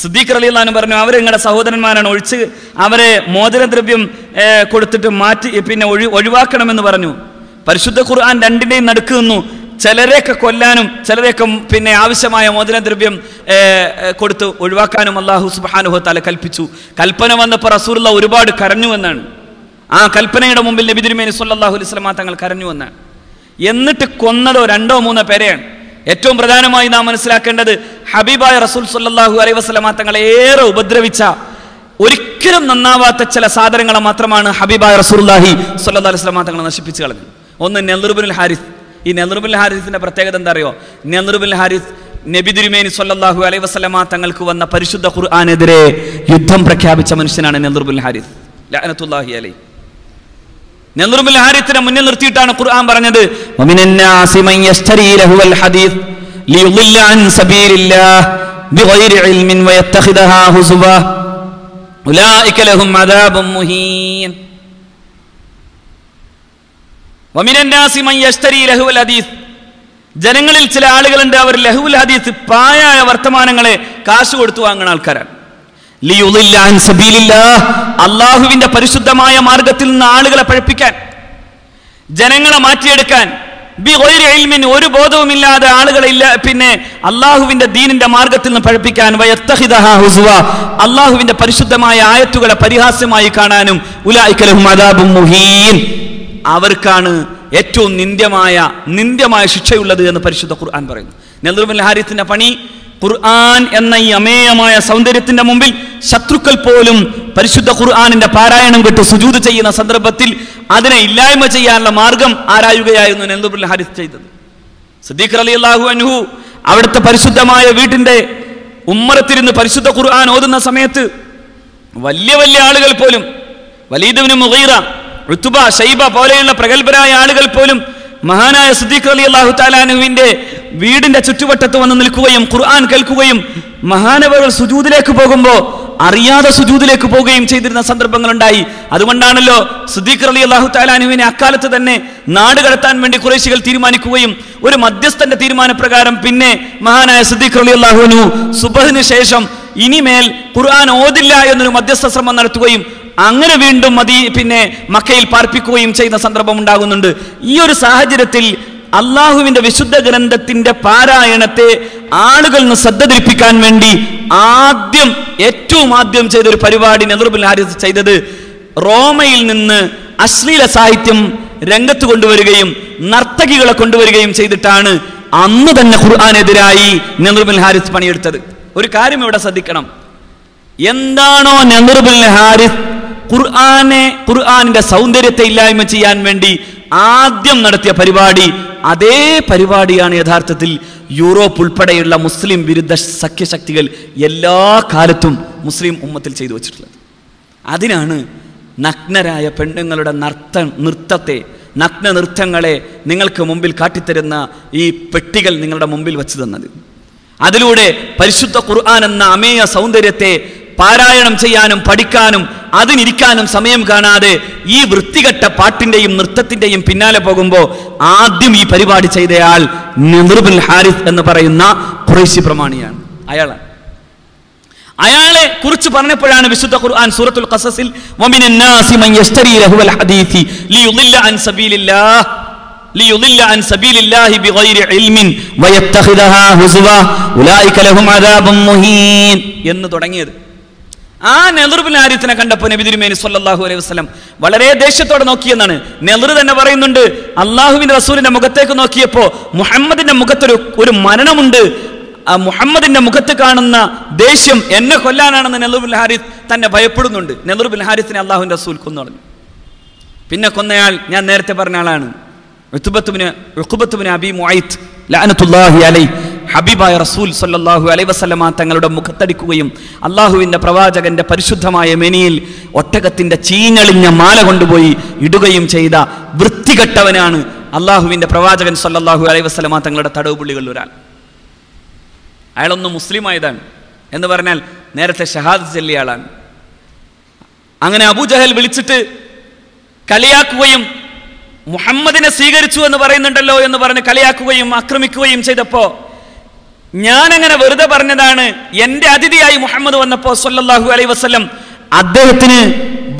സിദ്ദീഖ് അലി അള്ളഹാൻ പറഞ്ഞു അവർ നിങ്ങളുടെ സഹോദരന്മാരാണ് ഒഴിച്ച് അവരെ മോചനദ്രവ്യം കൊടുത്തിട്ട് മാറ്റി പിന്നെ ഒഴി ഒഴിവാക്കണമെന്ന് പറഞ്ഞു. പരിശുദ്ധ ഖുർആൻ രണ്ടിന്റെയും നടുക്ക് നിന്നു. ചിലരെയൊക്കെ കൊല്ലാനും ചിലരെയൊക്കെ പിന്നെ ആവശ്യമായ മോചനദ്രവ്യം കൊടുത്ത് ഒഴിവാക്കാനും അള്ളാഹു സുബാനുഹത്താല കൽപ്പിച്ചു. കൽപ്പന വന്നപ്പോൾ റസൂലുള്ള ഒരുപാട് കരഞ്ഞു എന്നാണ്. ആ കൽപ്പനയുടെ മുമ്പിൽ നബി തിരുമേനി സല്ലല്ലാഹു അലൈഹി വസല്ലമ തങ്ങൾ കരഞ്ഞു എന്നാണ്. എന്നിട്ട് കൊന്നതോ രണ്ടോ മൂന്നോ പേരെയാണ്. ഏറ്റവും പ്രധാനമായി നാം മനസ്സിലാക്കേണ്ടത് ഹബീബായ റസൂൽ സുല്ലാഹു അലൈഹി വസ്ലമാ തങ്ങളെ ഏറെ ഉപദ്രവിച്ച ഒരിക്കലും നന്നാവാത്ത ചില സാധനങ്ങളെ മാത്രമാണ് ഹബീബായ റസൂലുള്ളാഹി സ്വല്ലല്ലാഹു അലൈഹി വസല്ലമ തങ്ങളെ നശിപ്പിച്ചു കളഞ്ഞത്. ഒന്ന് നെല്ലുറുബിൻ ഹാരിസ്. ഈ നെല്ലുറുബിൻ ഹാരിസിന്റെ പ്രത്യേകത എന്താ അറിയോ? നെല്ലുറുബിൻ ഹാരിസ് നബി തിരുമേനി സല്ലല്ലാഹു അലൈ വസല്ലമ തങ്ങൾക്ക് വന്ന പരിശുദ്ധ ഖുർആാനെതിരെ യുദ്ധം പ്രഖ്യാപിച്ച മനുഷ്യനാണ് നെല്ലുറുബിൻ ഹാരിസ്. ലഹനത്തുല്ലാഹി അലൈഹി. നെല്ലുറുബിൻ ഹാരിസിനെ മുന്നിൽ നിർത്തിയിട്ടാണ് ഖുർആൻ പറഞ്ഞത്. വമിനന്നാസി അദാബും യശ്തരി ലഹുവൽ ഹദീസ് ലിയുളില്ല അൻ സബീലില്ലാഹ് ബിഗൈരി ഇൽമിൻ വയത്തഖിദഹാ ഹുസുവ ഉലൈക ലഹും അദാബും മുഹീൻ വമിനന്നാസി മൻ യശ്തരി ലഹുവൽ ഹദീസ് ജനങ്ങളിൽ ചില ആളുകളുണ്ട് അവർ ലഹുൽ ഹദീസ് പായായ വർത്തമാനങ്ങളെ കാശ് കൊടുത്തു വാങ്ങുന്ന ആൾക്കാരാണ്. അള്ളാഹുവിന്റെ പരിശുദ്ധമായ മാർഗത്തിൽ നിന്ന് ആളുകളെ പഴപ്പിക്കാൻ ജനങ്ങളെ മാറ്റിയെടുക്കാൻ ഒരു ബോധവുമില്ലാതെ ആളുകളെ ഇല്ല പിന്നെ അള്ളാഹുവിന്റെ ദീനിന്റെ മാർഗത്തിൽ നിന്ന് പഴപ്പിക്കാൻ അള്ളാഹുവിന്റെ പരിശുദ്ധമായ ആയത്തുകളെ പരിഹാസ്യമായി കാണാനും അവർക്കാണ് ഏറ്റവും നിന്ദ്യമായ നിന്ദ്യമായ ശിക്ഷയുള്ളത് എന്ന് പരിശുദ്ധ ഖുർആൻ പറയുന്നു. നെല്ലുറുബിൻ ഹാരിത്തിന്റെ പണി ഖുർആൻ എന്ന ഈ അമേയമായ സൗന്ദര്യത്തിന്റെ മുമ്പിൽ ശത്രുക്കൾ പോലും പരിശുദ്ധ ഖുർആാനിന്റെ പാരായണം കേട്ട് സുജൂത് ചെയ്യുന്ന സന്ദർഭത്തിൽ അതിനെ ഇല്ലായ്മ ചെയ്യാനുള്ള മാർഗം ആരായുകയായിരുന്നു നെല്ലുറുബിൻ ഹാരിസ് ചെയ്തത്. സദീഖ് അലി അള്ളാഹു അനുഹു അവിടുത്തെ പരിശുദ്ധമായ വീട്ടിന്റെ ഉമ്മറത്തിരുന്ന് പരിശുദ്ധ ഖുർആൻ ഓതുന്ന സമയത്ത് വലിയ വലിയ ആളുകൾ പോലും വലീദുവിന് മുഗീറ ഋത്തുബ ഷൈബ പോലെയുള്ള പ്രഗത്ഭരായ ആളുകൾ പോലും മഹാനായ സുദ്ദീഖ് അലി അള്ളാഹു താലാനുവിന്റെ വീടിന്റെ ചുറ്റുവട്ടത്ത് വന്ന് നിൽക്കുകയും ഖുർആൻ കേൾക്കുകയും മഹാനവകൾ സുജൂദിലേക്ക് പോകുമ്പോൾ അറിയാതെ സുജൂദിലേക്ക് പോവുകയും ചെയ്തിരുന്ന സന്ദർഭങ്ങൾ ഉണ്ടായി അതുകൊണ്ടാണല്ലോ സുദ്ദീഖ് അലി അള്ളാഹു താലാനുവിനെ അക്കാലത്ത് തന്നെ നാട് കടത്താൻ വേണ്ടി കുറേശികൾ തീരുമാനിക്കുകയും ഒരു മധ്യസ്ഥന്റെ തീരുമാനപ്രകാരം പിന്നെ മഹാനായ സുദ്ദീഖ് അലി അള്ളാഹുനു സുബഹിന് ശേഷം ഇനിമേൽ ഖുർആൻ ഓതില്ല എന്നൊരു മധ്യസ്ഥ ശ്രമം നടത്തുകയും അങ്ങനെ വീണ്ടും മതി പിന്നെ മക്കയിൽ പാർപ്പിക്കുകയും ചെയ്യുന്ന സന്ദർഭം ഉണ്ടാകുന്നുണ്ട്. ഈ ഒരു സാഹചര്യത്തിൽ അള്ളാഹുവിന്റെ വിശുദ്ധ ഗ്രന്ഥത്തിന്റെ പാരായണത്തെ ആളുകൾ ശ്രദ്ധ വേണ്ടി ആദ്യം ഏറ്റവും ആദ്യം ചെയ്ത ഒരു പരിപാടി നെഹ്റുബുൽ ഹാരിസ് ചെയ്തത് റോമയിൽ നിന്ന് അശ്ലീല സാഹിത്യം രംഗത്ത് കൊണ്ടുവരികയും നർത്തകികളെ കൊണ്ടുവരികയും ചെയ്തിട്ടാണ് അന്ന് തന്നെ ഖുർആാനെതിരായി നെഹ്റുബുൽ ഹാരിസ് പണിയെടുത്തത്. ഒരു കാര്യം ഇവിടെ ശ്രദ്ധിക്കണം. എന്താണോ നെഹ്റുബുൽ ഹാരിസ് ഖുർആാനെ ഖുർആാനിന്റെ സൗന്ദര്യത്തെ ഇല്ലായ്മ ചെയ്യാൻ വേണ്ടി ആദ്യം നടത്തിയ പരിപാടി അതേ പരിപാടിയാണ് യഥാർത്ഥത്തിൽ യൂറോപ്പ് ഉൾപ്പെടെയുള്ള മുസ്ലിം വിരുദ്ധ സഖ്യശക്തികൾ എല്ലാ കാലത്തും മുസ്ലിം ഉമ്മത്തിൽ ചെയ്തു വച്ചിട്ടുള്ളത്. അതിനാണ് നഗ്നരായ പെണ്ണുങ്ങളുടെ നർത്ത നൃത്തത്തെ നഗ്ന നൃത്തങ്ങളെ നിങ്ങൾക്ക് മുമ്പിൽ കാട്ടിത്തരുന്ന ഈ പെട്ടികൾ നിങ്ങളുടെ മുമ്പിൽ വച്ചു തന്നത്. അതിലൂടെ പരിശുദ്ധ ഖുർആൻ എന്ന അമേയ സൗന്ദര്യത്തെ പാരായണം ചെയ്യാനും പഠിക്കാനും അതിനിരിക്കാനും സമയം കാണാതെ ഈ വൃത്തികെട്ട പാട്ടിന്റെയും നൃത്തത്തിന്റെയും പിന്നാലെ പോകുമ്പോൾ ആദ്യം ഈ പരിപാടി ചെയ്തയാൾ നിറുബുൽ ഹാരിസ് എന്ന് പറയുന്ന ഖുറൈശി പ്രമാണിയാണ്. അയാളാണ്. അയാളെ കുറിച്ച് പറഞ്ഞപ്പോഴാണ് വിശുദ്ധ ഖുർആൻ സൂറത്തുൽ ഖസസിൽ മൻ അൻ എന്ന് തുടങ്ങിയത്. ആ നെഹ്റുബിൻ ആരിത്തിനെ കണ്ടപ്പോൾ നബി തിരുമേനി സല്ലല്ലാഹു അലൈഹി വസ്ലം വളരെ ദേഷ്യത്തോടെ നോക്കിയെന്നാണ്. നെഹ്റു തന്നെ പറയുന്നുണ്ട് അള്ളാഹുവിന്റെ റസൂലിന്റെ മുഖത്തേക്ക് നോക്കിയപ്പോൾ മുഹമ്മദിന്റെ മുഖത്തൊരു ഒരു മരണമുണ്ട് ആ മുഹമ്മദിന്റെ മുഖത്ത് കാണുന്ന ദേഷ്യം എന്നെ കൊല്ലാനാണെന്ന് നെഹ്റുബിൻ ഹാരിസ് തന്നെ ഭയപ്പെടുന്നുണ്ട്. നെഹ്റുബിൻ ഹാരിസിനെ അള്ളാഹുവിന്റെ റസൂൽ കൊന്നുകളഞ്ഞു പിന്നെ കൊന്നയാൾ ഞാൻ നേരത്തെ പറഞ്ഞ ആളാണ്. അബി മുഅയ്ത്ത് ലഅനത്തുല്ലാഹി അലൈ ഹബീബായ റസൂൽ സല്ലാഹു അലൈഹി വസല്ലമ തങ്ങളുടെ മുഖത്തടിക്കുകയും അള്ളാഹുവിന്റെ പ്രവാചകന്റെ പരിശുദ്ധമായ മെനിയിൽ ഒട്ടകത്തിന്റെ ചീഞ്ഞളിഞ്ഞ മാല കൊണ്ടുപോയി ഇടുകയും ചെയ്ത വൃത്തികെട്ടവനാണ് അള്ളാഹുവിന്റെ പ്രവാചകൻ സല്ലാഹു അലൈഹി വസല്ലമ തങ്ങളുടെ തടവ് പുള്ളികളിൽ ഒരാൾ. അയാളൊന്ന് മുസ്ലിമായതാണ് എന്ന് പറഞ്ഞാൽ നേരത്തെ ഷഹാദ് ചെല്ലിയ ആളാണ്. അങ്ങനെ അബൂജഹൽ വിളിച്ചിട്ട് കളിയാക്കുകയും മുഹമ്മദിനെ സ്വീകരിച്ചു എന്ന് പറയുന്നുണ്ടല്ലോ എന്ന് പറഞ്ഞ് കളിയാക്കുകയും ആക്രമിക്കുകയും ചെയ്തപ്പോ ഞാൻ അങ്ങനെ വെറുതെ പറഞ്ഞതാണ്. എന്റെ അതിഥിയായി മുഹമ്മദ് വന്നപ്പോ സല്ലാഹു അലൈ വസ്ലം അദ്ദേഹത്തിന്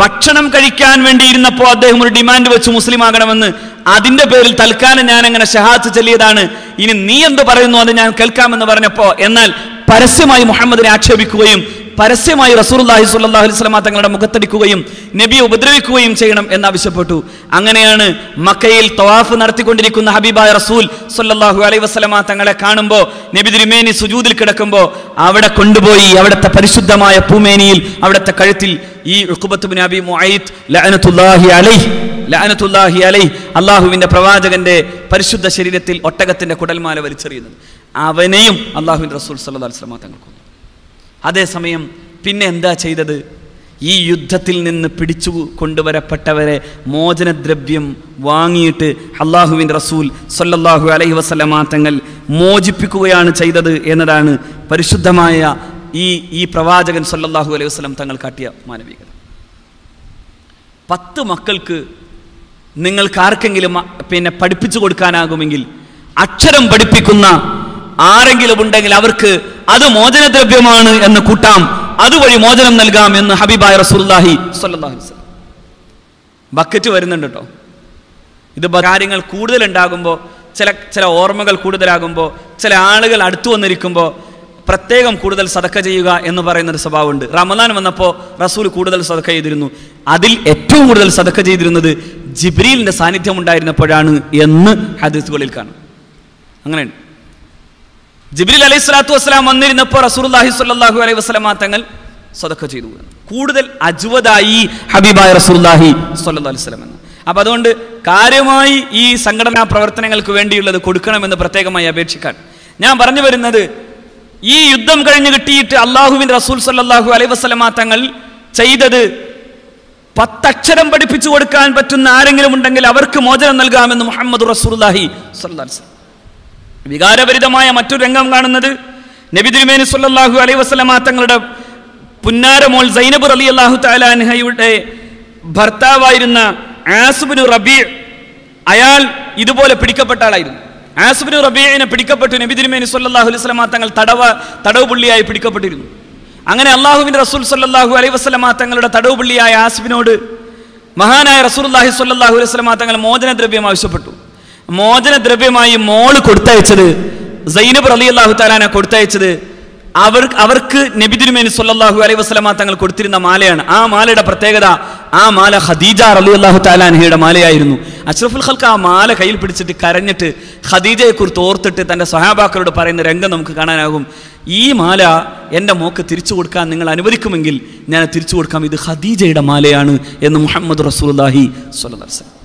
ഭക്ഷണം കഴിക്കാൻ വേണ്ടിയിരുന്നപ്പോൾ അദ്ദേഹം ഒരു ഡിമാൻഡ് വെച്ച് മുസ്ലിം ആകണമെന്ന് അതിന്റെ പേരിൽ തൽക്കാലം ഞാൻ അങ്ങനെ ഷഹാത്ത് ചൊല്ലിയതാണ്. ഇനി നീ എന്ത് പറയുന്നു അത് ഞാൻ കേൾക്കാമെന്ന് പറഞ്ഞപ്പോ എന്നാൽ പരസ്യമായി മുഹമ്മദിനെ ആക്ഷേപിക്കുകയും പരസ്യമായി റസൂർല്ലാഹി സുല്ലാഹു അലൈഹി വസല്ലമ തങ്ങളുടെ മുഖത്തടിക്കുകയും നബിയെ ഉപദ്രവിക്കുകയും ചെയ്യണം എന്നാവശ്യപ്പെട്ടു. അങ്ങനെയാണ് മക്കയിൽ തവാഫ് നടത്തിക്കൊണ്ടിരിക്കുന്ന ഹബീബായ റസൂൽ സുല്ലാഹു അലൈഹി വസ്ലമ തങ്ങളെ കാണുമ്പോൾ നബി തിരുമേനി സുജൂതിൽ കിടക്കുമ്പോൾ അവിടെ കൊണ്ടുപോയി അവിടുത്തെ പരിശുദ്ധമായ പൂമേനിയിൽ അവിടുത്തെ കഴുത്തിൽ ഈ ഉഖബത്ത് ബിൻ അബി മുഅയ്ത് ലഅനത്തുല്ലാഹി അലൈഹി ലഅനത്തുല്ലാഹി അലൈഹി അള്ളാഹുവിന്റെ പ്രവാചകന്റെ പരിശുദ്ധ ശരീരത്തിൽ ഒട്ടകത്തിന്റെ കുടൽമാല വലിച്ചെറിയുന്നത്. അവനെയും അള്ളാഹുവിന്റെ റസൂൽ സല്ലാ അലൈഹി വസല്ലമ തങ്ങൾ കൊന്നു അതേസമയം പിന്നെ എന്താ ചെയ്തത്? ഈ യുദ്ധത്തിൽ നിന്ന് പിടിച്ചു കൊണ്ടുവരപ്പെട്ടവരെ മോചനദ്രവ്യം വാങ്ങിയിട്ട് അള്ളാഹുവിൻ റസൂൽ സൊല്ലാഹു അലൈഹി വസല്ലമ തങ്ങൾ മോചിപ്പിക്കുകയാണ് ചെയ്തത് എന്നതാണ് പരിശുദ്ധമായ ഈ ഈ പ്രവാചകൻ സൊല്ലാഹു അലൈഹി വസ്ലം തങ്ങൾ കാട്ടിയ മാനവികത. പത്ത് മക്കൾക്ക് നിങ്ങൾക്ക് ആർക്കെങ്കിലും പിന്നെ പഠിപ്പിച്ചു കൊടുക്കാനാകുമെങ്കിൽ അക്ഷരം പഠിപ്പിക്കുന്ന ആരെങ്കിലും ഉണ്ടെങ്കിൽ അവർക്ക് അത് മോചനദ്രവ്യമാണ് എന്ന് കൂട്ടാം. അതുവഴി മോചനം നൽകാം എന്ന് ഹബീബായ വസല്ലം. ബക്കറ്റ് വരുന്നുണ്ട് കേട്ടോ. ഇത് കാര്യങ്ങൾ കൂടുതൽ ഉണ്ടാകുമ്പോൾ ചില ചില ഓർമ്മകൾ കൂടുതലാകുമ്പോൾ ചില ആളുകൾ അടുത്തു വന്നിരിക്കുമ്പോൾ പ്രത്യേകം കൂടുതൽ സതക്ക ചെയ്യുക എന്ന് പറയുന്ന ഒരു സ്വഭാവമുണ്ട്. റമദാൻ വന്നപ്പോൾ റസൂൽ കൂടുതൽ സതക്ക ചെയ്തിരുന്നു. അതിൽ ഏറ്റവും കൂടുതൽ സതക്ക ചെയ്തിരുന്നത് ജിബ്രീലിന്റെ സാന്നിധ്യം ഉണ്ടായിരുന്നപ്പോഴാണ് എന്ന് ഹദീസുകളിൽ കാണും. അങ്ങനെയുണ്ട്. ജിബ്രീൽ അലൈഹി സ്വലാത്തു വസ്സലാം വന്നിരുന്നപ്പോൾ റസൂലുള്ളാഹി സ്വല്ലാഹു അലൈഹി വസല്ലമ തങ്ങൾ സ്വതക്ക ചെയ്തു കൂടുതൽ അജ്വദായി ഹബീബായ റസൂലുള്ളാഹി സ്വല്ലല്ലാഹു അലൈഹി എന്ന്. അപ്പൊ അതുകൊണ്ട് കാര്യമായി ഈ സംഘടനാ പ്രവർത്തനങ്ങൾക്ക് വേണ്ടിയുള്ളത് കൊടുക്കണമെന്ന് പ്രത്യേകമായി അപേക്ഷിക്കാൻ ഞാൻ പറഞ്ഞു വരുന്നത് ഈ യുദ്ധം കഴിഞ്ഞ് കിട്ടിയിട്ട് അള്ളാഹുവിൻ റസൂൽ സല്ലാഹു അലൈഹി വസല്ലമ തങ്ങൾ ചെയ്തത് പത്തക്ഷരം പഠിപ്പിച്ചു കൊടുക്കാൻ പറ്റുന്ന ആരെങ്കിലും ഉണ്ടെങ്കിൽ അവർക്ക് മോചനം നൽകാമെന്ന് മുഹമ്മദ് റസൂലുള്ളാഹി സല്ലാ വികാരഭരിതമായ മറ്റൊരു രംഗം കാണുന്നത് നബി തിരുമേനി സല്ലാഹു അലൈ വസല്ലമ തങ്ങളുടെ പുന്നാരമോൾ സൈനബ് അലി അള്ളാഹു താലാൻഹയുടെ ഭർത്താവായിരുന്ന ആസുബിനു റബീ അയാൾ ഇതുപോലെ പിടിക്കപ്പെട്ട ആളായിരുന്നു. ആസുബിനു റബീനെ പിടിക്കപ്പെട്ടു നബി തിരുമേനി സല്ലാഹു അലൈഹി വസല്ലമ തങ്ങൾ തടവ തടവ് പുള്ളിയായി പിടിക്കപ്പെട്ടിരുന്നു. അങ്ങനെ അള്ളാഹുബിൻ റസൂൽ സല്ലാഹു അലൈഹി വസല്ലമ തങ്ങളുടെ തടവ് പുള്ളിയായ ആസുബിനോട് മഹാനായ റസൂലുള്ളാഹി സ്വല്ലല്ലാഹു അലൈഹി വസല്ലമ തങ്ങൾ മോചനദ്രവ്യം ആവശ്യപ്പെട്ടു. മോചനദ്രവ്യമായി മോൾ കൊടുത്തയച്ചത് സൈനബ് അലി അള്ളാഹു താലാന കൊടുത്തയച്ചത് അവർ അവർക്ക് നബി തിരുമേനി സല്ലല്ലാഹു അലൈഹി വസല്ലമ തങ്ങൾ കൊടുത്തിരുന്ന മാലയാണ്. ആ മാലയുടെ പ്രത്യേകത ആ മാല ഖദീജ റലി അള്ളാഹു താലാൻഹയുടെ മാലയായിരുന്നു. അഷ്റഫുൽ ഖൽക്ക് ആ മാല കയ്യിൽ പിടിച്ചിട്ട് കരഞ്ഞിട്ട് ഖദീജയെ കുറിച്ച് ഓർത്തിട്ട് തന്റെ സഹാബാക്കളോട് പറയുന്ന രംഗം നമുക്ക് കാണാനാകും. ഈ മാല എന്റെ മോക്ക് തിരിച്ചു കൊടുക്കാൻ നിങ്ങൾ അനുവദിക്കുമെങ്കിൽ ഞാൻ തിരിച്ചു കൊടുക്കാം. ഇത് ഖദീജയുടെ മാലയാണ് എന്ന് മുഹമ്മദ് റസൂൽ അള്ളാഹി സ്വലം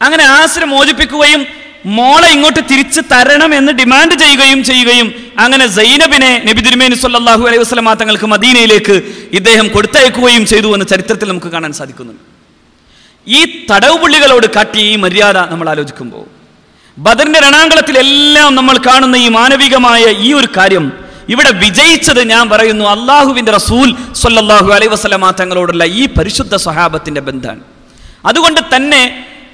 അങ്ങനെ ആസിനെ മോചിപ്പിക്കുകയും മോളെ ഇങ്ങോട്ട് തിരിച്ചു തരണം എന്ന് ഡിമാൻഡ് ചെയ്യുകയും ചെയ്യുകയും അങ്ങനെ സൈനബിനെ നബി തിരുമേനി സല്ലാഹു അലൈഹി വസല്ലമ തങ്ങൾക്ക് മദീനയിലേക്ക് ഇദ്ദേഹം കൊടുത്തയക്കുകയും ചെയ്തു എന്ന് ചരിത്രത്തിൽ നമുക്ക് കാണാൻ സാധിക്കുന്നുണ്ട്. ഈ തടവ് പുള്ളികളോട് കാട്ടിയ ഈ മര്യാദ നമ്മൾ ആലോചിക്കുമ്പോൾ ബദറിന്റെ രണാങ്കളത്തിലെല്ലാം നമ്മൾ കാണുന്ന ഈ മാനവികമായ ഈ ഒരു കാര്യം ഇവിടെ വിജയിച്ചത് ഞാൻ പറയുന്നു അള്ളാഹുവിന്റെ റസൂൽ സൊല്ലാഹു വസല്ലമ തങ്ങളോടുള്ള ഈ പരിശുദ്ധ സ്വഹാബത്തിന്റെ ബന്ധമാണ്. അതുകൊണ്ട് തന്നെ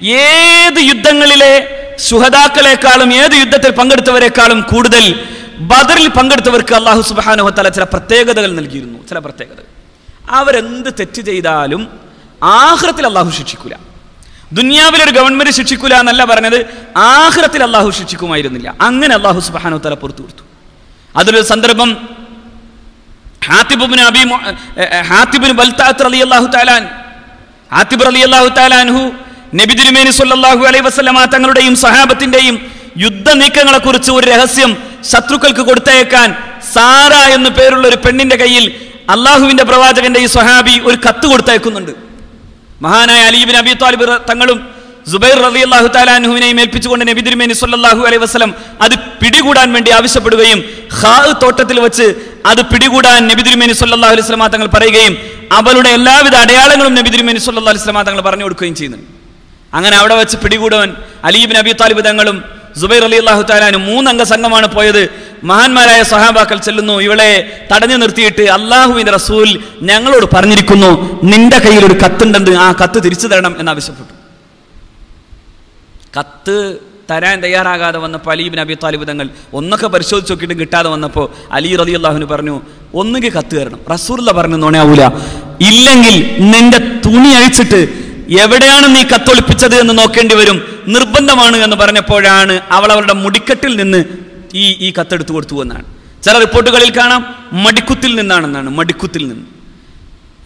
ഏത് യുദ്ധങ്ങളിലെ സുഹതാക്കളെക്കാളും ഏത് യുദ്ധത്തിൽ പങ്കെടുത്തവരെക്കാളും കൂടുതൽ ബദറിൽ പങ്കെടുത്തവർക്ക് അള്ളാഹു സുബാനുഹത്തല ചില പ്രത്യേകതകൾ നൽകിയിരുന്നു. ചില പ്രത്യേകതകൾ. അവരെന്ത് തെറ്റ് ചെയ്താലും ആഹ്റത്തിൽ അള്ളാഹു ശിക്ഷിക്കൂല. ദുനിയാവിൽ ഒരു ഗവൺമെന്റ് ശിക്ഷിക്കൂല എന്നല്ല പറഞ്ഞത് ആഹ്റത്തിൽ അള്ളാഹു ശിക്ഷിക്കുമായിരുന്നില്ല. അങ്ങനെ അള്ളാഹു സുബാനു തല പുറത്തു കൊടുത്തു. അതിലൊരു സന്ദർഭം ഹാത്തിബുബിന് അബി ഹാത്തിബിന് ബൽത്താത്ത് അലി അള്ളാഹു താലാൻ ഹാത്തിബ് അലി അള്ളാഹു താലാൻഹു നബി തിരുമേനി സല്ലല്ലാഹു അലൈഹി വസല്ലമ തങ്ങളുടെയും സഹാബത്തിന്റെയും യുദ്ധ നീക്കങ്ങളെ കുറിച്ച് ഒരു രഹസ്യം ശത്രുക്കൾക്ക് കൊടുത്തയക്കാൻ സാറ എന്നു പേരുള്ള ഒരു പെണ്ണിന്റെ കയ്യിൽ അള്ളാഹുവിന്റെ പ്രവാചകന്റെ ഈ സ്വഹാബി ഒരു കത്ത് കൊടുത്തയക്കുന്നുണ്ട്. മഹാനായ അലീബിൻ അബി താലിബ് തങ്ങളും സുബൈർ റബി അള്ളാഹു താലാൻഹുവിനെയും ഏൽപ്പിച്ചുകൊണ്ട് നബി തിരുമേനി സല്ലല്ലാഹു അലൈഹി വസ്ലം അത് പിടികൂടാൻ വേണ്ടി ആവശ്യപ്പെടുകയും ഹാ തോട്ടത്തിൽ വെച്ച് അത് പിടികൂടാൻ നബി തിരുമേനി സല്ലല്ലാഹു അലൈഹി സ്വലമാ തങ്ങൾ പറയുകയും അവളുടെ എല്ലാവിധ അടയാളങ്ങളും നബി തിരുമേനി സല്ലല്ലാഹു അലൈഹി സ്വലമാ തങ്ങൾ പറഞ്ഞു കൊടുക്കുകയും ചെയ്യുന്നുണ്ട്. അങ്ങനെ അവിടെ വെച്ച് പിടികൂടവൻ അലീബിൻ അബി താലിബ് തങ്ങളും സുബൈർ അലി അള്ളാഹു താലാനും മൂന്നംഗ സംഘമാണ് പോയത്. മഹാന്മാരായ സഹാബാക്കൾ ചെല്ലുന്നു. ഇവളെ തടഞ്ഞു നിർത്തിയിട്ട് അള്ളാഹുവിന്റെ റസൂൽ ഞങ്ങളോട് പറഞ്ഞിരിക്കുന്നു നിന്റെ കയ്യിൽ ഒരു കത്തുണ്ടെന്ന് ആ കത്ത് തിരിച്ചു തരണം എന്നാവശ്യപ്പെട്ടു കത്ത് തരാൻ തയ്യാറാകാതെ വന്നപ്പോൾ അലീബിൻ അബി താലിബ് തങ്ങൾ ഒന്നൊക്കെ പരിശോധിച്ച് നോക്കിയിട്ട് കിട്ടാതെ വന്നപ്പോൾ അലി റലി അള്ളാഹുന് പറഞ്ഞു ഒന്നുകിൽ കത്ത് തരണം. റസൂർല പറഞ്ഞു നോണയാവൂല ഇല്ലെങ്കിൽ നിന്റെ തുണി അഴിച്ചിട്ട് എവിടെയാണ് നീ കത്തൊളിപ്പിച്ചത് എന്ന് നോക്കേണ്ടി വരും? നിർബന്ധമാണ് എന്ന് പറഞ്ഞപ്പോഴാണ് അവൾ അവളുടെ മുടിക്കെട്ടിൽ നിന്ന് ഈ ഈ കത്തെടുത്തു കൊടുത്തു എന്നാണ്. ചില റിപ്പോർട്ടുകളിൽ കാണാം മടിക്കുത്തിൽ നിന്നാണെന്നാണ് മടിക്കുത്തിൽ നിന്ന്.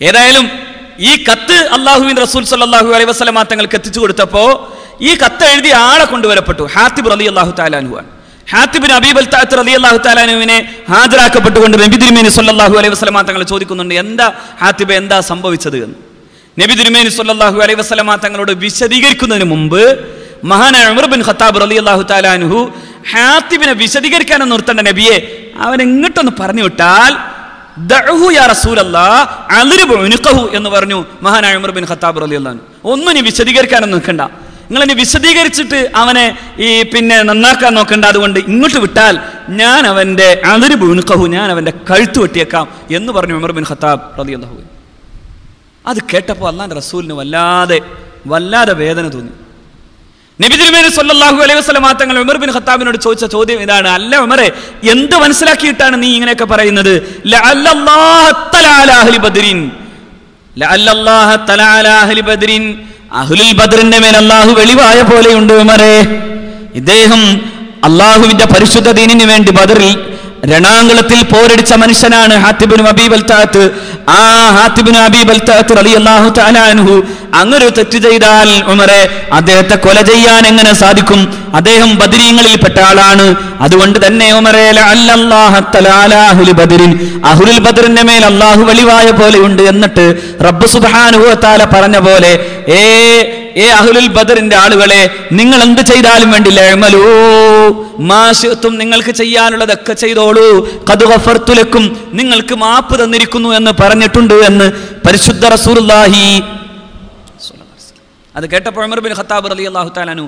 ഏതായാലും ഈ കത്ത് അള്ളാഹുവിൻ റസൂൽ സല്ലാഹു അലൈഹി വസ്ലമാ തങ്ങൾക്ക് എത്തിച്ചു കൊടുത്തപ്പോ ഈ കത്ത് എഴുതിയ ആളെ കൊണ്ടുവരപ്പെട്ടു ഹാത്തിബ് അലി അള്ളാഹു താലാനുവാണ് ഹാത്തിബിൻ അബീബ് അൽ അലി അള്ളാഹു താലാനുവിനെ ഹാജരാക്കപ്പെട്ടുകൊണ്ട് നബി തിരുമേനി സല്ലാഹു അലൈഹി വസ്ലമാ തങ്ങൾ ചോദിക്കുന്നുണ്ട് എന്താ ഹാത്തിബ് എന്താ സംഭവിച്ചത്? എന്ന്. നബി തിരുമേനി സല്ലാഹു അലൈ വസ്ലമ തങ്ങളോട് വിശദീകരിക്കുന്നതിന് മുമ്പ് മഹാനായ ഉമർ ബിൻ ഖത്താബ് അലി അള്ളാഹു താലാനുഹു ഹാത്തിബിനെ വിശദീകരിക്കാനൊന്നും നിർത്തേണ്ട നബിയെ അവൻ എങ്ങോട്ടൊന്ന് പറഞ്ഞു വിട്ടാൽ എന്ന് പറഞ്ഞു മഹാനായ ഉമർ ബിൻ ഖത്താബ് റളിയല്ലാഹു അൻഹു. ഒന്നും നീ വിശദീകരിക്കാനൊന്നും നിൽക്കണ്ട. നിങ്ങൾ ഇനി വിശദീകരിച്ചിട്ട് അവനെ ഈ പിന്നെ നന്നാക്കാൻ നോക്കണ്ട. അതുകൊണ്ട് ഇങ്ങോട്ട് വിട്ടാൽ ഞാൻ അവന്റെ ഉനുഖഹു ഞാൻ അവന്റെ കഴുത്ത് വെട്ടിയേക്കാം എന്ന് പറഞ്ഞു ഉമർ ബിൻ ഖത്താബ് റളിയല്ലാഹു അൻഹു. അത് കേട്ടപ്പോൾ അള്ളാൻ റസൂലിന് വല്ലാതെ വല്ലാതെ വേദന തോന്നി. നബി തിരുമേനി സല്ലല്ലാഹു അലൈഹി വസല്ലം തങ്ങൾ ഉമർ ബിൻ ഖത്താബിനോട് ചോദിച്ച ചോദ്യം ഇതാണ്. അല്ല ഉമറെ എന്ത് മനസ്സിലാക്കിയിട്ടാണ് നീ ഇങ്ങനെയൊക്കെ പറയുന്നത്? അഹ്ലുൽ ബദ്രിന്റെ മേൽ അല്ലാഹു വെളിവായ പോലെയുണ്ട് ഉമറെ. ഇദ്ദേഹം അള്ളാഹുവിന്റെ പരിശുദ്ധ ദീനിന് വേണ്ടി ബദറിൽ രണാങ്കുളത്തിൽ പോരടിച്ച മനുഷ്യനാണ് ഹാത്തിബിൻ അബീബ് അൽത്താത്ത് ആ ഹാത്തിബിന് അബീബ് അൽത്താത്ത് അലി അള്ളാഹു അൻഹു. അങ്ങനെ തെറ്റ് ചെയ്താൽ ഉമറെ അദ്ദേഹത്തെ കൊല ചെയ്യാൻ എങ്ങനെ സാധിക്കും? അദ്ദേഹം ബദിരീങ്ങളിൽ പെട്ട ആളാണ്. അതുകൊണ്ട് തന്നെ ഉമറെ അഹ്ലു ബദരിൻ. അഹ്ലുൽ ബദറിന്റെ മേൽ അള്ളാഹു വെളിവായ പോലെയുണ്ട് എന്നിട്ട് റബ്ബ് തആല പറഞ്ഞ പോലെ ഏ ഏ അഹുലുൽ ബദറിന്റെ ആളുകളെ നിങ്ങൾ എന്ത് ചെയ്താലും വേണ്ടില്ല എമലൂ മാശത്തും നിങ്ങൾക്ക് ചെയ്യാനുള്ളതൊക്കെ ചെയ്തോളൂ. ഗഫർതു നിങ്ങൾക്ക് മാപ്പ് തന്നിരിക്കുന്നു എന്ന് പറഞ്ഞിട്ടുണ്ട് എന്ന് പരിശുദ്ധ റസൂലുള്ളാഹി അത് കേട്ടപ്പോൾ ഉമർ ബിൻ ഖത്താബ് റളിയല്ലാഹു തആലാനു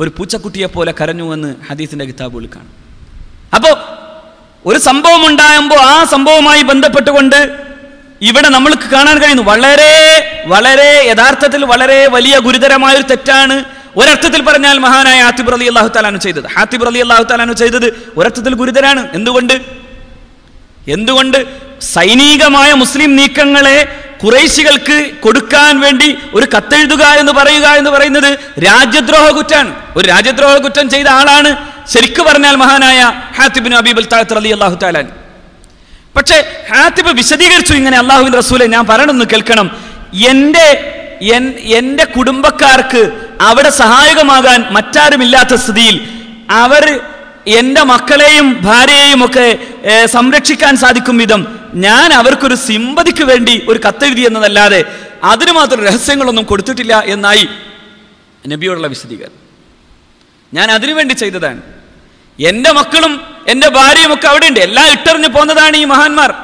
ഒരു പൂച്ചക്കുട്ടിയെ പോലെ കരഞ്ഞു എന്ന് ഹദീസിന്റെ കിതാബുകളിൽ കാണും. അപ്പോൾ ഒരു സംഭവം ഉണ്ടാകുമ്പോൾ ആ സംഭവവുമായി ബന്ധപ്പെട്ടുകൊണ്ട് ഇവിടെ നമ്മൾക്ക് കാണാൻ കഴിയുന്നു. വളരെ വളരെ യഥാർത്ഥത്തിൽ വളരെ വലിയ ഗുരുതരമായ ഒരു തെറ്റാണ് ഒരർത്ഥത്തിൽ പറഞ്ഞാൽ മഹാനായ ഹാത്തിബ് അലി അള്ളാഹു താലാനു ചെയ്തത്. ഹാത്തിബ് അലി അള്ളാഹു താലാനു ചെയ്തത് ഒരർത്ഥത്തിൽ ഗുരുതരാണ്. എന്തുകൊണ്ട്? എന്തുകൊണ്ട് സൈനികമായ മുസ്ലിം നീക്കങ്ങളെ കുറേശികൾക്ക് കൊടുക്കാൻ വേണ്ടി ഒരു കത്തെഴുതുക എന്ന് പറയുക എന്ന് പറയുന്നത് രാജ്യദ്രോഹ കുറ്റാണ്. ഒരു രാജ്യദ്രോഹ കുറ്റം ചെയ്ത ആളാണ് ശരിക്കു പറഞ്ഞാൽ മഹാനായ ഹാത്തിബിൻ അബീബ് താഴത്ത് അലി അള്ളാഹു താലാൻ പക്ഷേ ഹാത്തിബ് വിശദീകരിച്ചു ഇങ്ങനെ അള്ളാഹുവിൻ റസൂലെ ഞാൻ പറയണമെന്ന് കേൾക്കണം. എന്റെ എന്റെ കുടുംബക്കാർക്ക് അവിടെ സഹായകമാകാൻ മറ്റാരുമില്ലാത്ത സ്ഥിതിയിൽ അവർ എന്റെ മക്കളെയും ഭാര്യയെയും ഒക്കെ സംരക്ഷിക്കാൻ സാധിക്കും വിധം ഞാൻ അവർക്കൊരു സിമ്പതിക്ക് വേണ്ടി ഒരു കത്തെഴുതി എന്നതല്ലാതെ അതിന് മാത്രം രഹസ്യങ്ങളൊന്നും കൊടുത്തിട്ടില്ല എന്നായി നബിയോടുള്ള വിശദീകരണം. ഞാൻ അതിനുവേണ്ടി ചെയ്തതാണ്. എന്റെ മക്കളും എന്റെ ഭാര്യയും ഒക്കെ അവിടെ ഉണ്ട് എല്ലാം ഇട്ടറിഞ്ഞു പോന്നതാണ് ഈ മഹാന്മാർ.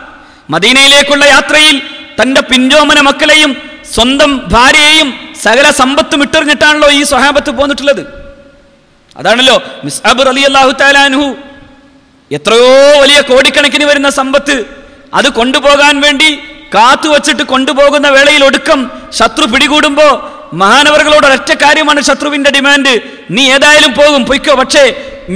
മദീനയിലേക്കുള്ള യാത്രയിൽ തന്റെ പിഞ്ചോമന മക്കളെയും സ്വന്തം ഭാര്യയെയും സകല സമ്പത്തും ഇട്ടെറിഞ്ഞിട്ടാണല്ലോ ഈ സ്വഹാബത്ത് പോന്നിട്ടുള്ളത്. അതാണല്ലോ മിസ്അബ് അലി അള്ളാഹു താലാൻഹു എത്രയോ വലിയ കോടിക്കണക്കിന് വരുന്ന സമ്പത്ത് അത് കൊണ്ടുപോകാൻ വേണ്ടി കാത്തു വച്ചിട്ട് കൊണ്ടുപോകുന്ന വേളയിൽ ഒടുക്കം ശത്രു പിടികൂടുമ്പോ മഹാനവറുകളോട് ഒരൊറ്റ കാര്യമാണ് ശത്രുവിന്റെ ഡിമാൻഡ്. നീ ഏതായാലും പോകും പൊയ്ക്കോ. പക്ഷേ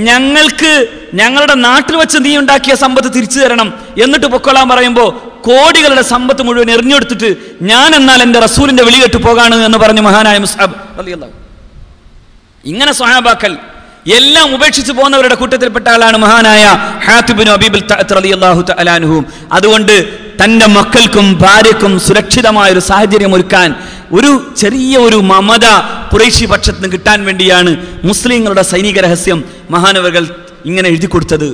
ഞങ്ങൾക്ക് ഞങ്ങളുടെ നാട്ടിൽ വെച്ച് നീ ഉണ്ടാക്കിയ സമ്പത്ത് തിരിച്ചു തരണം എന്നിട്ട് പൊക്കോളാൻ പറയുമ്പോ കോടികളുടെ സമ്പത്ത് മുഴുവൻ എറിഞ്ഞെടുത്തിട്ട് ഞാൻ എന്നാൽ എന്റെ റസൂലിന്റെ വിളികെട്ട് പോകാണ് എന്ന് പറഞ്ഞു മഹാനായ മുസാബ് ഇങ്ങനെ സ്വഹാബാക്കൽ എല്ലാം ഉപേക്ഷിച്ച് പോകുന്നവരുടെ കൂട്ടത്തിൽപ്പെട്ട ആളാണ് മഹാനായ ഹാത്തിബിനു അബീബുൽ അതുകൊണ്ട് തന്റെ മക്കൾക്കും ഭാര്യക്കും സുരക്ഷിതമായ ഒരു സാഹചര്യം ഒരുക്കാൻ ഒരു ചെറിയ ഒരു മമത കുറേശി പക്ഷത്തിന് കിട്ടാൻ വേണ്ടിയാണ് മുസ്ലിങ്ങളുടെ സൈനിക രഹസ്യം മഹാനവകൾ ഇങ്ങനെ എഴുതി കൊടുത്തത്.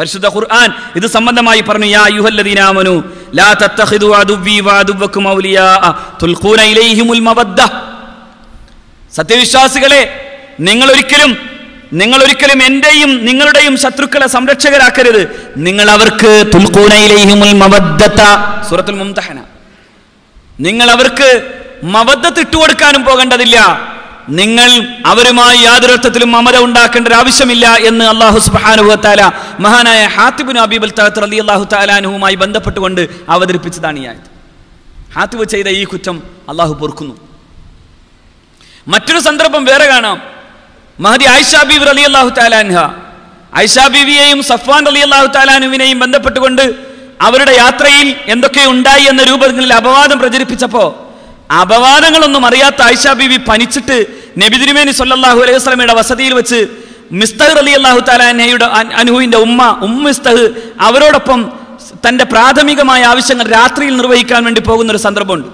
പരിശുദ്ധ ഖുർആൻ ഇത് സംബന്ധമായി പറഞ്ഞു യാ അയ്യുഹല്ലദീന ആമനു ലാ തത്തഖിദു അദുവ്വി വഅദുവ്വക്കും ഔലിയാ തുൽഖൂന ഇലൈഹിമുൽ മവദ്ദ. സത്യവിശ്വാസികളെ നിങ്ങൾ ഒരിക്കലും നിങ്ങൾ ഒരിക്കലും എന്റെയും നിങ്ങളുടെയും ശത്രുക്കളെ സംരക്ഷകരാക്കരുത്. നിങ്ങൾ അവർക്ക് തുൽഖൂന ഇലൈഹിമുൽ മവദ്ദത സൂറത്തുൽ മുംതഹന. നിങ്ങൾ അവർക്ക് മവദ്ദത്ത് ഇട്ടുകൊടുക്കാനും പോകേണ്ടതില്ല. നിങ്ങൾ അവരുമായി യാതൊരു അർത്ഥത്തിലും മമത ഉണ്ടാക്കേണ്ട ഒരു ആവശ്യമില്ല എന്ന് അള്ളാഹു സുബ്ഹാനഹു താല മഹാനായ ഹാത്തിബുൻ അബീബ് തഹത്ത് അലി അള്ളാഹു താലാനുവുമായി ബന്ധപ്പെട്ടുകൊണ്ട് അവതരിപ്പിച്ചതാണ് ഈ ആയത് ഹാത്തിബ് ചെയ്ത ഈ കുറ്റം അള്ളാഹു പൊറുക്കുന്നു. മറ്റൊരു സന്ദർഭം വേറെ കാണാം. മഹദി ആയിഷ ബീബി അലി അള്ളാഹു താലാൻഹ ആയിഷ ബീവിയെയും സഫ്വാൻ അലി അള്ളാഹു താലാനുവിനെയും ബന്ധപ്പെട്ടുകൊണ്ട് അവരുടെ യാത്രയിൽ എന്തൊക്കെ ഉണ്ടായി എന്ന രൂപത്തിൽ അപവാദം പ്രചരിപ്പിച്ചപ്പോ അപവാദങ്ങളൊന്നും അറിയാത്ത ആയിഷ ബീവി പനിച്ചിട്ട് നബി തിരുമേനി സല്ലല്ലാഹു അലൈഹി വസല്ലമയുടെ വസതിയിൽ വെച്ച് മിസ്തഹ് അലി അള്ളാഹു താലാനയുടെ അനുഹുവിന്റെ ഉമ്മ ഉമ്മ മിസ്തഹ് അവരോടൊപ്പം തന്റെ പ്രാഥമികമായ ആവശ്യങ്ങൾ രാത്രിയിൽ നിർവഹിക്കാൻ വേണ്ടി പോകുന്ന ഒരു സന്ദർഭമുണ്ട്.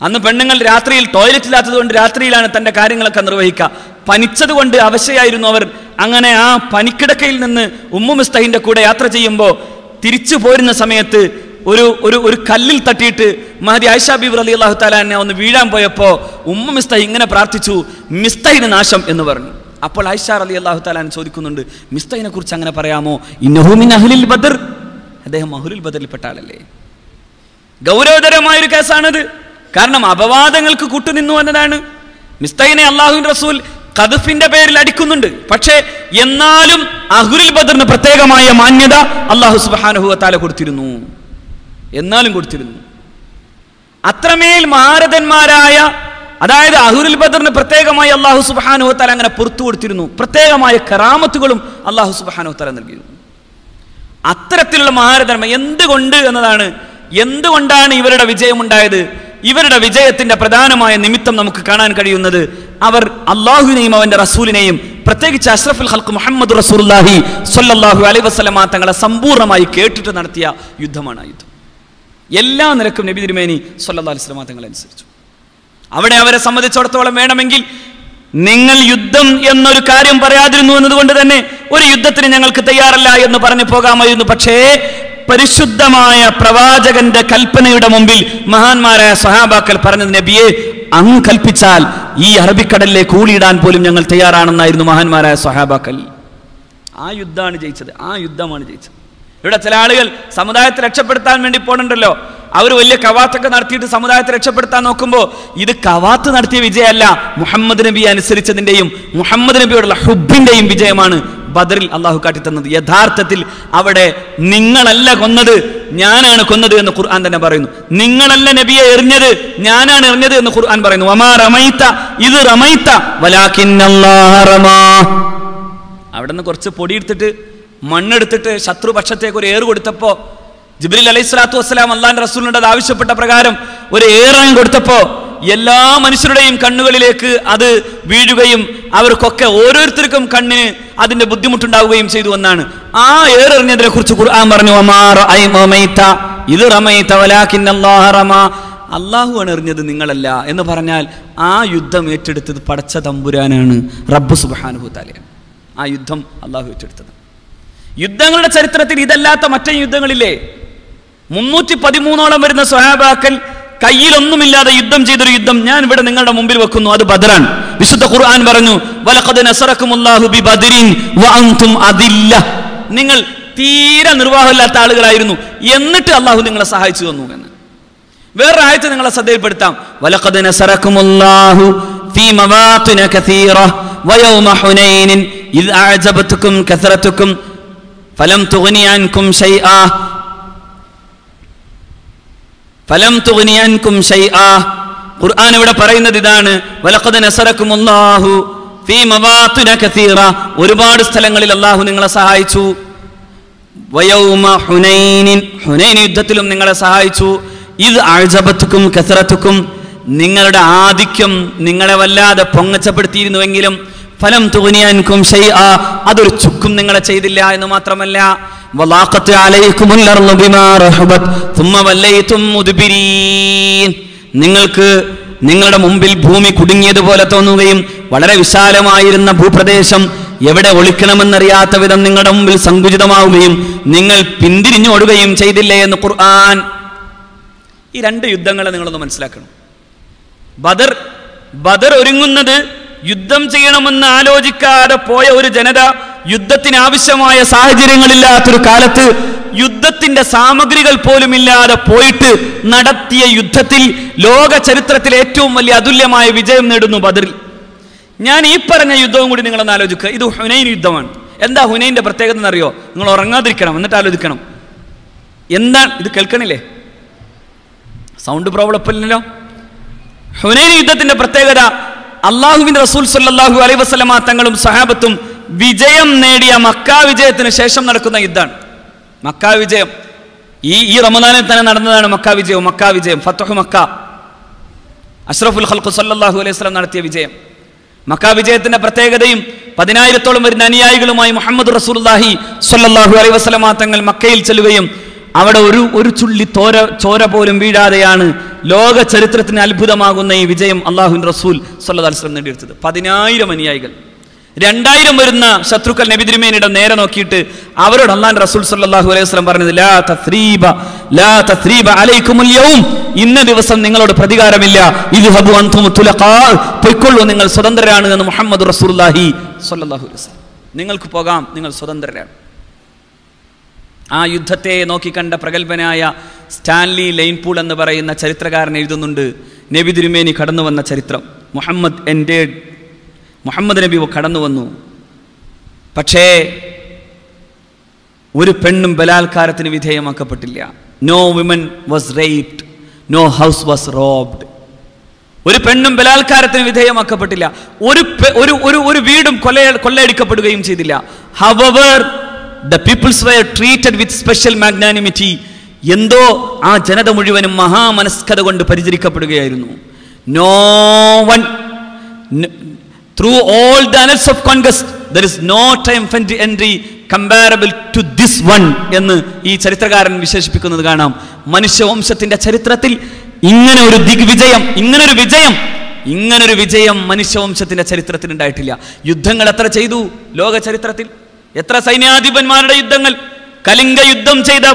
അന്ന് പെണ്ണുങ്ങൾ രാത്രിയിൽ ടോയ്ലറ്റ് ഇല്ലാത്തത് കൊണ്ട് രാത്രിയിലാണ് തന്റെ കാര്യങ്ങളൊക്കെ നിർവഹിക്കുക പനിച്ചതുകൊണ്ട് അവശയായിരുന്നു അവർ. അങ്ങനെ ആ പനിക്കിടക്കയിൽ നിന്ന് ഉമ്മു മിസ്തഹിന്റെ കൂടെ യാത്ര ചെയ്യുമ്പോൾ തിരിച്ചു പോരുന്ന സമയത്ത് ഒരു ഒരു ഒരു കല്ലിൽ തട്ടിയിട്ട് മഹദി ആയിഷ ബീബർ അലി അള്ളാഹു താലാനെ ഒന്ന് വീഴാൻ പോയപ്പോൾ ഉമ്മ മിസ്തഹ് ഇങ്ങനെ പ്രാർത്ഥിച്ചു മിസ്തഹിന് നാശം എന്ന് പറഞ്ഞു. അപ്പോൾ ആയിഷ അലി അള്ളാഹു താലാൻ ചോദിക്കുന്നുണ്ട് മിസ്തൈനെ കുറിച്ച് അങ്ങനെ പറയാമോ? അഹ്ലിൽ ബദർ. അദ്ദേഹം അഹുലിൽ ബദറിൽപ്പെട്ട ആളല്ലേ? ഗൗരവതരമായൊരു കേസാണത്. കാരണം അപവാദങ്ങൾക്ക് കൂട്ടുനിന്നു എന്നതാണ്. മിസ്തൈനെ അള്ളാഹു റസൂൽ കദഫിന്റെ പേരിൽ അടിക്കുന്നുണ്ട്. പക്ഷേ എന്നാലും അഹുലിൽ ബദറിന് പ്രത്യേകമായ മാന്യത അള്ളാഹു സുബാനുഹുവത്താല കൊടുത്തിരുന്നു. എന്നാലും കൊടുത്തിരുന്നു. അത്രമേൽ മാരതന്മാരായ അതായത് അഹുരുൽ ബദറിന് പ്രത്യേകമായി അള്ളാഹു സുബാനുഹത്താല അങ്ങനെ പുറത്തു കൊടുത്തിരുന്നു. പ്രത്യേകമായ കറാമത്തുകളും അള്ളാഹു സുബാനുഹത്താല നൽകിയിരുന്നു. അത്തരത്തിലുള്ള മാരതന്മ എന്തുകൊണ്ട് എന്നതാണ് എന്തുകൊണ്ടാണ് ഇവരുടെ വിജയമുണ്ടായത് ഇവരുടെ വിജയത്തിന്റെ പ്രധാനമായ നിമിത്തം നമുക്ക് കാണാൻ കഴിയുന്നത് അവർ അള്ളാഹുവിനെയും അവന്റെ റസൂലിനെയും പ്രത്യേകിച്ച് അഷ്റഫുൽ ഹൽക്ക് മുഹമ്മദ് റസൂല്ലാഹി സൊല്ലാഹു അലൈ വസ്ലമാ തങ്ങളെ സമ്പൂർണമായി കേട്ടിട്ട് നടത്തിയ യുദ്ധമാണ് യുദ്ധം. എല്ലാ നിരക്കും നബി തിരുമേനി സൊല്ലാ തങ്ങൾ അനുസരിച്ചു. അവിടെ അവരെ സംബന്ധിച്ചിടത്തോളം വേണമെങ്കിൽ നിങ്ങൾ യുദ്ധം എന്നൊരു കാര്യം പറയാതിരുന്നു എന്നതുകൊണ്ട് തന്നെ ഒരു യുദ്ധത്തിന് ഞങ്ങൾക്ക് തയ്യാറല്ല എന്ന് പറഞ്ഞു പോകാമായിരുന്നു. പക്ഷേ പരിശുദ്ധമായ പ്രവാചകന്റെ കൽപ്പനയുടെ മുമ്പിൽ മഹാന്മാരായ സഹാബാക്കൾ പറഞ്ഞത് നബിയെ അങ്ങ് കൽപ്പിച്ചാൽ ഈ അറബിക്കടലിലെ കൂളിയിടാൻ പോലും ഞങ്ങൾ തയ്യാറാണെന്നായിരുന്നു മഹാന്മാരായ സഹാബാക്കൾ ആ യുദ്ധമാണ് ജയിച്ചത് ആ യുദ്ധമാണ് ജയിച്ചത്. ഇവിടെ ചില ആളുകൾ സമുദായത്തെ രക്ഷപ്പെടുത്താൻ വേണ്ടി പോകണുണ്ടല്ലോ അവർ വലിയ കവാത്തൊക്കെ നടത്തിയിട്ട് സമുദായത്തെ രക്ഷപ്പെടുത്താൻ നോക്കുമ്പോൾ ഇത് കവാത്ത് നടത്തിയ വിജയമല്ല മുഹമ്മദ് നബി അനുസരിച്ചതിന്റെയും മുഹമ്മദ് നബിയോടുള്ള ഹുബിന്റെയും വിജയമാണ് ബദറിൽ അള്ളാഹു കാട്ടിത്തന്നത്. യഥാർത്ഥത്തിൽ അവിടെ നിങ്ങളല്ല കൊന്നത് ഞാനാണ് കൊന്നത് എന്ന് ഖുർആൻ തന്നെ പറയുന്നു. നിങ്ങളല്ല നബിയെ എറിഞ്ഞത് ഞാനാണ് എറിഞ്ഞത് എന്ന് ഖുർആൻ പറയുന്നു. വമാ റമൈത്ത ഇത് റമൈത്ത അവിടെ നിന്ന് കുറച്ച് പൊടിയെടുത്തിട്ട് മണ്ണെടുത്തിട്ട് ശത്രുപക്ഷത്തേക്ക് ഒരു ഏറ് കൊടുത്തപ്പോൾ ജിബ്രിൽ അലൈഹി സ്വലാത്തു വസ്സലാം അള്ളാൻ അത് ആവശ്യപ്പെട്ട പ്രകാരം ഒരു ഏറാൻ കൊടുത്തപ്പോൾ എല്ലാ മനുഷ്യരുടെയും കണ്ണുകളിലേക്ക് അത് വീഴുകയും അവർക്കൊക്കെ ഓരോരുത്തർക്കും കണ്ണിന് അതിന്റെ ബുദ്ധിമുട്ടുണ്ടാവുകയും ചെയ്തു എന്നാണ്. ആ ഏറെറിഞ്ഞതിനെ കുറിച്ച് ഖുർആൻ പറഞ്ഞു "വമാ റഅയ്ത ഇത് റമൈത വലാകിന്നല്ലാഹ റമാ. അള്ളാഹു ആണ് എറിഞ്ഞത് നിങ്ങളല്ല എന്ന് പറഞ്ഞാൽ ആ യുദ്ധം ഏറ്റെടുത്തത് പടച്ച തമ്പുരാനാണ് റബ്ബു തആലയാണ് ആ യുദ്ധം അള്ളാഹു ഏറ്റെടുത്തത്. യുദ്ധങ്ങളുടെ ചരിത്രത്തിൽ ഇതല്ലാത്ത മറ്റേ യുദ്ധങ്ങളില്ലേ? മുന്നൂറ്റി പതിമൂന്നോളം വരുന്ന സ്വഹാബാക്കൽ കയ്യിലൊന്നുമില്ലാതെ യുദ്ധം ചെയ്തൊരു യുദ്ധം ഞാൻ ഇവിടെ നിങ്ങളുടെ മുമ്പിൽ വെക്കുന്നു അത് ബദറാൻ വിശുദ്ധ ഖുർആൻ പറഞ്ഞു നിങ്ങൾ തീരെ നിർവാഹമില്ലാത്ത ആളുകളായിരുന്നു. എന്നിട്ട് അള്ളാഹു നിങ്ങളെ സഹായിച്ചു തന്നു എന്ന്. വേറൊരു ആയത്ത് നിങ്ങളെ ശ്രദ്ധയിൽപ്പെടുത്താം. വലഖദ് ഫലം തുകനിയാൻകും ഫലം തുകനിയാൻകും ഖുർആൻ ഇവിടെ പറയുന്നത് ഇതാണ്. വലഖദ് നസറക്കുമുല്ലാഹു ഫീ മവാത്തുന കസീറ. ഒരുപാട് സ്ഥലങ്ങളിൽ അള്ളാഹു നിങ്ങളെ സഹായിച്ചു. വയൗമ ഹുനൈനിൻ ഹുനൈൻ യുദ്ധത്തിലും നിങ്ങളെ സഹായിച്ചു. ഇത് ആഴ്ചബത്തുക്കും കസറത്തുക്കും നിങ്ങളുടെ ആധിക്യം നിങ്ങളെ വല്ലാതെ പൊങ്ങച്ചപ്പെടുത്തിയിരുന്നുവെങ്കിലും ഫലം തുകനിയാൻകും ഷൈആ. അതൊരു ചുക്കും നിങ്ങളെ ചെയ്തില്ല എന്ന് മാത്രമല്ല. നിങ്ങൾക്ക് നിങ്ങളുടെ മുമ്പിൽ ഭൂമി കുടുങ്ങിയതുപോലെ തോന്നുകയും വളരെ വിശാലമായിരുന്ന ഭൂപ്രദേശം എവിടെ ഒളിക്കണമെന്നറിയാത്ത വിധം നിങ്ങളുടെ മുമ്പിൽ സങ്കുചിതമാവുകയും നിങ്ങൾ പിന്തിരിഞ്ഞോടുകയും ചെയ്തില്ലേ എന്ന് ഖുർആൻ. ഈ രണ്ട് യുദ്ധങ്ങളെ നിങ്ങളൊന്ന് മനസ്സിലാക്കണം. ബദർ ബദർ ഒരുങ്ങുന്നത് യുദ്ധം ചെയ്യണമെന്ന് ആലോചിക്കാതെ പോയ ഒരു ജനത യുദ്ധത്തിന് ആവശ്യമായ സാഹചര്യങ്ങളില്ലാത്തൊരു കാലത്ത് യുദ്ധത്തിന്റെ സാമഗ്രികൾ പോലും ഇല്ലാതെ പോയിട്ട് നടത്തിയ യുദ്ധത്തിൽ ലോക ചരിത്രത്തിൽ ഏറ്റവും വലിയ അതുല്യമായ വിജയം നേടുന്നു ബദറിൽ ഞാൻ ഈ പറഞ്ഞ യുദ്ധവും കൂടി നിങ്ങളൊന്ന് ആലോചിക്കുക. ഇത് ഹുനൈൻ യുദ്ധമാണ്. എന്താ ഹുനൈന്റെ പ്രത്യേകത എന്നറിയോ? നിങ്ങൾ ഉറങ്ങാതിരിക്കണം എന്നിട്ട് ആലോചിക്കണം. എന്താണ് ഇത് കേൾക്കണില്ലേ? സൗണ്ട് പ്രോബ്ലം ഇല്ലല്ലോ. ഹുനൈൻ യുദ്ധത്തിന്റെ പ്രത്യേകത അള്ളാഹുവിന്റെ റസൂൽ സല്ലല്ലാഹു അലൈ വസല്ലമ തങ്ങളും സഹാബത്തും വിജയം നേടിയ മക്ക വിജയത്തിന് ശേഷം നടക്കുന്ന യുദ്ധമാണ്. മക്ക വിജയം. ഈ ഈ റമദാനിൽ തന്നെ നടന്നതാണ് മക്ക വിജയം മക്ക വിജയം. ഫത്തഹു മക്ക. അഷ്റഫുൽ ഖൽഖു സല്ലാഹു അലൈഹി വസല്ലം നടത്തിയ വിജയം. മക്ക വിജയത്തിന്റെ പ്രത്യേകതയും പതിനായിരത്തോളം വരുന്ന അനുയായികളുമായി മുഹമ്മദ് റസൂലുള്ളാഹി സ്വല്ലല്ലാഹു അലൈഹി വസല്ലമ തങ്ങൾ മക്കയിൽ ചെല്ലുകയും അവിടെ ഒരു ഒരു ചുള്ളി തോര ചോര പോലും വീഴാതെയാണ് ലോക ചരിത്രത്തിന് അത്ഭുതമാകുന്ന ഈ വിജയം അള്ളാഹു റസൂൽ സല്ലാസ്ലം നേടിയെടുത്തത്. പതിനായിരം അനുയായികൾ. രണ്ടായിരം വരുന്ന ശത്രുക്കൾ നബി നേരെ നോക്കിയിട്ട് അവരോട് അള്ളാൻ റസൂൽ സല്ലാഹു അലൈഹി വസല്ലം പറഞ്ഞത് ലാ തസ്രീബ ലാ തസ്രീബ അലൈക്കുമുൽ യൗം. ഇന്ന ദിവസം നിങ്ങളോട് പ്രതികാരമില്ല. ഇദ്ഹബു അന്തും തുലഖാ. പൊയ്ക്കൊള്ളൂ നിങ്ങൾ സ്വതന്ത്രരാണ് എന്ന് മുഹമ്മദ് റസൂലുള്ളാഹി സല്ലാഹു അലൈഹി വസല്ലം. നിങ്ങൾക്ക് പോകാം നിങ്ങൾ സ്വതന്ത്രരാണ്. ആ യുദ്ധത്തെ നോക്കിക്കണ്ട പ്രഗത്ഭനായ സ്റ്റാൻലി ലൈൻപൂൾ എന്ന് പറയുന്ന ചരിത്രകാരൻ എഴുതുന്നുണ്ട് നബി തിരുമേനി കടന്നു വന്ന ചരിത്രം. മുഹമ്മദ് എന്റെ മുഹമ്മദ് നബി കടന്നു വന്നു. പക്ഷേ ഒരു പെണ്ണും ബലാത്കാരത്തിന് വിധേയമാക്കപ്പെട്ടില്ല. No women was raped no house was robbed ഒരു പെണ്ണും ബലാത്കാരത്തിന് വിധേയമാക്കപ്പെട്ടില്ല. ഒരു ഒരു ഒരു വീടും കൊല്ല കൊള്ളയടിക്കപ്പെടുകയും ചെയ്തില്ല. However the peoples were treated with special magnanimity എന്തോ ആ ജനത മുഴുവനും മഹാമനസ്കത കൊണ്ട് പരിചരിക്കപ്പെടുകയായിരുന്നു. No one through all the annals of congress there is no time entry comparable to this one എന്ന് ഈ ചരിത്രകാരൻ വിശേഷിപ്പിക്കുന്നത് കാണാം. മനുഷ്യവംശത്തിന്റെ ചരിത്രത്തിൽ ഇങ്ങനെ ഒരു ദിഗ്വിജയം ഇങ്ങനെ ഒരു വിജയം ഇങ്ങനൊരു വിജയം മനുഷ്യവംശത്തിന്റെ ചരിത്രത്തിൽ ഉണ്ടായിട്ടില്ല. യുദ്ധങ്ങൾ എത്ര ചെയ്തു? ലോക ചരിത്രത്തിൽ എത്ര സൈന്യാധിപന്മാരുടെ യുദ്ധങ്ങൾ? കലിംഗ യുദ്ധം ചെയ്ത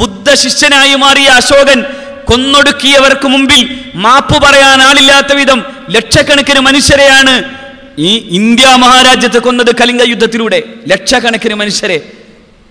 ബുദ്ധ ശിഷ്യനായി മാറിയ അശോകൻ കൊന്നൊടുക്കിയവർക്ക് മുമ്പിൽ മാപ്പ് പറയാൻ ആളില്ലാത്ത വിധം ലക്ഷക്കണക്കിന് മനുഷ്യരെയാണ് ഈ ഇന്ത്യ മഹാരാജ്യത്ത് കൊന്നത് കലിംഗ യുദ്ധത്തിലൂടെ. ലക്ഷക്കണക്കിന് മനുഷ്യരെ.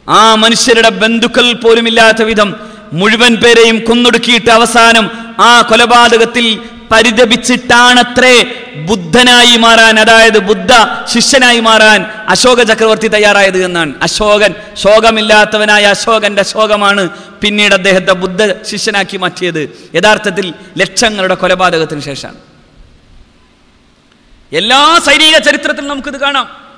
ആ മനുഷ്യരുടെ ബന്ധുക്കൾ പോലുമില്ലാത്ത വിധം മുഴുവൻ പേരെയും കൊന്നൊടുക്കിയിട്ട് അവസാനം ആ കൊലപാതകത്തിൽ പരിതപിച്ചിട്ടാണത്രേ ബുദ്ധനായി മാറാൻ അതായത് ബുദ്ധ ശിഷ്യനായി മാറാൻ അശോക ചക്രവർത്തി തയ്യാറായത് എന്നാണ്. അശോകൻ ശോകമില്ലാത്തവനായ അശോകന്റെ ശോകമാണ് പിന്നീട് അദ്ദേഹത്തെ ബുദ്ധ ശിഷ്യനാക്കി മാറ്റിയത്. യഥാർത്ഥത്തിൽ ലക്ഷങ്ങളുടെ കൊലപാതകത്തിന് ശേഷമാണ്. എല്ലാ സൈനിക ചരിത്രത്തിലും നമുക്കിത് കാണാം.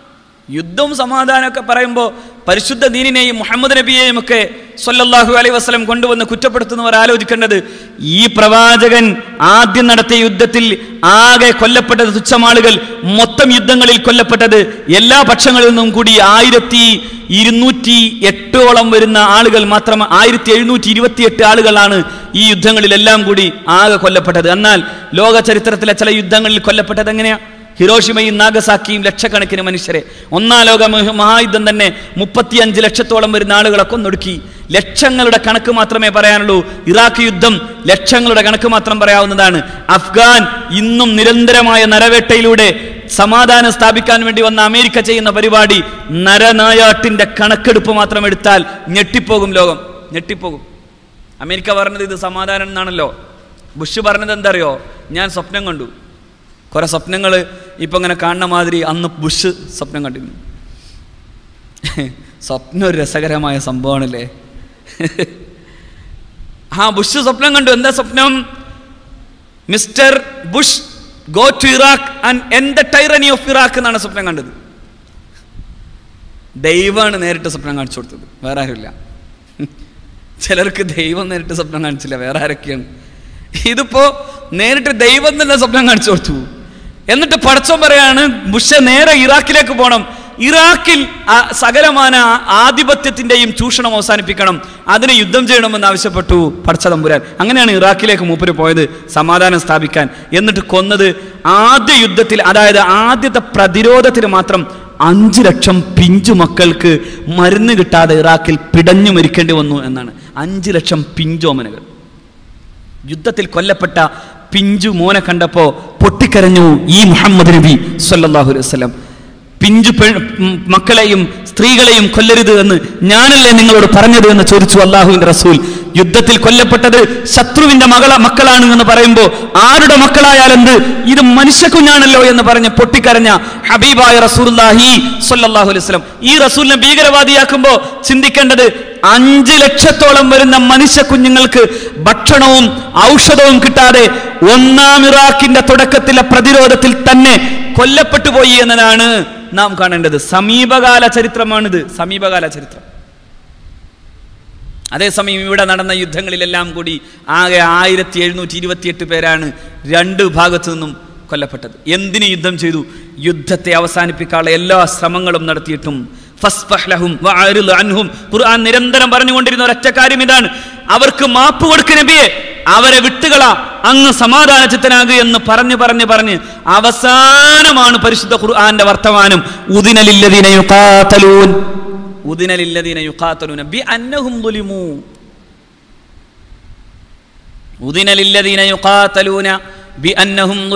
യുദ്ധവും സമാധാനമൊക്കെ പറയുമ്പോൾ പരിശുദ്ധ ദീനിനെയും മുഹമ്മദ് നബിയെയും ഒക്കെ സൊല്ലാഹു അലൈ വസ്ലം കൊണ്ടുവന്ന് കുറ്റപ്പെടുത്തുന്നവർ ആലോചിക്കേണ്ടത് ഈ പ്രവാചകൻ ആദ്യം നടത്തിയ യുദ്ധത്തിൽ ആകെ കൊല്ലപ്പെട്ടത് തുച്ഛമാളുകൾ മൊത്തം യുദ്ധങ്ങളിൽ കൊല്ലപ്പെട്ടത് എല്ലാ പക്ഷങ്ങളിൽ നിന്നും കൂടി ആയിരത്തി ഇരുന്നൂറ്റി എട്ടോളം വരുന്ന ആളുകൾ മാത്രം ആയിരത്തി എഴുന്നൂറ്റി ഇരുപത്തിയെട്ട് ആളുകളാണ് ഈ യുദ്ധങ്ങളിലെല്ലാം കൂടി ആകെ കൊല്ലപ്പെട്ടത്. എന്നാൽ ലോക ചരിത്രത്തിലെ ചില യുദ്ധങ്ങളിൽ കൊല്ലപ്പെട്ടത് എങ്ങനെയാ? ഹിരോഷിമയും നാഗസാക്കിയും ലക്ഷക്കണക്കിന് മനുഷ്യരെ. ഒന്നാം ലോക മഹായുദ്ധം തന്നെ മുപ്പത്തിയഞ്ച് ലക്ഷത്തോളം വരുന്ന ആളുകളെ കൊന്നൊടുക്കി ലക്ഷങ്ങളുടെ കണക്ക് മാത്രമേ പറയാനുള്ളൂ. ഇറാഖ് യുദ്ധം ലക്ഷങ്ങളുടെ കണക്ക് മാത്രം പറയാവുന്നതാണ്. അഫ്ഗാൻ ഇന്നും നിരന്തരമായ നരവേട്ടയിലൂടെ സമാധാനം സ്ഥാപിക്കാൻ വേണ്ടി വന്ന അമേരിക്ക ചെയ്യുന്ന പരിപാടി നരനായാട്ടിന്റെ കണക്കെടുപ്പ് മാത്രം എടുത്താൽ ഞെട്ടിപ്പോകും ലോകം. ഞെട്ടിപ്പോകും. അമേരിക്ക പറഞ്ഞത് ഇത് സമാധാനം എന്നാണല്ലോ. ബുഷ് പറഞ്ഞത് എന്തറിയോ? ഞാൻ സ്വപ്നം കണ്ടു. കുറെ സ്വപ്നങ്ങൾ ഇപ്പം ഇങ്ങനെ കാണുന്ന മാതിരി അന്ന് ബുഷ് സ്വപ്നം കണ്ടിരുന്നു. സ്വപ്നം ഒരു രസകരമായ സംഭവമാണല്ലേ? ആ ബുഷ് സ്വപ്നം കണ്ടു. എന്താ സ്വപ്നം? Mister Bush go to Iraq and end the tyranny of Iraq എന്നാണ് സ്വപ്നം കണ്ടത്. ദൈവമാണ് നേരിട്ട് സ്വപ്നം കാണിച്ചു കൊടുത്തത്. വേറെ ആരുമില്ല. ചിലർക്ക് ദൈവം നേരിട്ട് സ്വപ്നം കാണിച്ചില്ല. വേറെ ആരൊക്കെയാണ്? ഇതിപ്പോ നേരിട്ട് ദൈവം തന്നെ സ്വപ്നം കാണിച്ചു കൊടുത്തു. എന്നിട്ട് പടച്ചോൻ പറയാണ് മുഷ നേരെ ഇറാഖിലേക്ക് പോകണം ഇറാഖിൽ സകലമാന ആധിപത്യത്തിന്റെയും ചൂഷണം അവസാനിപ്പിക്കണം. അതിനെ യുദ്ധം ചെയ്യണമെന്ന് ആവശ്യപ്പെട്ടു പടച്ച തമ്പുരാൻ. അങ്ങനെയാണ് ഇറാഖിലേക്ക് മൂപ്പര് പോയത് സമാധാനം സ്ഥാപിക്കാൻ. എന്നിട്ട് കൊന്നത് ആദ്യ യുദ്ധത്തിൽ അതായത് ആദ്യത്തെ പ്രതിരോധത്തിന് മാത്രം അഞ്ചു ലക്ഷം പിഞ്ചു മക്കൾക്ക് മരുന്ന് കിട്ടാതെ ഇറാഖിൽ പിടഞ്ഞു മരിക്കേണ്ടി വന്നു എന്നാണ്. അഞ്ചു ലക്ഷം പിഞ്ചോമനകൾ യുദ്ധത്തിൽ കൊല്ലപ്പെട്ട പിഞ്ചു മോനെ കണ്ടപ്പോ പൊട്ടിക്കരഞ്ഞു ഈ മുഹമ്മദ് നബി സല്ലാഹു അലൈഹി വസല്ലം. പിഞ്ചു പെ മക്കളെയും സ്ത്രീകളെയും കൊല്ലരുത് എന്ന് ഞാനല്ലേ നിങ്ങളോട് പറഞ്ഞത് എന്ന് ചോദിച്ചു അള്ളാഹുവിന്റെ റസൂൽ. യുദ്ധത്തിൽ കൊല്ലപ്പെട്ടത് ശത്രുവിന്റെ മകള മക്കളാണ് എന്ന് പറയുമ്പോൾ ആരുടെ മക്കളായാലെന്ത്? ഇത് മനുഷ്യ കുഞ്ഞാണല്ലോ എന്ന് പറഞ്ഞ് പൊട്ടിക്കരഞ്ഞ ഹബീബായ റസൂലുള്ളാഹി സൊല്ലാഹു അലൈഹി വസല്ലം. ഈ റസൂലിനെ ഭീകരവാദിയാക്കുമ്പോൾ ചിന്തിക്കേണ്ടത് അഞ്ച് ലക്ഷത്തോളം വരുന്ന മനുഷ്യ കുഞ്ഞുങ്ങൾക്ക് ഭക്ഷണവും ഔഷധവും കിട്ടാതെ ഒന്നാം ഇറാഖിന്റെ തുടക്കത്തിലെ പ്രതിരോധത്തിൽ തന്നെ കൊല്ലപ്പെട്ടു പോയി എന്നതാണ് നാം കാണേണ്ടത് സമീപകാല ചരിത്രമാണിത്. സമീപകാല ചരിത്രം. അതേസമയം ഇവിടെ നടന്ന യുദ്ധങ്ങളിലെല്ലാം കൂടി ആകെ ആയിരത്തി എഴുന്നൂറ്റി ഇരുപത്തിയെട്ട് പേരാണ് രണ്ട് ഭാഗത്തു നിന്നും കൊല്ലപ്പെട്ടത്. എന്തിനു യുദ്ധം ചെയ്തു? യുദ്ധത്തെ അവസാനിപ്പിക്കാനുള്ള എല്ലാ ശ്രമങ്ങളും നടത്തിയിട്ടും. ഫസ്ഫഹ്ലഹും ഖുർആൻ നിരന്തരം പറഞ്ഞുകൊണ്ടിരുന്ന ഒരൊറ്റ കാര്യം ഇതാണ്. അവർക്ക് മാപ്പ് കൊടുക്ക് നബിയെ. അവരെ വിട്ടുകള അങ്ങ് സമാധാനചിത്തനാകുക എന്ന് പറഞ്ഞു പറഞ്ഞു പറഞ്ഞ് അവസാനമാണ് പരിശുദ്ധ ഖുർആന്റെ വർത്തമാനം. യുഖാതലൂന ബി അന്നഹും ബി അന്നഹും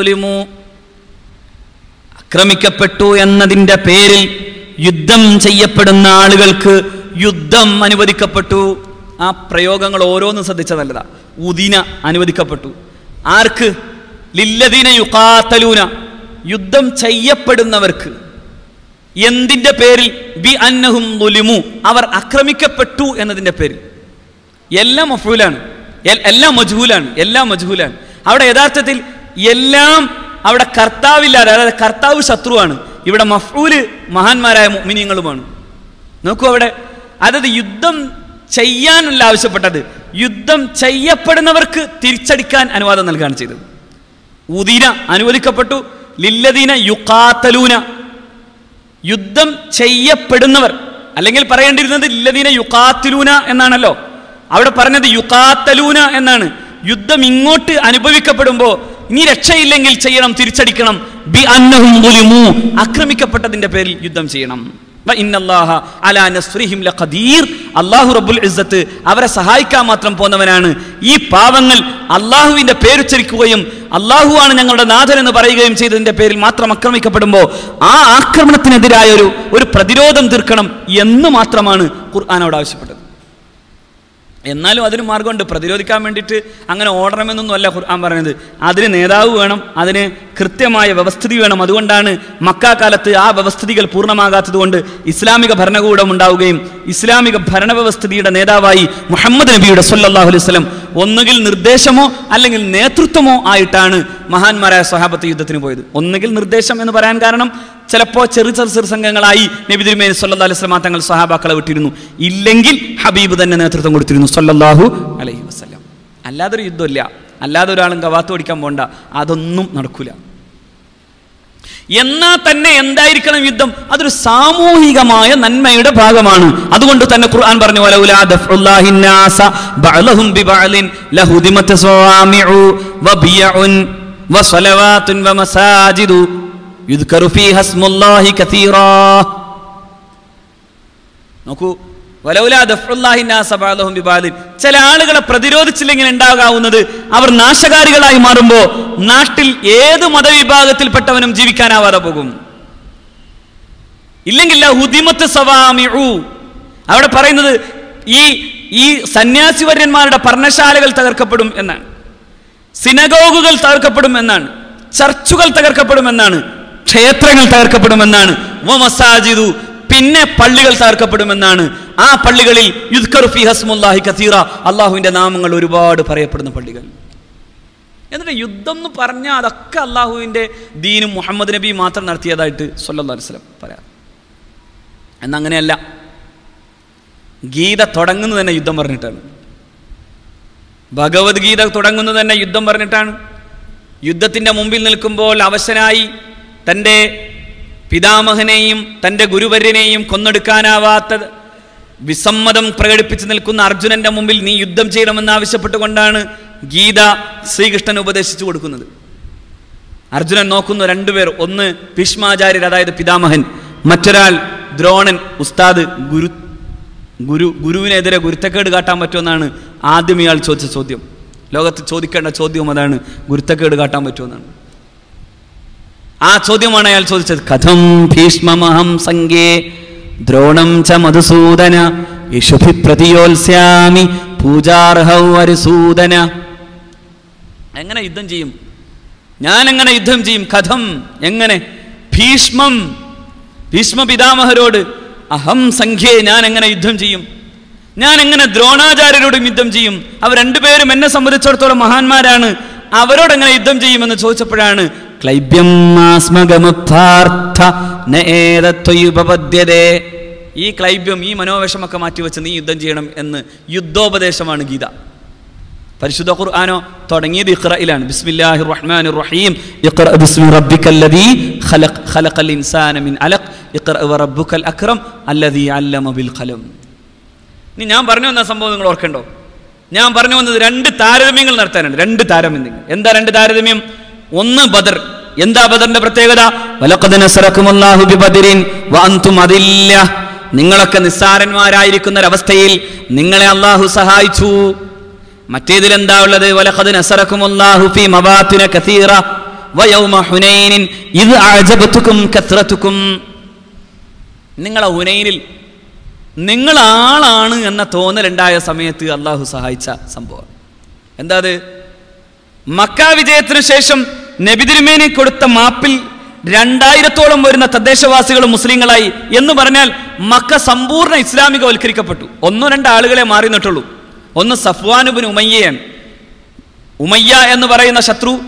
ആക്രമിക്കപ്പെട്ടു എന്നതിന്റെ പേരിൽ യുദ്ധം ചെയ്യപ്പെടുന്ന ആളുകൾക്ക് യുദ്ധം അനുവദിക്കപ്പെട്ടു. ആ പ്രയോഗങ്ങൾ ഓരോന്നും ശ്രദ്ധിച്ച നല്ലതാ ഉദിന അനുവദിക്കപ്പെട്ടു. ആർക്ക്? ലില്ലദീന യുക്കാത്തലൂന യുദ്ധം ചെയ്യപ്പെടുന്നവർക്ക്. എന്തിന്റെ പേരിൽ? ബി അന്നഹും ദുലിമു അവർ ആക്രമിക്കപ്പെട്ടു എന്നതിന്റെ പേരിൽ. എല്ലാം മഫൂലാണ്. എല്ലാം മജ്ഹൂലാണ്. എല്ലാം മജ്ഹൂലാണ്. അവിടെ യഥാർത്ഥത്തിൽ എല്ലാം അവിടെ കർത്താവില്ലാതെ അതായത് കർത്താവ് ശത്രുവാണ്. ഇവിടെ മഫൂൽ മഹാന്മാരായ മുഅ്മിനീങ്ങളുമാണ്. നോക്കൂ അവിടെ. അതായത് യുദ്ധം ചെയ്യാനല്ല ആവശ്യപ്പെട്ടത് യുദ്ധം ചെയ്യപ്പെടുന്നവർക്ക് തിരിച്ചടിക്കാൻ അനുവാദം നൽകുകയാണ് ചെയ്തത്. ഉദീന അനുവദിക്കപ്പെട്ടു. ലില്ലദീന യുക്കാത്തലൂന യുദ്ധം ചെയ്യപ്പെടുന്നവർ അല്ലെങ്കിൽ പറയേണ്ടിരുന്നത് ലില്ലദീന യുക്കാത്തിലൂന എന്നാണല്ലോ. അവിടെ പറഞ്ഞത് യുക്കാത്തലൂന എന്നാണ്. യുദ്ധം ഇങ്ങോട്ട് അനുഭവിക്കപ്പെടുമ്പോൾ ഇനി രക്ഷയില്ലെങ്കിൽ ചെയ്യണം തിരിച്ചടിക്കണം. ബി അന്നഹും. ആക്രമിക്കപ്പെട്ടതിന്റെ പേരിൽ യുദ്ധം ചെയ്യണം. അല്ലാഹു റബ്ബുൽ ഇസ്സത്ത് അവരെ സഹായിക്കാൻ മാത്രം പോന്നവനാണ്. ഈ പാവങ്ങൾ അള്ളാഹുവിന്റെ പേരുച്ചരിക്കുകയും അള്ളാഹു ആണ് ഞങ്ങളുടെ നാഥൻ എന്ന് പറയുകയും ചെയ്തതിന്റെ പേരിൽ മാത്രം ആക്രമിക്കപ്പെടുമ്പോൾ ആ ആക്രമണത്തിനെതിരായ ഒരു ഒരു പ്രതിരോധം തീർക്കണം എന്ന് മാത്രമാണ് ഖുർആാനോട് ആവശ്യപ്പെട്ടത്. എന്നാലും അതിന് മാർഗമുണ്ട്. പ്രതിരോധിക്കാൻ വേണ്ടിയിട്ട് അങ്ങനെ ഓടണമെന്നൊന്നും അല്ല ഖുർആൻ പറയുന്നത്. അതിന് നേതാവ് വേണം അതിന് കൃത്യമായ വ്യവസ്ഥിതി വേണം. അതുകൊണ്ടാണ് മക്കാക്കാലത്ത് ആ വ്യവസ്ഥിതികൾ പൂർണമാകാത്തത് കൊണ്ട് ഇസ്ലാമിക ഭരണകൂടം ഉണ്ടാവുകയും ഇസ്ലാമിക ഭരണവ്യവസ്ഥിതിയുടെ നേതാവായി മുഹമ്മദ് നബിയുടെ സല്ലാഹു അലൈഹി വസല്ലം ഒന്നുകിൽ നിർദ്ദേശമോ അല്ലെങ്കിൽ നേതൃത്വമോ ആയിട്ടാണ് മഹാന്മാരായ സ്വഹാബത്ത് യുദ്ധത്തിന് പോയത്. ഒന്നുകിൽ നിർദ്ദേശം എന്ന് പറയാൻ കാരണം ചിലപ്പോൾ ചെറു ചെറു ചെറു സംഘങ്ങളായി നബി തിരുമേനി സല്ലല്ലാഹു അലൈഹി തങ്ങൾ സഹാബാക്കളെ വിട്ടിരുന്നു. ഇല്ലെങ്കിൽ ഹബീബ് തന്നെ നേതൃത്വം കൊടുത്തിരുന്നു സല്ലാഹു അലൈഹി വസല്ലം. അല്ലാതൊരു യുദ്ധമില്ല. അല്ലാതെ ഒരാളും കവാത്ത് ഓടിക്കാൻ പോണ്ട. അതൊന്നും നടക്കൂല. എന്നാ തന്നെ എന്തായിരിക്കണം യുദ്ധം? അതൊരു സാമൂഹികമായ നന്മയുടെ ഭാഗമാണ്. അതുകൊണ്ട് തന്നെ ഖുർആൻ പറഞ്ഞു വലൗലാ നോക്കൂ ചില ആളുകളെ പ്രതിരോധിച്ചില്ലെങ്കിൽ ഉണ്ടാകാവുന്നത് അവർ നാശകാരികളായി മാറുമ്പോൾ നാട്ടിൽ ഏത് മതവിഭാഗത്തിൽപ്പെട്ടവനും ജീവിക്കാനാവാതെ പോകും. ഇല്ലെങ്കിൽ അവിടെ പറയുന്നത് ഈ ഈ സന്യാസിവര്യന്മാരുടെ പർണശാലകൾ തകർക്കപ്പെടും എന്നാണ്. സിനഗോഗുകൾ തകർക്കപ്പെടും എന്നാണ്. ചർച്ചുകൾ തകർക്കപ്പെടും എന്നാണ്. ക്ഷേത്രങ്ങൾ തകർക്കപ്പെടുമെന്നാണ്. പിന്നെ പള്ളികൾ തകർക്കപ്പെടുമെന്നാണ്. ആ പള്ളികളിൽ ഫി ഹസ്മുല്ലാഹി കസീറ അള്ളാഹുവിന്റെ നാമങ്ങൾ ഒരുപാട് പറയപ്പെടുന്ന പള്ളികൾ. എന്നിട്ട് യുദ്ധം എന്ന് പറഞ്ഞാൽ അതൊക്കെ അള്ളാഹുവിന്റെ ദീനും മുഹമ്മദ് നബി മാത്രം നടത്തിയതായിട്ട് സ്വല്ലം വസല്ലം പറയാം. എന്നങ്ങനെയല്ല ഗീത തുടങ്ങുന്നത് തന്നെ യുദ്ധം പറഞ്ഞിട്ടാണ്. ഭഗവത്ഗീത തുടങ്ങുന്നത് തന്നെ യുദ്ധം പറഞ്ഞിട്ടാണ്. യുദ്ധത്തിന്റെ മുമ്പിൽ നിൽക്കുമ്പോൾ അവശനായി തന്റെ പിതാമഹനെയും തന്റെ ഗുരുവര്യനെയും കൊന്നെടുക്കാനാവാത്ത വിസമ്മതം പ്രകടിപ്പിച്ച് നിൽക്കുന്ന അർജുനന്റെ മുമ്പിൽ നീ യുദ്ധം ചെയ്യണമെന്ന് ആവശ്യപ്പെട്ടുകൊണ്ടാണ് ഗീത ശ്രീകൃഷ്ണൻ ഉപദേശിച്ചു കൊടുക്കുന്നത്. അർജുനൻ നോക്കുന്നു രണ്ടുപേർ ഒന്ന് ഭീഷ്മാചാര്യർ അതായത് പിതാമഹൻ. മറ്റൊരാൾ ദ്രോണൻ ഉസ്താദ് ഗുരു ഗുരു ഗുരുവിനെതിരെ ഗുരുത്തക്കേട് കാട്ടാൻ പറ്റുമെന്നാണ് ആദ്യം ഇയാൾ ചോദിച്ച ചോദ്യം. ലോകത്ത് ചോദിക്കേണ്ട ചോദ്യം അതാണ് ഗുരുത്തക്കേട് കാട്ടാൻ പറ്റുമെന്നാണ്. ആ ചോദ്യമാണ് അയാൾ ചോദിച്ചത്. കഥം ഭീഷ്മമഹം സംഗേ ദ്രോണം ച മധുസൂദന യശുഭി പ്രതിയോത്സ്യാമി പൂജാർഹൗ അരുസൂദന. എങ്ങനെ യുദ്ധം ചെയ്യും? ഞാൻ എങ്ങനെ യുദ്ധം ചെയ്യും? കഥം എങ്ങനെ? ഭീഷ്മം ഭീഷ്മ പിതാമഹരോട് അഹം സംഖ്യേ ഞാൻ എങ്ങനെ യുദ്ധം ചെയ്യും? ഞാൻ എങ്ങനെ ദ്രോണാചാര്യരോടും യുദ്ധം ചെയ്യും? അവർ രണ്ടുപേരും എന്നെ സംബന്ധിച്ചിടത്തോളം മഹാന്മാരാണ്. അവരോട് എങ്ങനെ യുദ്ധം ചെയ്യുമെന്ന് ചോദിച്ചപ്പോഴാണ് ക്ലൈബ്യം ആസ്മഗമുത്ഥാർത്ഥ ന ഏതത്വയുപപദ്യതേ ഈ ക്ലൈബ്യം ഈ മനോവേഷമൊക്കെ മാറ്റിവെച്ച് നീ യുദ്ധം ചെയ്യണം എന്ന് യുദ്ധോപദേശമാണ് ഗീത. പരിശുദ്ധ ഖുർആാനോ തുടങ്ങിയത് ഇഖ്റയിലാണ്. ബിസ്മില്ലാഹി റഹ്മാൻ റഹീം ഇഖ്റ ബിസ്മി റബ്ബിക്കല്ലദീ ഖലഖ് ഖലഖൽ ഇൻസാന മിൻ അലഖ്. ഇഖ്റ റബ്ബുകൽ അക്രം അല്ലദീ അല്ലമ ബിൽ ഖലം. ഇനി ഞാൻ പറഞ്ഞു വന്ന സംഭവം നിങ്ങൾ ഓർക്കണ്ടോ? ഞാൻ പറഞ്ഞു വന്നത് രണ്ട് താരതമ്യങ്ങൾ നടത്താനുണ്ട്. രണ്ട് താരതമ്യം എന്താ രണ്ട് താരതമ്യം? ഒന്ന് ബദർ. എന്താ ബദറിന്റെ പ്രത്യേകത? നിങ്ങളൊക്കെ നിസ്സാരന്മാരായിരിക്കുന്ന ഒരവസ്ഥയിൽ നിങ്ങളെ അള്ളാഹു സഹായിച്ചു. മറ്റേതിൽ എന്താ ഉള്ളത് നിങ്ങളെ ഹുനൈനിൽ നിങ്ങൾ ആളാണ് എന്ന തോന്നലുണ്ടായ സമയത്ത് അള്ളാഹു സഹായിച്ച സംഭവം. എന്താ അത്? മക്ക വിജയത്തിനു ശേഷം നബിതിരുമേനി കൊടുത്ത മാപ്പിൽ രണ്ടായിരത്തോളം വരുന്ന തദ്ദേശവാസികൾ മുസ്ലിങ്ങളായി എന്ന് പറഞ്ഞാൽ മക്ക സമ്പൂർണ ഇസ്ലാമികവൽക്കരിക്കപ്പെട്ടു. ഒന്നോ രണ്ട് ആളുകളെ മാറി നിട്ടുള്ളൂ ഒന്ന് സഫ്വാനുബിൻ ഉമയ്യയാണ്. ഉമയ്യ എന്ന് പറയുന്ന ശത്രു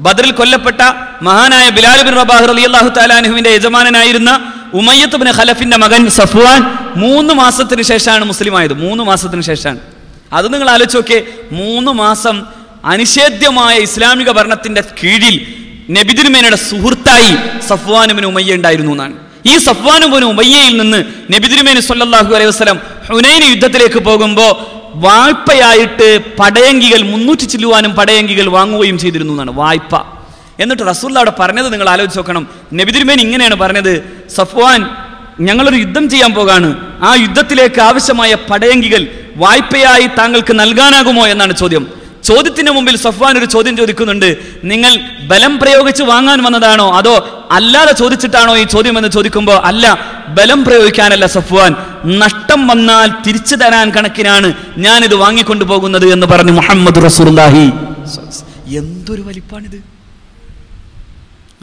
ബദറിൽ കൊല്ലപ്പെട്ട മഹാനായ ബിലാൽ ബിൻ റബാഹ് അലി അള്ളാഹു താലാനുഹുവിന്റെ യജമാനനായിരുന്ന ഉമയ്യത്ത് ബിൻ ഖലഫിന്റെ മകൻ സഫ്വാൻ മൂന്ന് മാസത്തിന് ശേഷമാണ് മുസ്ലിമായത്. മൂന്ന് മാസത്തിന് ശേഷമാണ്. അത് നിങ്ങൾ ആലോചിച്ച് നോക്കിയേ മൂന്ന് മാസം അനിഷേധ്യമായ ഇസ്ലാമിക ഭരണത്തിന്റെ കീഴിൽ നബിദിനുമേനയുടെ സുഹൃത്തായി സഫ്വാനുബിന് ഉമയ്യ ഉണ്ടായിരുന്നു എന്നാണ്. ഈ സഫ്വാനുബിന് ഉമയ്യയിൽ നിന്ന് നബിദിനുമേന് സല്ലാഹു അലൈഹി വസ്ലം ഹുനൈൻ യുദ്ധത്തിലേക്ക് പോകുമ്പോൾ വായ്പയായിട്ട് പടയങ്കികൾ മുന്നൂറ്റി ചില്ലുവാനും പടയങ്കികൾ വാങ്ങുകയും ചെയ്തിരുന്നു എന്നാണ് വായ്പ. എന്നിട്ട് റസൂല്ല അവിടെ പറഞ്ഞത് നിങ്ങൾ ആലോചിച്ച് നോക്കണം. നബിതിരുമേൻ ഇങ്ങനെയാണ് പറഞ്ഞത്. സഫ്വാൻ ഞങ്ങളൊരു യുദ്ധം ചെയ്യാൻ പോകാണ്. ആ യുദ്ധത്തിലേക്ക് ആവശ്യമായ പടയങ്കികൾ വായ്പയായി താങ്കൾക്ക് നൽകാനാകുമോ എന്നാണ് ചോദ്യം. ചോദ്യത്തിന് മുമ്പിൽ സഫ്വാൻ ഒരു ചോദ്യം ചോദിക്കുന്നുണ്ട്. നിങ്ങൾ ബലം പ്രയോഗിച്ച് വാങ്ങാൻ വന്നതാണോ? അതോ അല്ലാതെ ചോദിച്ചിട്ടാണോ ഈ ചോദ്യം എന്ന് ചോദിക്കുമ്പോൾ അല്ല ബലം പ്രയോഗിക്കാനല്ല സഫ്വാൻ. നഷ്ടം വന്നാൽ തിരിച്ചു തരാൻ കണക്കിനാണ് ഞാൻ ഇത് വാങ്ങിക്കൊണ്ടു പോകുന്നത് എന്ന് പറഞ്ഞു മുഹമ്മദ് റസൂർലാഹി എന്തൊരു വലിപ്പാണിത്.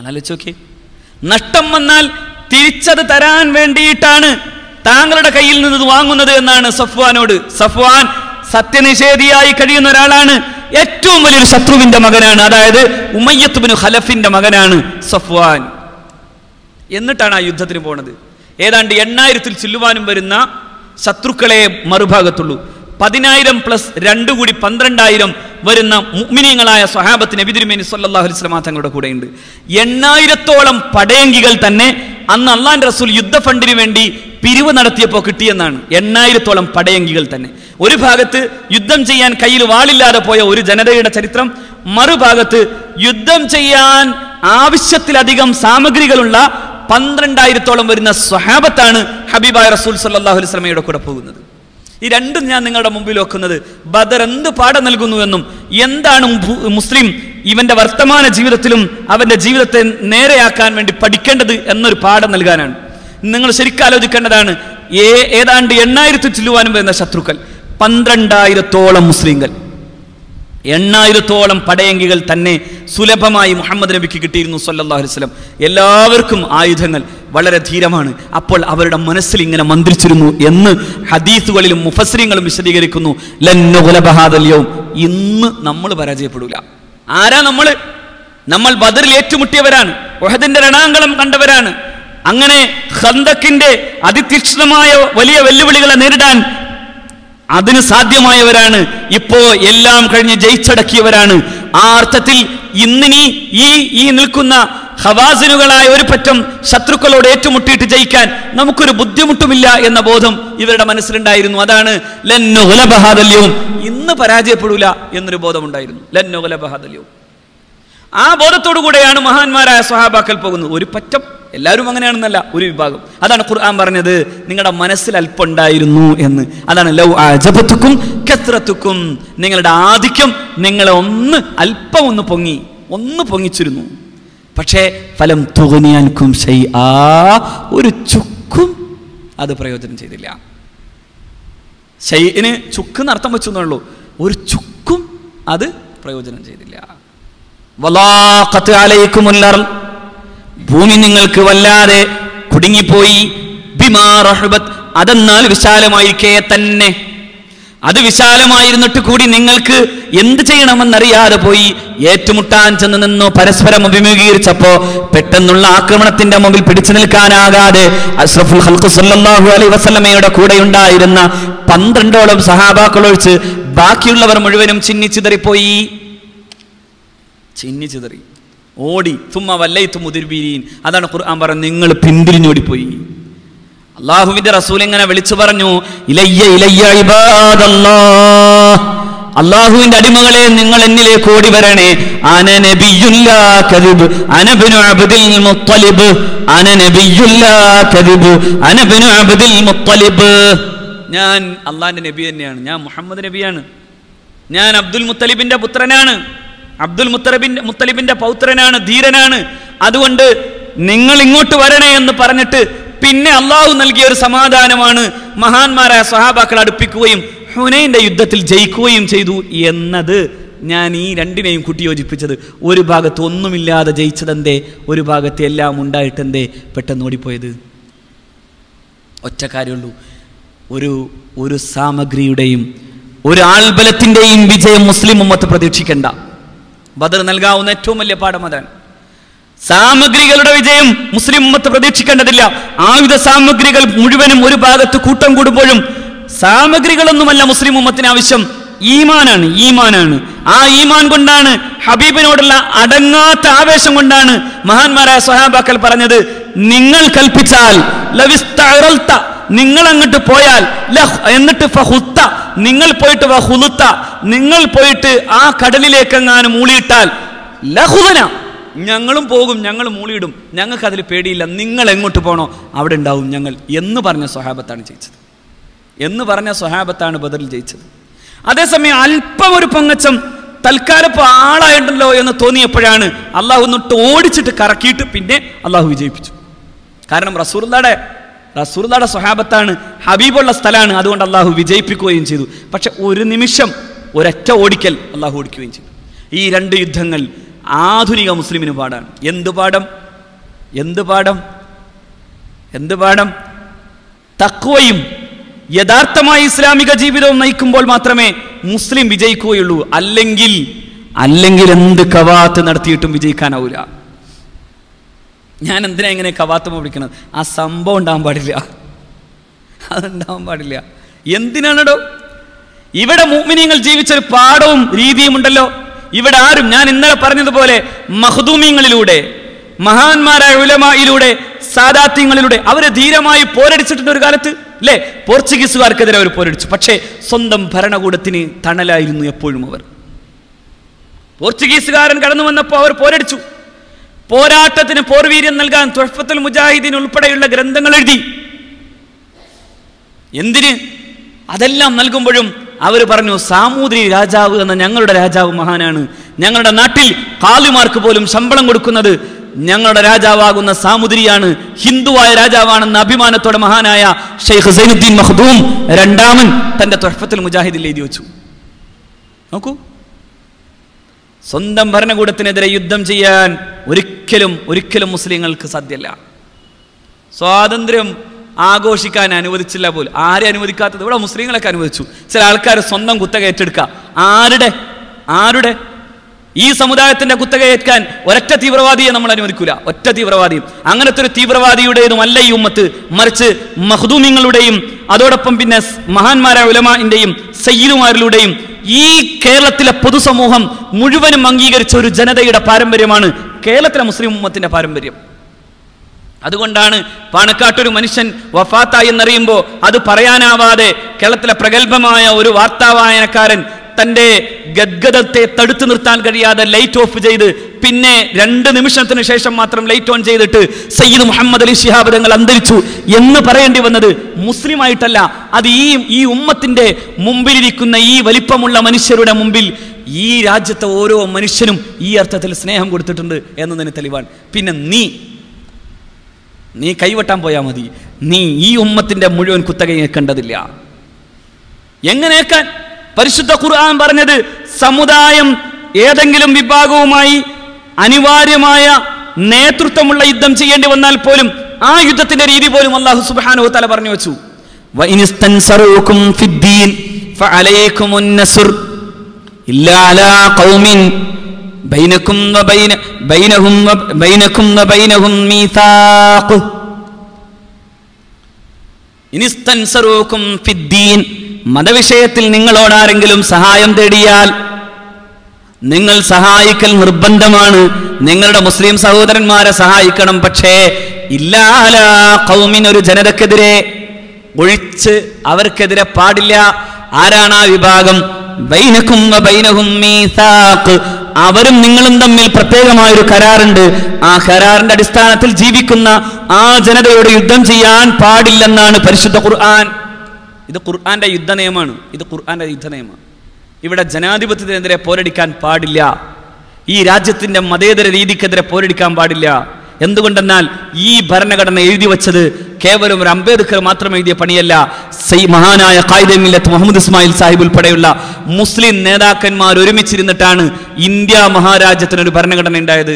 ആലോചിച്ചോക്കെ നഷ്ടം വന്നാൽ തിരിച്ചത് തരാൻ വേണ്ടിയിട്ടാണ് താങ്കളുടെ കയ്യിൽ നിന്ന് വാങ്ങുന്നത് എന്നാണ് സഫ്വാനോട്. സഫ്വാൻ സത്യനിഷേധിയായി കഴിയുന്ന ഒരാളാണ് ഏറ്റവും വലിയൊരു ശത്രുവിന്റെ മകനാണ്. അതായത് ഉമയ്യത്തുബിന് ഹലഫിന്റെ മകനാണ് സഫ്വാൻ. എന്നിട്ടാണ് ആ യുദ്ധത്തിന് പോണത്. ഏതാണ്ട് എണ്ണായിരത്തിൽ ചെല്ലുവാനും വരുന്ന ശത്രുക്കളെ മറുഭാഗത്തുള്ളൂ. പതിനായിരം പ്ലസ് രണ്ടു കൂടി പന്ത്രണ്ടായിരം വരുന്ന മുഗ്മിനിയങ്ങളായ സ്വഹാബത്ത് നബിതിരുമേനി സല്ലാഹുലി വസല്ലം തങ്ങളുടെ കൂടെയുണ്ട്. എണ്ണായിരത്തോളം പടയങ്കികൾ തന്നെ അന്ന് അള്ളാൻ റസൂൽ യുദ്ധ ഫണ്ടിന് വേണ്ടി പിരിവ് നടത്തിയപ്പോൾ കിട്ടിയെന്നാണ്. എണ്ണായിരത്തോളം പടയങ്കികൾ തന്നെ. ഒരു ഭാഗത്ത് യുദ്ധം ചെയ്യാൻ കയ്യിൽ വാളില്ലാതെ പോയ ഒരു ജനതയുടെ ചരിത്രം മറുഭാഗത്ത് യുദ്ധം ചെയ്യാൻ ആവശ്യത്തിലധികം സാമഗ്രികളുള്ള പന്ത്രണ്ടായിരത്തോളം വരുന്ന സ്വഹാബത്താണ് ഹബീബായ റസൂൽ സല്ലാഹു അലൈഹി സ്വലമയുടെ കൂടെ പോകുന്നത്. ഈ രണ്ടും ഞാൻ നിങ്ങളുടെ മുമ്പിൽ വെക്കുന്നത് ബദർ എന്ത് പാഠം നൽകുന്നു എന്നും എന്താണ് മുസ്ലിം ഇവന്റെ വർത്തമാന ജീവിതത്തിലും അവന്റെ ജീവിതത്തെ നേരെയാക്കാൻ വേണ്ടി പഠിക്കേണ്ടത് എന്നൊരു പാഠം നൽകാനാണ്. നിങ്ങൾ ശരിക്കും ആലോചിക്കേണ്ടതാണ് ഏതാണ്ട് എണ്ണായിരത്തി ചില്ലുവാനും വരുന്ന ശത്രുക്കൾ. പന്ത്രണ്ടായിരത്തോളം മുസ്ലിങ്ങൾ എണ്ണായിരത്തോളം പടയങ്കികൾ തന്നെ സുലഭമായി മുഹമ്മദ് നബിക്ക് കിട്ടിയിരുന്നു സല്ലല്ലാഹു അലൈഹി വസല്ലം. എല്ലാവർക്കും ആയുധങ്ങൾ വളരെ ധീരമാണ്. അപ്പോൾ അവരുടെ മനസ്സിൽ ഇങ്ങനെ മന്ത്രിച്ചിരുന്നു എന്ന് ഹദീസുകളിലും മുഫസ്രിങ്ങളും വിശദീകരിക്കുന്നു. ലന്നുലബഹാദല്യവും ഇന്ന് നമ്മൾ പരാജയപ്പെടില്ല ആരാ നമ്മൾ? നമ്മൾ ബദറിൽ ഏറ്റുമുട്ടിയവരാണ്. ഒഹദിന്റെ രണാങ്കളം കണ്ടവരാണ്. അങ്ങനെ ഹന്തക്കിന്റെ അതിതീക്ഷണമായ വലിയ വെല്ലുവിളികളെ നേരിടാൻ അതിന് സാധ്യമായവരാണ് ഇപ്പോ എല്ലാം കഴിഞ്ഞ് ജയിച്ചടക്കിയവരാണ്. ആ അർത്ഥത്തിൽ ഇന്നിനി ഈ ഈ നിൽക്കുന്ന ഹവാസിനുകളായ ഒരു പറ്റം ശത്രുക്കളോട് ഏറ്റുമുട്ടിയിട്ട് ജയിക്കാൻ നമുക്കൊരു ബുദ്ധിമുട്ടുമില്ല എന്ന ബോധം ഇവരുടെ മനസ്സിലുണ്ടായിരുന്നു. അതാണ് ലന്നുഹലബഹാദല്യവും ഇന്ന് പരാജയപ്പെടില്ല എന്നൊരു ബോധമുണ്ടായിരുന്നു. ലന്നുഹലബഹാദല്യവും ആ ബോധത്തോടു കൂടെയാണ് മഹാന്മാരായ സ്വഹാബാക്കൾ പോകുന്നത്. ഒരു പറ്റം എല്ലാവരും അങ്ങനെയാണെന്നല്ല ഒരു വിഭാഗം. അതാണ് ഖുർആൻ പറഞ്ഞത് നിങ്ങളുടെ മനസ്സിൽ അല്പം ഉണ്ടായിരുന്നു എന്ന്. അതാണ് ലൗ അജബത്തുക്കും കത്രത്തുക്കും നിങ്ങളുടെ ആധിക്യം നിങ്ങളെ ഒന്ന് അല്പം ഒന്ന് പൊങ്ങി ഒന്ന് പൊങ്ങിച്ചിരുന്നു. പക്ഷേ ഫലം തുകനിയാൻക്കും ശൈ ആ ഒരു ചുക്കും അത് പ്രയോജനം ചെയ്തില്ല. ശൈന് ചുക്ക് എന്നർത്ഥം വെച്ചു എന്നുള്ളൂ. ഒരു ചുക്കും അത് പ്രയോജനം ചെയ്തില്ല. വലാഖത്ത് കത്ത് അർൾ. ഭൂമി നിങ്ങൾക്ക് വല്ലാതെ കുടുങ്ങിപ്പോയി. ബിമാ അതെന്നാൽ വിശാലമായിരിക്കേ തന്നെ. അത് വിശാലമായിരുന്നിട്ട് കൂടി നിങ്ങൾക്ക് എന്ത് ചെയ്യണമെന്നറിയാതെ പോയി. ഏറ്റുമുട്ടാൻ ചെന്ന് നിന്നു പരസ്പരം അഭിമുഖീകരിച്ചപ്പോ പെട്ടെന്നുള്ള ആക്രമണത്തിന്റെ മുമ്പിൽ പിടിച്ചു നിൽക്കാനാകാതെ അഷ്റഫുൽ ഹൽക്ക് സല്ലല്ലാഹു അലൈഹി വസല്ലമയുടെ കൂടെ ഉണ്ടായിരുന്ന പന്ത്രണ്ടോളം സഹാബാക്കൾ ഒഴിച്ച് ബാക്കിയുള്ളവർ മുഴുവനും ചിന്നിച്ചിതറിപ്പോയി ചിന്നിച്ചിതറി ഓടി തുമ്മ വല്ലയിത്തു മുതിർബീരീൻ അതാണ് ഖുർആൻ പറഞ്ഞത്. നിങ്ങൾ പിന്തിരിഞ്ഞോടിപ്പോയി അള്ളാഹുവിന്റെ റസൂൽ ഇങ്ങനെ വിളിച്ചു പറഞ്ഞു ഇലയ്യ ഇലയ്യ അള്ളാഹുവിന്റെ അടിമകളെ നിങ്ങൾ എന്നിലേക്ക് ഓടി വരണേ. ഞാൻ അള്ളാന്റെ നബി തന്നെയാണ്. ഞാൻ മുഹമ്മദ് നബിയാണ്. ഞാൻ അബ്ദുൽ മുത്തലിബിന്റെ പുത്രനാണ്. അബ്ദുൽ മുത്തലിബിന്റെ മുത്തലിബിന്റെ പൗത്രനാണ് ധീരനാണ്. അതുകൊണ്ട് നിങ്ങൾ ഇങ്ങോട്ട് വരണേ എന്ന് പറഞ്ഞിട്ട് പിന്നെ അള്ളാഹു നൽകിയ ഒരു സമാധാനമാണ് മഹാന്മാരായ സഹാബാക്കൾ അടുപ്പിക്കുകയും ഹുനൈന്റെ യുദ്ധത്തിൽ ജയിക്കുകയും ചെയ്തു എന്നത് ഞാൻ ഈ രണ്ടിനെയും കൂട്ടിയോജിപ്പിച്ചത്. ഒരു ഭാഗത്ത് ഒന്നുമില്ലാതെ ജയിച്ചതെന്തേ? ഒരു ഭാഗത്ത് എല്ലാം ഉണ്ടായിട്ടെന്തേ? പെട്ടെന്ന് ഓടിപ്പോയത്. ഒറ്റ കാര്യമുള്ളൂ. ഒരു ഒരു സാമഗ്രിയുടെയും ഒരു ആൾബലത്തിന്റെയും വിജയം മുസ്ലിം ഉമ്മത്ത് പ്രതീക്ഷിക്കണ്ട. ബദർ നൽകാവുന്ന ഏറ്റവും വലിയ പാഠം അതാണ്. സാമഗ്രികളുടെ വിജയം മുസ്ലിം ഉമ്മത്ത് പ്രതീക്ഷിക്കേണ്ടതില്ല. ആയുധ സാമഗ്രികൾ മുഴുവനും ഒരു ഭാഗത്ത് കൂട്ടം കൂടുമ്പോഴും സാമഗ്രികളൊന്നുമല്ല മുസ്ലിം ഉമ്മത്തിന് ആവശ്യം. ഈമാനാണ് ഈമാനാണ്. ആ ഈമാൻ കൊണ്ടാണ് ഹബീബിനോടുള്ള അടങ്ങാത്ത ആവേശം കൊണ്ടാണ് മഹാന്മാരായ സ്വഹാബാക്കൾ പറഞ്ഞത് നിങ്ങൾ കൽപ്പിച്ചാൽ നിങ്ങൾ അങ്ങോട്ട് പോയാൽ എന്നിട്ട് ഫഹുത്ത നിങ്ങൾ പോയിട്ട് വഹുലുത്ത നിങ്ങൾ പോയിട്ട് ആ കടലിലേക്കെങ്ങാനും മൂളിയിട്ടാൽ ലഹുദന ഞങ്ങളും പോകും ഞങ്ങൾ മൂളിയിടും. ഞങ്ങൾക്ക് അതിൽ പേടിയില്ല. നിങ്ങൾ എങ്ങോട്ട് പോണോ അവിടെ ഉണ്ടാവും ഞങ്ങൾ എന്ന് പറഞ്ഞ സ്വഹാബത്താണ് ജയിച്ചത്. എന്ന് പറഞ്ഞ സ്വഹാബത്താണ് ബദറിൽ ജയിച്ചത്. അതേസമയം അല്പം ഒരു പൊങ്ങച്ചം തൽക്കാലം ഇപ്പോൾ ആളായിട്ടുണ്ടല്ലോ എന്ന് തോന്നിയപ്പോഴാണ് അള്ളാഹു ഒന്നിട്ട് ഓടിച്ചിട്ട് കറക്കിയിട്ട് പിന്നെ അള്ളാഹു വിജയിപ്പിച്ചു. കാരണം റസൂർദാടെ റസൂർദാടെ സ്വഹാബത്താണ് ഹബീബുള്ള സ്ഥലമാണ് അതുകൊണ്ട് അള്ളാഹു വിജയിപ്പിക്കുകയും ചെയ്തു. പക്ഷെ ഒരു നിമിഷം ഒരൊറ്റ ഓടിക്കൽ അള്ളാഹു ഓടിക്കുകയും ചെയ്തു. ഈ രണ്ട് യുദ്ധങ്ങൾ ആധുനിക മുസ്ലിമിന് പാടാണ്. എന്ത് പാഠം? എന്ത് പാഠം? എന്ത് പാഠം? തക്വയും യഥാർത്ഥമായ ഇസ്ലാമിക ജീവിതവും നയിക്കുമ്പോൾ മാത്രമേ മുസ്ലിം വിജയിക്കുകയുള്ളൂ. അല്ലെങ്കിൽ അല്ലെങ്കിൽ എന്ത് കവാത്ത് നടത്തിയിട്ടും വിജയിക്കാനാവൂല. ഞാൻ എന്തിനാ ഇങ്ങനെ കവാത്തമ്മ വിളിക്കണത് ആ സംഭവം ഉണ്ടാകാൻ പാടില്ല. അതുണ്ടാവാൻ പാടില്ല. എന്തിനാണടോ? ഇവിടെ മുഅ്മിനീങ്ങൾ ജീവിച്ചൊരു പാഠവും രീതിയും ഉണ്ടല്ലോ. ഇവിടെ ആരും ഞാൻ ഇന്നലെ പറഞ്ഞതുപോലെ മഹദൂമിയങ്ങളിലൂടെ മഹാന്മാരായ ഉലമായിലൂടെ സാദാത്യങ്ങളിലൂടെ അവരെ ധീരമായി പോരടിച്ചിട്ടുണ്ട് ഒരു കാലത്ത് അല്ലേ പോർച്ചുഗീസുകാർക്കെതിരെ അവർ പോരടിച്ചു. പക്ഷേ സ്വന്തം ഭരണകൂടത്തിന് തണലായിരുന്നു എപ്പോഴും അവർ. പോർച്ചുഗീസുകാരൻ കടന്നു വന്നപ്പോൾ അവർ പോരടിച്ചു. പോരാട്ടത്തിന് പോർവീര്യം നൽകാൻ തുഷ്പത്തുൽ മുജാഹിദീൻ ഉൾപ്പെടെയുള്ള ഗ്രന്ഥങ്ങൾ എഴുതി. എന്തിന്? അതെല്ലാം നൽകുമ്പോഴും അവർ പറഞ്ഞു സാമൂതിരി രാജാവ് എന്ന ഞങ്ങളുടെ രാജാവ് മഹാനാണ്. ഞങ്ങളുടെ നാട്ടിൽ കാലുമാർക്ക് പോലും ശമ്പളം കൊടുക്കുന്നത് ഞങ്ങളുടെ രാജാവാകുന്ന സാമുദ്രിയാണ് ഹിന്ദുവായ രാജാവാണെന്ന അഭിമാനത്തോടെ മഹാനായ ഷെയ്ഖ് സൈനുദ്ദീൻ മഹദൂം രണ്ടാമൻ തന്റെ തൊഴഫത്തിൽ മുജാഹിദിൽ എഴുതി വെച്ചു. നോക്കൂ. സ്വന്തം ഭരണകൂടത്തിനെതിരെ യുദ്ധം ചെയ്യാൻ ഒരിക്കലും ഒരിക്കലും മുസ്ലിങ്ങൾക്ക് സാധ്യല്ല സ്വാതന്ത്ര്യം ആഘോഷിക്കാൻ അനുവദിച്ചില്ല പോലും. ആരെ അനുവദിക്കാത്തത്? ഇവിടെ മുസ്ലിങ്ങളൊക്കെ അനുവദിച്ചു. ചില ആൾക്കാർ സ്വന്തം കുത്തക ഏറ്റെടുക്കുക. ആരുടെ? ആരുടെ? ഈ സമുദായത്തിന്റെ കുത്തകയേറ്റാൻ ഒരൊറ്റ തീവ്രവാദിയെ നമ്മൾ അനുവദിക്കൂല. ഒറ്റ തീവ്രവാദി. അങ്ങനത്തെ ഒരു തീവ്രവാദിയുടേതുമല്ല ഈ ഉമ്മത്ത്. മറിച്ച് മഹദൂമിങ്ങളുടെയും അതോടൊപ്പം പിന്നെ മഹാന്മാരായ ഉലമാന്റെയും സയ്യിദുമാരിലൂടെയും ഈ കേരളത്തിലെ പൊതുസമൂഹം മുഴുവനും അംഗീകരിച്ച ഒരു ജനതയുടെ പാരമ്പര്യമാണ് കേരളത്തിലെ മുസ്ലിം ഉമ്മത്തിന്റെ പാരമ്പര്യം. അതുകൊണ്ടാണ് പാണക്കാട്ടൊരു മനുഷ്യൻ വഫാത്തായി എന്നറിയുമ്പോൾ അത് പറയാനാവാതെ കേരളത്തിലെ പ്രഗത്ഭമായ ഒരു വാർത്താവായനക്കാരൻ തന്റെ ഗദ്ഗതത്തെ തടുത്തു നിർത്താൻ കഴിയാതെ ലൈറ്റ് ഓഫ് ചെയ്ത് പിന്നെ രണ്ട് നിമിഷത്തിന് ശേഷം മാത്രം ലൈറ്റ് ഓൺ ചെയ്തിട്ട് സയ്യിദ് മുഹമ്മദ് അലി ശിഹാബ് തങ്ങൾ അന്തരിച്ചു എന്ന് പറയേണ്ടി വന്നത് മുസ്ലിം ആയിട്ടല്ല അത് ഈ ഈ ഉമ്മത്തിന്റെ മുമ്പിലിരിക്കുന്ന ഈ വലിപ്പമുള്ള മനുഷ്യരുടെ മുമ്പിൽ ഈ രാജ്യത്തെ ഓരോ മനുഷ്യനും ഈ അർത്ഥത്തിൽ സ്നേഹം കൊടുത്തിട്ടുണ്ട് എന്നതിന് തെളിവാണ്. പിന്നെ നീ നീ കൈവട്ടാൻ പോയാൽ മതി. നീ ഈ ഉമ്മത്തിന്റെ മുഴുവൻ കുത്തകയേക്കേണ്ടതില്ല എങ്ങനെയൊക്കെ പരിശുദ്ധ ഖുർആൻ പറഞ്ഞത് സമുദായം ഏതെങ്കിലും വിഭാഗവുമായി അനിവാര്യമായ നേതൃത്വമുള്ള യുദ്ധം ചെയ്യേണ്ടി വന്നാൽ പോലും ആ യുദ്ധത്തിന്റെ രീതി പോലും അള്ളാഹു സുബാനു തല പറഞ്ഞു വെച്ചു. ഇനിസ്തൻസറൂക്കും ഫിദ്ദീൻ മതവിഷയത്തിൽ നിങ്ങളോട് ആരെങ്കിലും സഹായം തേടിയാൽ നിങ്ങൾ സഹായിക്കൽ നിർബന്ധമാണ്. നിങ്ങളുടെ മുസ്ലിം സഹോദരന്മാരെ സഹായിക്കണം. പക്ഷേ ഇല്ലാല കൗമിൻ ഒരു ജനതക്കെതിരെ ഒഴിച്ച് അവർക്കെതിരെ പാടില്ല. ആരാണ് ആ വിഭാഗം? ബൈനക്കും ബൈനഹും. അവരും നിങ്ങളും തമ്മിൽ പ്രത്യേകമായൊരു കരാറുണ്ട്. ആ കരാറിന്റെ അടിസ്ഥാനത്തിൽ ജീവിക്കുന്ന ആ ജനതയോട് യുദ്ധം ചെയ്യാൻ പാടില്ലെന്നാണ് പരിശുദ്ധ ഖുർആൻ. ഇത് ഖുർആന്റെ യുദ്ധ നിയമമാണ് ഇത് ഖുർആന്റെ യുദ്ധ നിയമമാണ് ഇവിടെ ജനാധിപത്യത്തിനെതിരെ പോരടിക്കാൻ പാടില്ല. ഈ രാജ്യത്തിന്റെ മതേതര രീതിക്കെതിരെ പോരടിക്കാൻ പാടില്ല. എന്തുകൊണ്ടെന്നാൽ ഈ ഭരണഘടന എഴുതി വച്ചത് കേവലം ഒരു അംബേദ്കർ മാത്രം എഴുതിയ പണിയല്ല. മഹാനായ കായിദമില്ലത്ത് മുഹമ്മദ് ഇസ്മായിൽ സാഹിബ് ഉൾപ്പെടെയുള്ള മുസ്ലിം നേതാക്കന്മാർ ഒരുമിച്ചിരുന്നിട്ടാണ് ഇന്ത്യ മഹാരാജ്യത്തിനൊരു ഭരണഘടന ഉണ്ടായത്.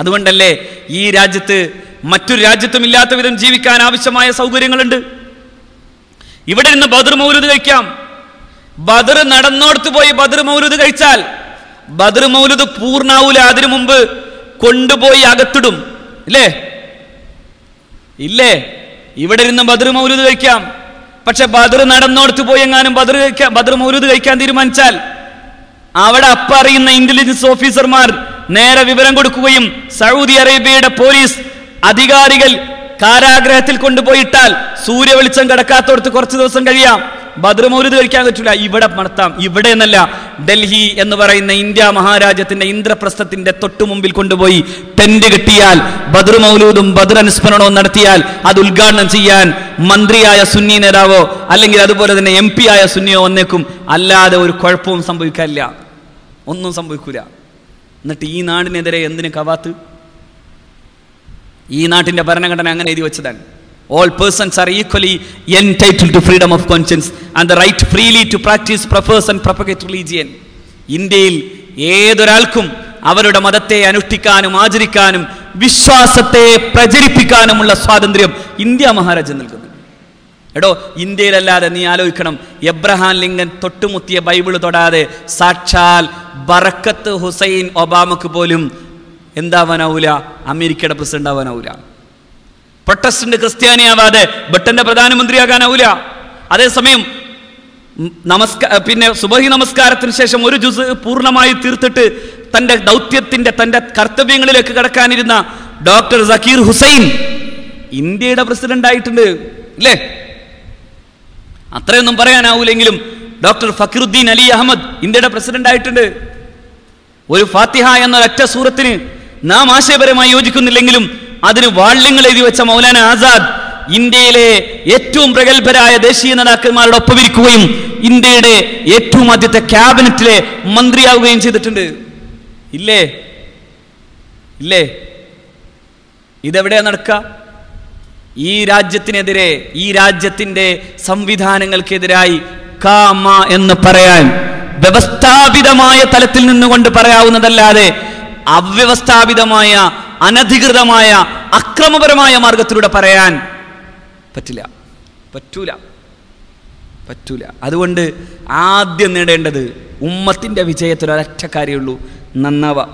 അതുകൊണ്ടല്ലേ ഈ രാജ്യത്ത് മറ്റൊരു രാജ്യത്തും ഇല്ലാത്ത വിധം ജീവിക്കാൻ ആവശ്യമായ സൗകര്യങ്ങളുണ്ട്? ഇവിടെ നിന്ന് ബദർ മൗലൂദ് കഴിക്കാം. ബദർ നടന്നോടത്ത് പോയി ബദർ മൗലൂദ് കഴിച്ചാൽ ബദർ മൗലൂദ് പൂർണാവൂല അതിനു മുമ്പ് കൊണ്ടുപോയി അകത്തിടും. ഇല്ലേ? ഇല്ലേ? ഇവിടെ ഇരുന്ന് ബദർ മൗലൂദ് കഴിക്കാം. പക്ഷെ ബദർ നടന്നോടത്ത് പോയി എങ്ങാനും ബദർ കഴിക്കാൻ ബദർ മൗലൂദ് കഴിക്കാൻ തീരുമാനിച്ചാൽ അവിടെ അപ്പറിയുന്ന ഇന്റലിജൻസ് ഓഫീസർമാർ നേരെ വിവരം കൊടുക്കുകയും സൗദി അറേബ്യയുടെ പോലീസ് അധികാരികൾ കാരാഗ്രഹത്തിൽ കൊണ്ടുപോയിട്ടാൽ സൂര്യ വെളിച്ചം കിടക്കാത്തോടത്ത് കുറച്ച് ദിവസം കഴിയാം. ബദർ കഴിക്കാൻ പറ്റില്ല ഇവിടെ നടത്താം ഇവിടെ എന്നല്ല. ഡൽഹി എന്ന് പറയുന്ന ഇന്ത്യ മഹാരാജ്യത്തിന്റെ ഇന്ദ്രപ്രസ്ഥത്തിന്റെ തൊട്ടു മുമ്പിൽ കൊണ്ടുപോയി ടെന്റ് കെട്ടിയാൽ ബദർ മൗലൂദും ബദർ അനുസ്മരണവും നടത്തിയാൽ അത് ഉദ്ഘാടനം ചെയ്യാൻ മന്ത്രിയായ സുന്നി നേതാവോ അല്ലെങ്കിൽ അതുപോലെ തന്നെ എം പി ആയ സുന്നിയോ വന്നേക്കും. അല്ലാതെ ഒരു കുഴപ്പവും സംഭവിക്കില്ല ഒന്നും സംഭവിക്കൂല. എന്നിട്ട് ഈ നാടിനെതിരെ എന്തിന് കവാത്ത്? ഈ നാട്ടിന്റെ ഭരണഘടന അങ്ങനെ എഴുതി വെച്ചതാണ്. All persons are equally entitled to freedom of conscience and the right freely to practise profess and propagate religion ഇന്ത്യയിൽ ഏതൊരാൾക്കും അവരുടെ മതത്തെ അനുഷ്ഠിക്കാനും ആചരിക്കാനും വിശ്വാസത്തെ പ്രചരിപ്പിക്കാനുമുള്ള സ്വാതന്ത്ര്യം ഇന്ത്യ മഹാരാജൻ നൽകുന്നു. എടോ ഇന്ത്യയിലല്ലാതെ നീ ആലോചിക്കണം. എബ്രഹാം ലിങ്കൻ തൊട്ടുമുത്തിയ ബൈബിൾ തൊടാതെ സാക്ഷാൽ ബറക്കത്ത് ഹുസൈൻ ഒബാമക്ക് പോലും എന്താവാനാവൂല? അമേരിക്കയുടെ പ്രസിഡന്റ് ആവാനാവൂല. പ്രൊട്ടസ്റ്റന്റ് ക്രിസ്ത്യാനിയാവാതെ ബ്രിട്ടന്റെ പ്രധാനമന്ത്രിയാകാനാവൂല. അതേസമയം നമസ്ക പിന്നെ സുബഹി നമസ്കാരത്തിന് ശേഷം ഒരു ജുസ് പൂർണമായി തീർത്തിട്ട് തന്റെ ദൗത്യത്തിന്റെ തന്റെ കർത്തവ്യങ്ങളിലേക്ക് കടക്കാനിരുന്ന ഡോക്ടർ സക്കീർ ഹുസൈൻ ഇന്ത്യയുടെ പ്രസിഡന്റ് ആയിട്ടുണ്ട് അല്ലേ അത്രയൊന്നും പറയാനാവൂലെങ്കിലും ഡോക്ടർ ഫക്കീറുദ്ദീൻ അലി അഹമ്മദ് ഇന്ത്യയുടെ പ്രസിഡന്റ് ആയിട്ടുണ്ട്. ഒരു ഫാത്തിഹ എന്ന ഒറ്റ സൂറത്തിന് നാം ആശയപരമായി യോജിക്കുന്നില്ലെങ്കിലും അതിന് വാള്യങ്ങൾ എഴുതി വെച്ച മൗലാന ആസാദ് ഇന്ത്യയിലെ ഏറ്റവും പ്രഗത്ഭരായ ദേശീയ നേതാക്കന്മാരുടെ ഒപ്പമിരിക്കുകയും ഇന്ത്യയുടെ ഏറ്റവും ആദ്യത്തെ ക്യാബിനറ്റിലെ മന്ത്രിയാവുകയും ചെയ്തിട്ടുണ്ട്. ഇല്ലേ? ഇല്ലേ? ഇതെവിടെയാ നടക്കുക ഈ രാജ്യത്തിനെതിരെ ഈ രാജ്യത്തിന്റെ സംവിധാനങ്ങൾക്കെതിരായി കാമ എന്ന് പറയാൻ വ്യവസ്ഥാപിതമായ തലത്തിൽ നിന്നുകൊണ്ട് പറയാവുന്നതല്ലാതെ അവ്യവസ്ഥാപിതമായ അനധികൃതമായ അക്രമപരമായ മാർഗത്തിലൂടെ പറയാൻ പറ്റില്ല. പറ്റൂല. പറ്റൂല. അതുകൊണ്ട് ആദ്യം നേടേണ്ടത് ഉമ്മത്തിന്റെ വിജയത്തിൽ ഒരൊറ്റ കാര്യമുള്ളൂ നന്നാവ.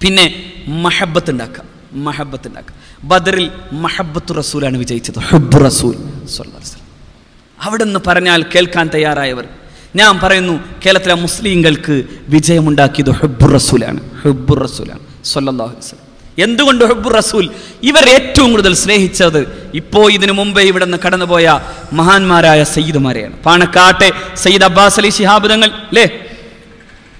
പിന്നെ മഹബത്ത് ഉണ്ടാക്കുക മഹബത്ത് ഉണ്ടാക്കുക ബദറിൽ മഹബത്ത് റസൂലാണ് വിജയിച്ചത്. ഹബ്ബു റസൂൽ. അവിടെ നിന്ന് പറഞ്ഞാൽ കേൾക്കാൻ തയ്യാറായവർ ഞാൻ പറയുന്നു കേരളത്തിലെ മുസ്ലിങ്ങൾക്ക് വിജയമുണ്ടാക്കിയത് ഹുബുർ റസൂലാണ്. ഹുബുർ റസൂലാണ്. സല്ലല്ലാഹു അലൈഹി വസല്ലം. എന്തുകൊണ്ട് ഹുബുർ റസൂൽ? ഇവർ ഏറ്റവും കൂടുതൽ സ്നേഹിച്ചത് ഇപ്പോൾ ഇതിനു മുമ്പേ ഇവിടെ നിന്ന് കടന്നുപോയ മഹാന്മാരായ സയ്യിദുമാരെയാണ്. പാണക്കാട്ടെ സയ്യിദ് അബ്ബാസ് അലി ശിഹാബുദങ്ങൾ അല്ലേ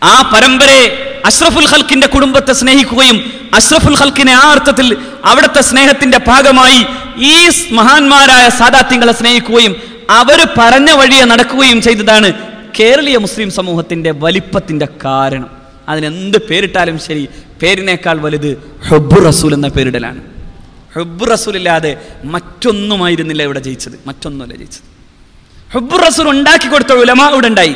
ആ പരമ്പരയെ അഷ്റഫുൽ ഹൽക്കിന്റെ കുടുംബത്തെ സ്നേഹിക്കുകയും അഷ്റഫുൽ ഹൽക്കിനെ ആ അർത്ഥത്തിൽ അവിടുത്തെ സ്നേഹത്തിന്റെ ഭാഗമായി ഈ മഹാന്മാരായ സാദാത്യങ്ങളെ സ്നേഹിക്കുകയും അവർ പറഞ്ഞ വഴിയെ നടക്കുകയും ചെയ്തതാണ് കേരളീയ മുസ്ലിം സമൂഹത്തിന്റെ വലിപ്പത്തിന്റെ കാരണം. അതിനെന്ത് പേരിട്ടാലും ശരി പേരിനേക്കാൾ വലുത് ഹബ്ബു റസൂൽ എന്ന പേരിടലാണ്. ഹബ്ബു റസൂൽ ഇല്ലാതെ മറ്റൊന്നുമായിരുന്നില്ല ഇവിടെ ജയിച്ചത്. മറ്റൊന്നുമല്ല ജയിച്ചത്. ഹബ്ബു റസൂൽ ഉണ്ടാക്കി കൊടുത്ത ഉലമ ഇവിടെ ഉണ്ടായി.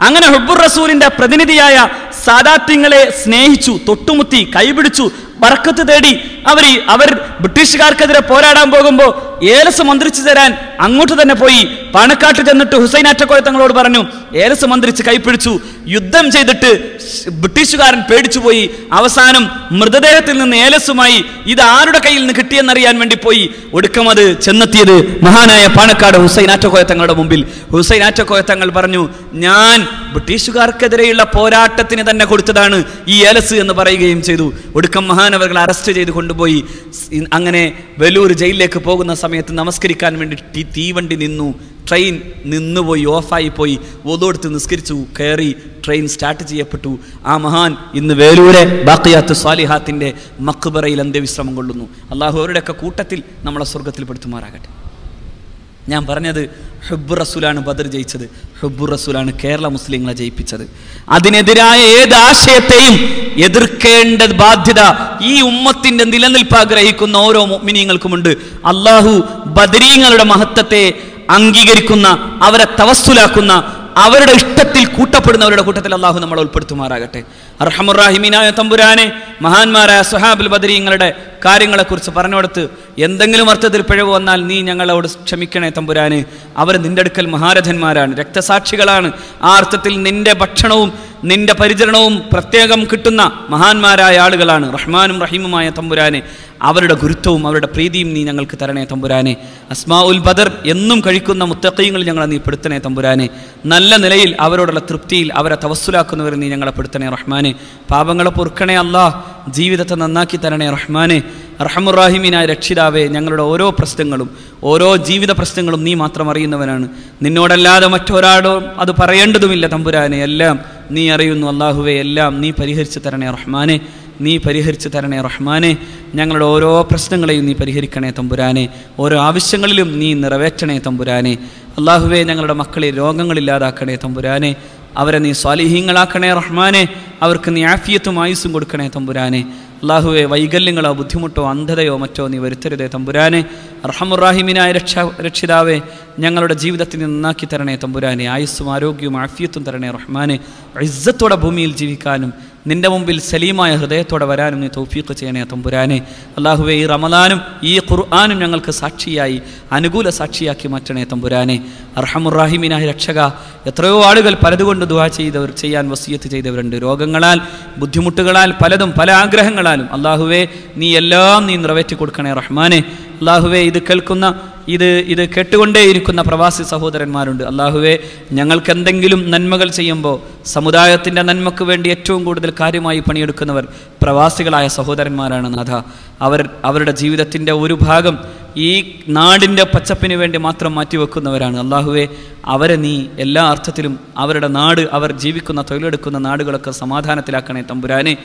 അങ്ങനെ ഹബ്ബുർ റസൂലിന്റെ പ്രതിനിധിയായ സാദാത്യങ്ങളെ സ്നേഹിച്ചു തൊട്ടുമുത്തി കൈപിടിച്ചു ബറക്കത്ത് തേടി അവർ അവർ ബ്രിട്ടീഷുകാർക്കെതിരെ പോരാടാൻ പോകുമ്പോൾ ഏലസ് മന്ത്രിച്ചു തരാൻ അങ്ങോട്ട് തന്നെ പോയി. പാണക്കാട്ട് ചെന്നിട്ട് ഹുസൈൻ അറ്റക്കോയ തങ്ങളോട് പറഞ്ഞു ഏലസ് മന്ത്രിച്ച് കൈപ്പിടിച്ചു യുദ്ധം ചെയ്തിട്ട് ബ്രിട്ടീഷുകാരൻ പേടിച്ചു പോയി അവസാനം മൃതദേഹത്തിൽ നിന്ന് ഏലസുമായി ഇത് ആരുടെ കയ്യിൽ നിന്ന് കിട്ടിയെന്നറിയാൻ വേണ്ടി പോയി. ഒടുക്കം അത് ചെന്നെത്തിയത് മഹാനായ പാണക്കാട് ഹുസൈൻ ആറ്റക്കോയ തങ്ങളുടെ മുമ്പിൽ. ഹുസൈൻ ആറ്റക്കോയ തങ്ങൾ പറഞ്ഞു ഞാൻ ബ്രിട്ടീഷുകാർക്കെതിരെയുള്ള പോരാട്ടത്തിന് തന്നെ കൊടുത്തതാണ് ഈ ഏലസ് എന്ന് പറയുകയും ചെയ്തു. ഒടുക്കം ഉസ്മാൻ അവർ അറസ്റ്റ് ചെയ്ത് കൊണ്ടുപോയി. അങ്ങനെ വെലൂർ ജയിലിലേക്ക് പോകുന്ന സമയത്ത് നമസ്കരിക്കാൻ വേണ്ടി തീവണ്ടി നിന്നു. ട്രെയിൻ നിന്നുപോയി ഓഫായി പോയി ഒതോടുത്ത് നിസ്കരിച്ചു കയറി ട്രെയിൻ സ്റ്റാർട്ട് ചെയ്യപ്പെട്ടു. ആ മഹാൻ ഇന്ന് വേലൂരെ ബാക്കിയാത്ത് സ്വാലിഹാത്തിന്റെ മക്ബറയിൽ അന്ത്യവിശ്രമം കൊള്ളുന്നു. അള്ളാഹു അവരുടെയൊക്കെ കൂട്ടത്തിൽ നമ്മളെ സ്വർഗത്തിൽ പെടുത്തുമാറാകട്ടെ ഞാൻ പറഞ്ഞത് ഹുബ് റസൂലാണ് ബദർ ജയിച്ചത്. ഹുബ് റസൂലാണ് കേരള മുസ്ലിങ്ങളെ ജയിപ്പിച്ചത്. അതിനെതിരായ ഏത് ആശയത്തെയും എതിർക്കേണ്ട ബാധ്യത ഈ ഉമ്മത്തിന്റെ നിലനിൽപ്പ് ആഗ്രഹിക്കുന്ന ഓരോ മിനിങ്ങൾക്കുമുണ്ട് അള്ളാഹു ബദരീങ്ങളുടെ മഹത്വത്തെ അംഗീകരിക്കുന്ന അവരെ തവസ്സുലാക്കുന്ന അവരുടെ ഇഷ്ടത്തിൽ കൂട്ടപ്പെടുന്നവരുടെ കൂട്ടത്തിൽ അള്ളാഹു നമ്മൾ ഉൾപ്പെടുത്തുമാറാകട്ടെ. അർഹമുറാഹിമീനായ തമ്പുരാനെ മഹാന്മാരായ സുഹാബുൽ ബദരീങ്ങളുടെ കാര്യങ്ങളെക്കുറിച്ച് പറഞ്ഞുകൊടുത്ത് എന്തെങ്കിലും അർത്ഥത്തിൽ പിഴവ് വന്നാൽ നീ ഞങ്ങളോട് ക്ഷമിക്കണേ തമ്പുരാനെ. അവർ നിന്റെ അടുക്കൽ മഹാരഥന്മാരാണ് രക്തസാക്ഷികളാണ്. ആ അർത്ഥത്തിൽ നിന്റെ ഭക്ഷണവും നിന്റെ പരിചരണവും പ്രത്യേകം കിട്ടുന്ന മഹാന്മാരായ ആളുകളാണ് റഹ്മാനും റഹീമുമായ തമ്പുരാനെ. അവരുടെ ഗുരുത്വവും അവരുടെ പ്രീതിയും നീ ഞങ്ങൾക്ക് തരണേ തമ്പുരാനെ. അസ്മാ ഉൽ ബദർ എന്നും കഴിക്കുന്ന മുത്തക്കയങ്ങൾ ഞങ്ങളെ നീ പെടുത്തണേ തമ്പുരാനെ. നല്ല നിലയിൽ അവരോടുള്ള തൃപ്തിയിൽ അവരെ തവസ്സുലാക്കുന്നവരെ നീ ഞങ്ങളെ പെടുത്തണേ റഹ്മാനെ. പാപങ്ങളെ പൊറുക്കണേ അല്ലാ. ജീവിതത്തെ നന്നാക്കി തരണേ റഹ്മാനെ. റഹമുറാഹിമീനായ രക്ഷിതാവേ ഞങ്ങളുടെ ഓരോ പ്രശ്നങ്ങളും ഓരോ ജീവിത പ്രശ്നങ്ങളും നീ മാത്രം അറിയുന്നവനാണ്. നിന്നോടല്ലാതെ മറ്റൊരാളും അത് പറയേണ്ടതുമില്ല തമ്പുരാനെ. എല്ലാം നീ അറിയുന്നു അള്ളാഹുവെ എല്ലാം നീ പരിഹരിച്ചു തരണേ റഹ്മാനെ. നീ പരിഹരിച്ചു തരണേ റഹ്മാനെ. ഞങ്ങളുടെ ഓരോ പ്രശ്നങ്ങളെയും നീ പരിഹരിക്കണേ തമ്പുരാനെ. ഓരോ ആവശ്യങ്ങളിലും നീ നിറവേറ്റണേ തമ്പുരാനെ. അള്ളാഹുവെ ഞങ്ങളുടെ മക്കളെ രോഗങ്ങളില്ലാതാക്കണേ തമ്പുരാനെ. അവരെ നീ സ്വാലിഹീങ്ങളാക്കണേ റഹ്മാനെ. അവർക്ക് നീ ആഫിയത്തും ആയുസ്സും കൊടുക്കണേ തമ്പുരാനെ. അള്ളാഹുവെ വൈകല്യങ്ങളോ ബുദ്ധിമുട്ടോ അന്ധതയോ മറ്റോ നീ വരുത്തരുതേ തമ്പുരാനെ. റഹമുറാഹിമിനായ രക്ഷ രക്ഷിതാവെ ഞങ്ങളുടെ ജീവിതത്തിൽ നിന്ന് നന്നാക്കി തരണേ തമ്പുരാനെ. ആയുസ്സും ആരോഗ്യവും ആഫിയത്തും തരണേ റഹ്മാനെ. ഇസ്സത്തോടെ ഭൂമിയിൽ ജീവിക്കാനും നിന്റെ മുമ്പിൽ സലീമായ ഹൃദയത്തോടെ വരാനും നീ തൗഫീഖ് ചെയ്യണേ തമ്പുരാനെ. അള്ളാഹുവെ ഈ റമദാനും ഈ ഖുർആാനും ഞങ്ങൾക്ക് സാക്ഷിയായി അനുകൂല സാക്ഷിയാക്കി മാറ്റണേ തമ്പുരാനെ. അർഹമുറാഹിമിനായി രക്ഷക എത്രയോ ആളുകൾ പലതുകൊണ്ട് ദുവാ ചെയ്തവർ ചെയ്യാൻ വസീയത്ത് ചെയ്തവരുണ്ട്. രോഗങ്ങളാൽ ബുദ്ധിമുട്ടുകളാൽ പലതും പല ആഗ്രഹങ്ങളാലും അള്ളാഹുവെ നീ എല്ലാം നീ നിറവേറ്റി കൊടുക്കണേ റഹ്മാനെ. അള്ളാഹുവെ ഇത് കേൾക്കുന്ന ഇത് ഇത് കേട്ടുകൊണ്ടേയിരിക്കുന്ന പ്രവാസി സഹോദരന്മാരുണ്ട്. അള്ളാഹുവെ ഞങ്ങൾക്ക് എന്തെങ്കിലും നന്മകൾ ചെയ്യുമ്പോൾ സമുദായത്തിന്റെ നന്മക്ക് വേണ്ടി ഏറ്റവും കൂടുതൽ കാര്യമായി പണിയെടുക്കുന്നവർ പ്രവാസികളായ സഹോദരന്മാരാണ് നാഥ. അവർ അവരുടെ ജീവിതത്തിന്റെ ഒരു ഭാഗം ഈ നാടിന്റെ പച്ചപ്പിന് വേണ്ടി മാത്രം മാറ്റിവെക്കുന്നവരാണ്. അള്ളാഹുവെ അവരെ നീ എല്ലാ അർത്ഥത്തിലും അവരുടെ നാട് അവർ ജീവിക്കുന്ന തൊഴിലെടുക്കുന്ന നാടുകളൊക്കെ സമാധാനത്തിലാക്കണേ തമ്പുരാനെ.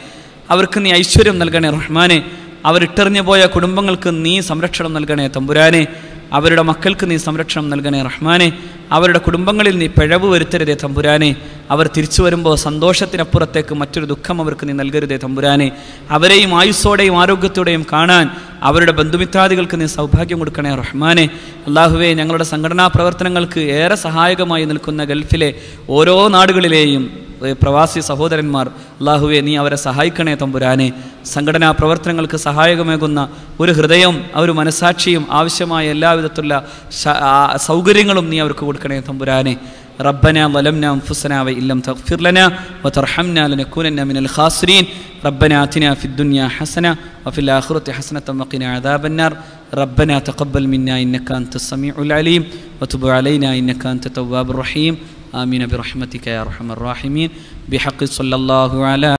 അവർക്ക് നീ ഐശ്വര്യം നൽകണേ റഹ്മാനെ. അവരിട്ടെറിഞ്ഞു പോയ കുടുംബങ്ങൾക്ക് നീ സംരക്ഷണം നൽകണേ തമ്പുരാനെ. അവരുടെ മക്കൾക്ക് നീ സംരക്ഷണം നൽകണേ റഹ്മാനെ. അവരുടെ കുടുംബങ്ങളിൽ നീ പിഴവ് വരുത്തരുതേ തമ്പുരാനെ. അവർ തിരിച്ചു വരുമ്പോൾ സന്തോഷത്തിനപ്പുറത്തേക്ക് മറ്റൊരു ദുഃഖം അവർക്ക് നീ നൽകരുതേ തമ്പുരാനെ. അവരെയും ആയുസ്സോടെയും ആരോഗ്യത്തോടെയും കാണാൻ അവരുടെ ബന്ധുമിത്രാദികൾക്ക് നീ സൗഭാഗ്യം കൊടുക്കണേ റഹ്മാനെ. അള്ളാഹുവെ ഞങ്ങളുടെ സംഘടനാ പ്രവർത്തനങ്ങൾക്ക് ഏറെ സഹായകമായി നിൽക്കുന്ന ഗൾഫിലെ ഓരോ നാടുകളിലെയും പ്രവാസി സഹോദരന്മാർ അള്ളാഹുവെ നീ അവരെ സഹായിക്കണേ തമ്പുരാനെ സംഘടനാ പ്രവർത്തനങ്ങൾക്ക് സഹായകമേകുന്ന ഒരു ഹൃദയം ഒരു മനസാക്ഷിയും ആവശ്യമായ എല്ലാവിധത്തിലുള്ള ശ- ആ, സൗകര്യങ്ങളും നീ അവർക്ക് കൊടുക്കണേ തമ്പുരാനെ ربنا ظلمنا أنفسنا وإن لم تغفر لنا وترحمنا لنكونن من الخاسرين ربنا آتنا في الدنيا حسنة وفي الآخرة حسنة وقنا عذاب النار ربنا تقبل منا إنك أنت السميع العليم وتب علينا إنك أنت التواب الرحيم آمين برحمتك يا أرحم الراحمين. بحق صلى الله على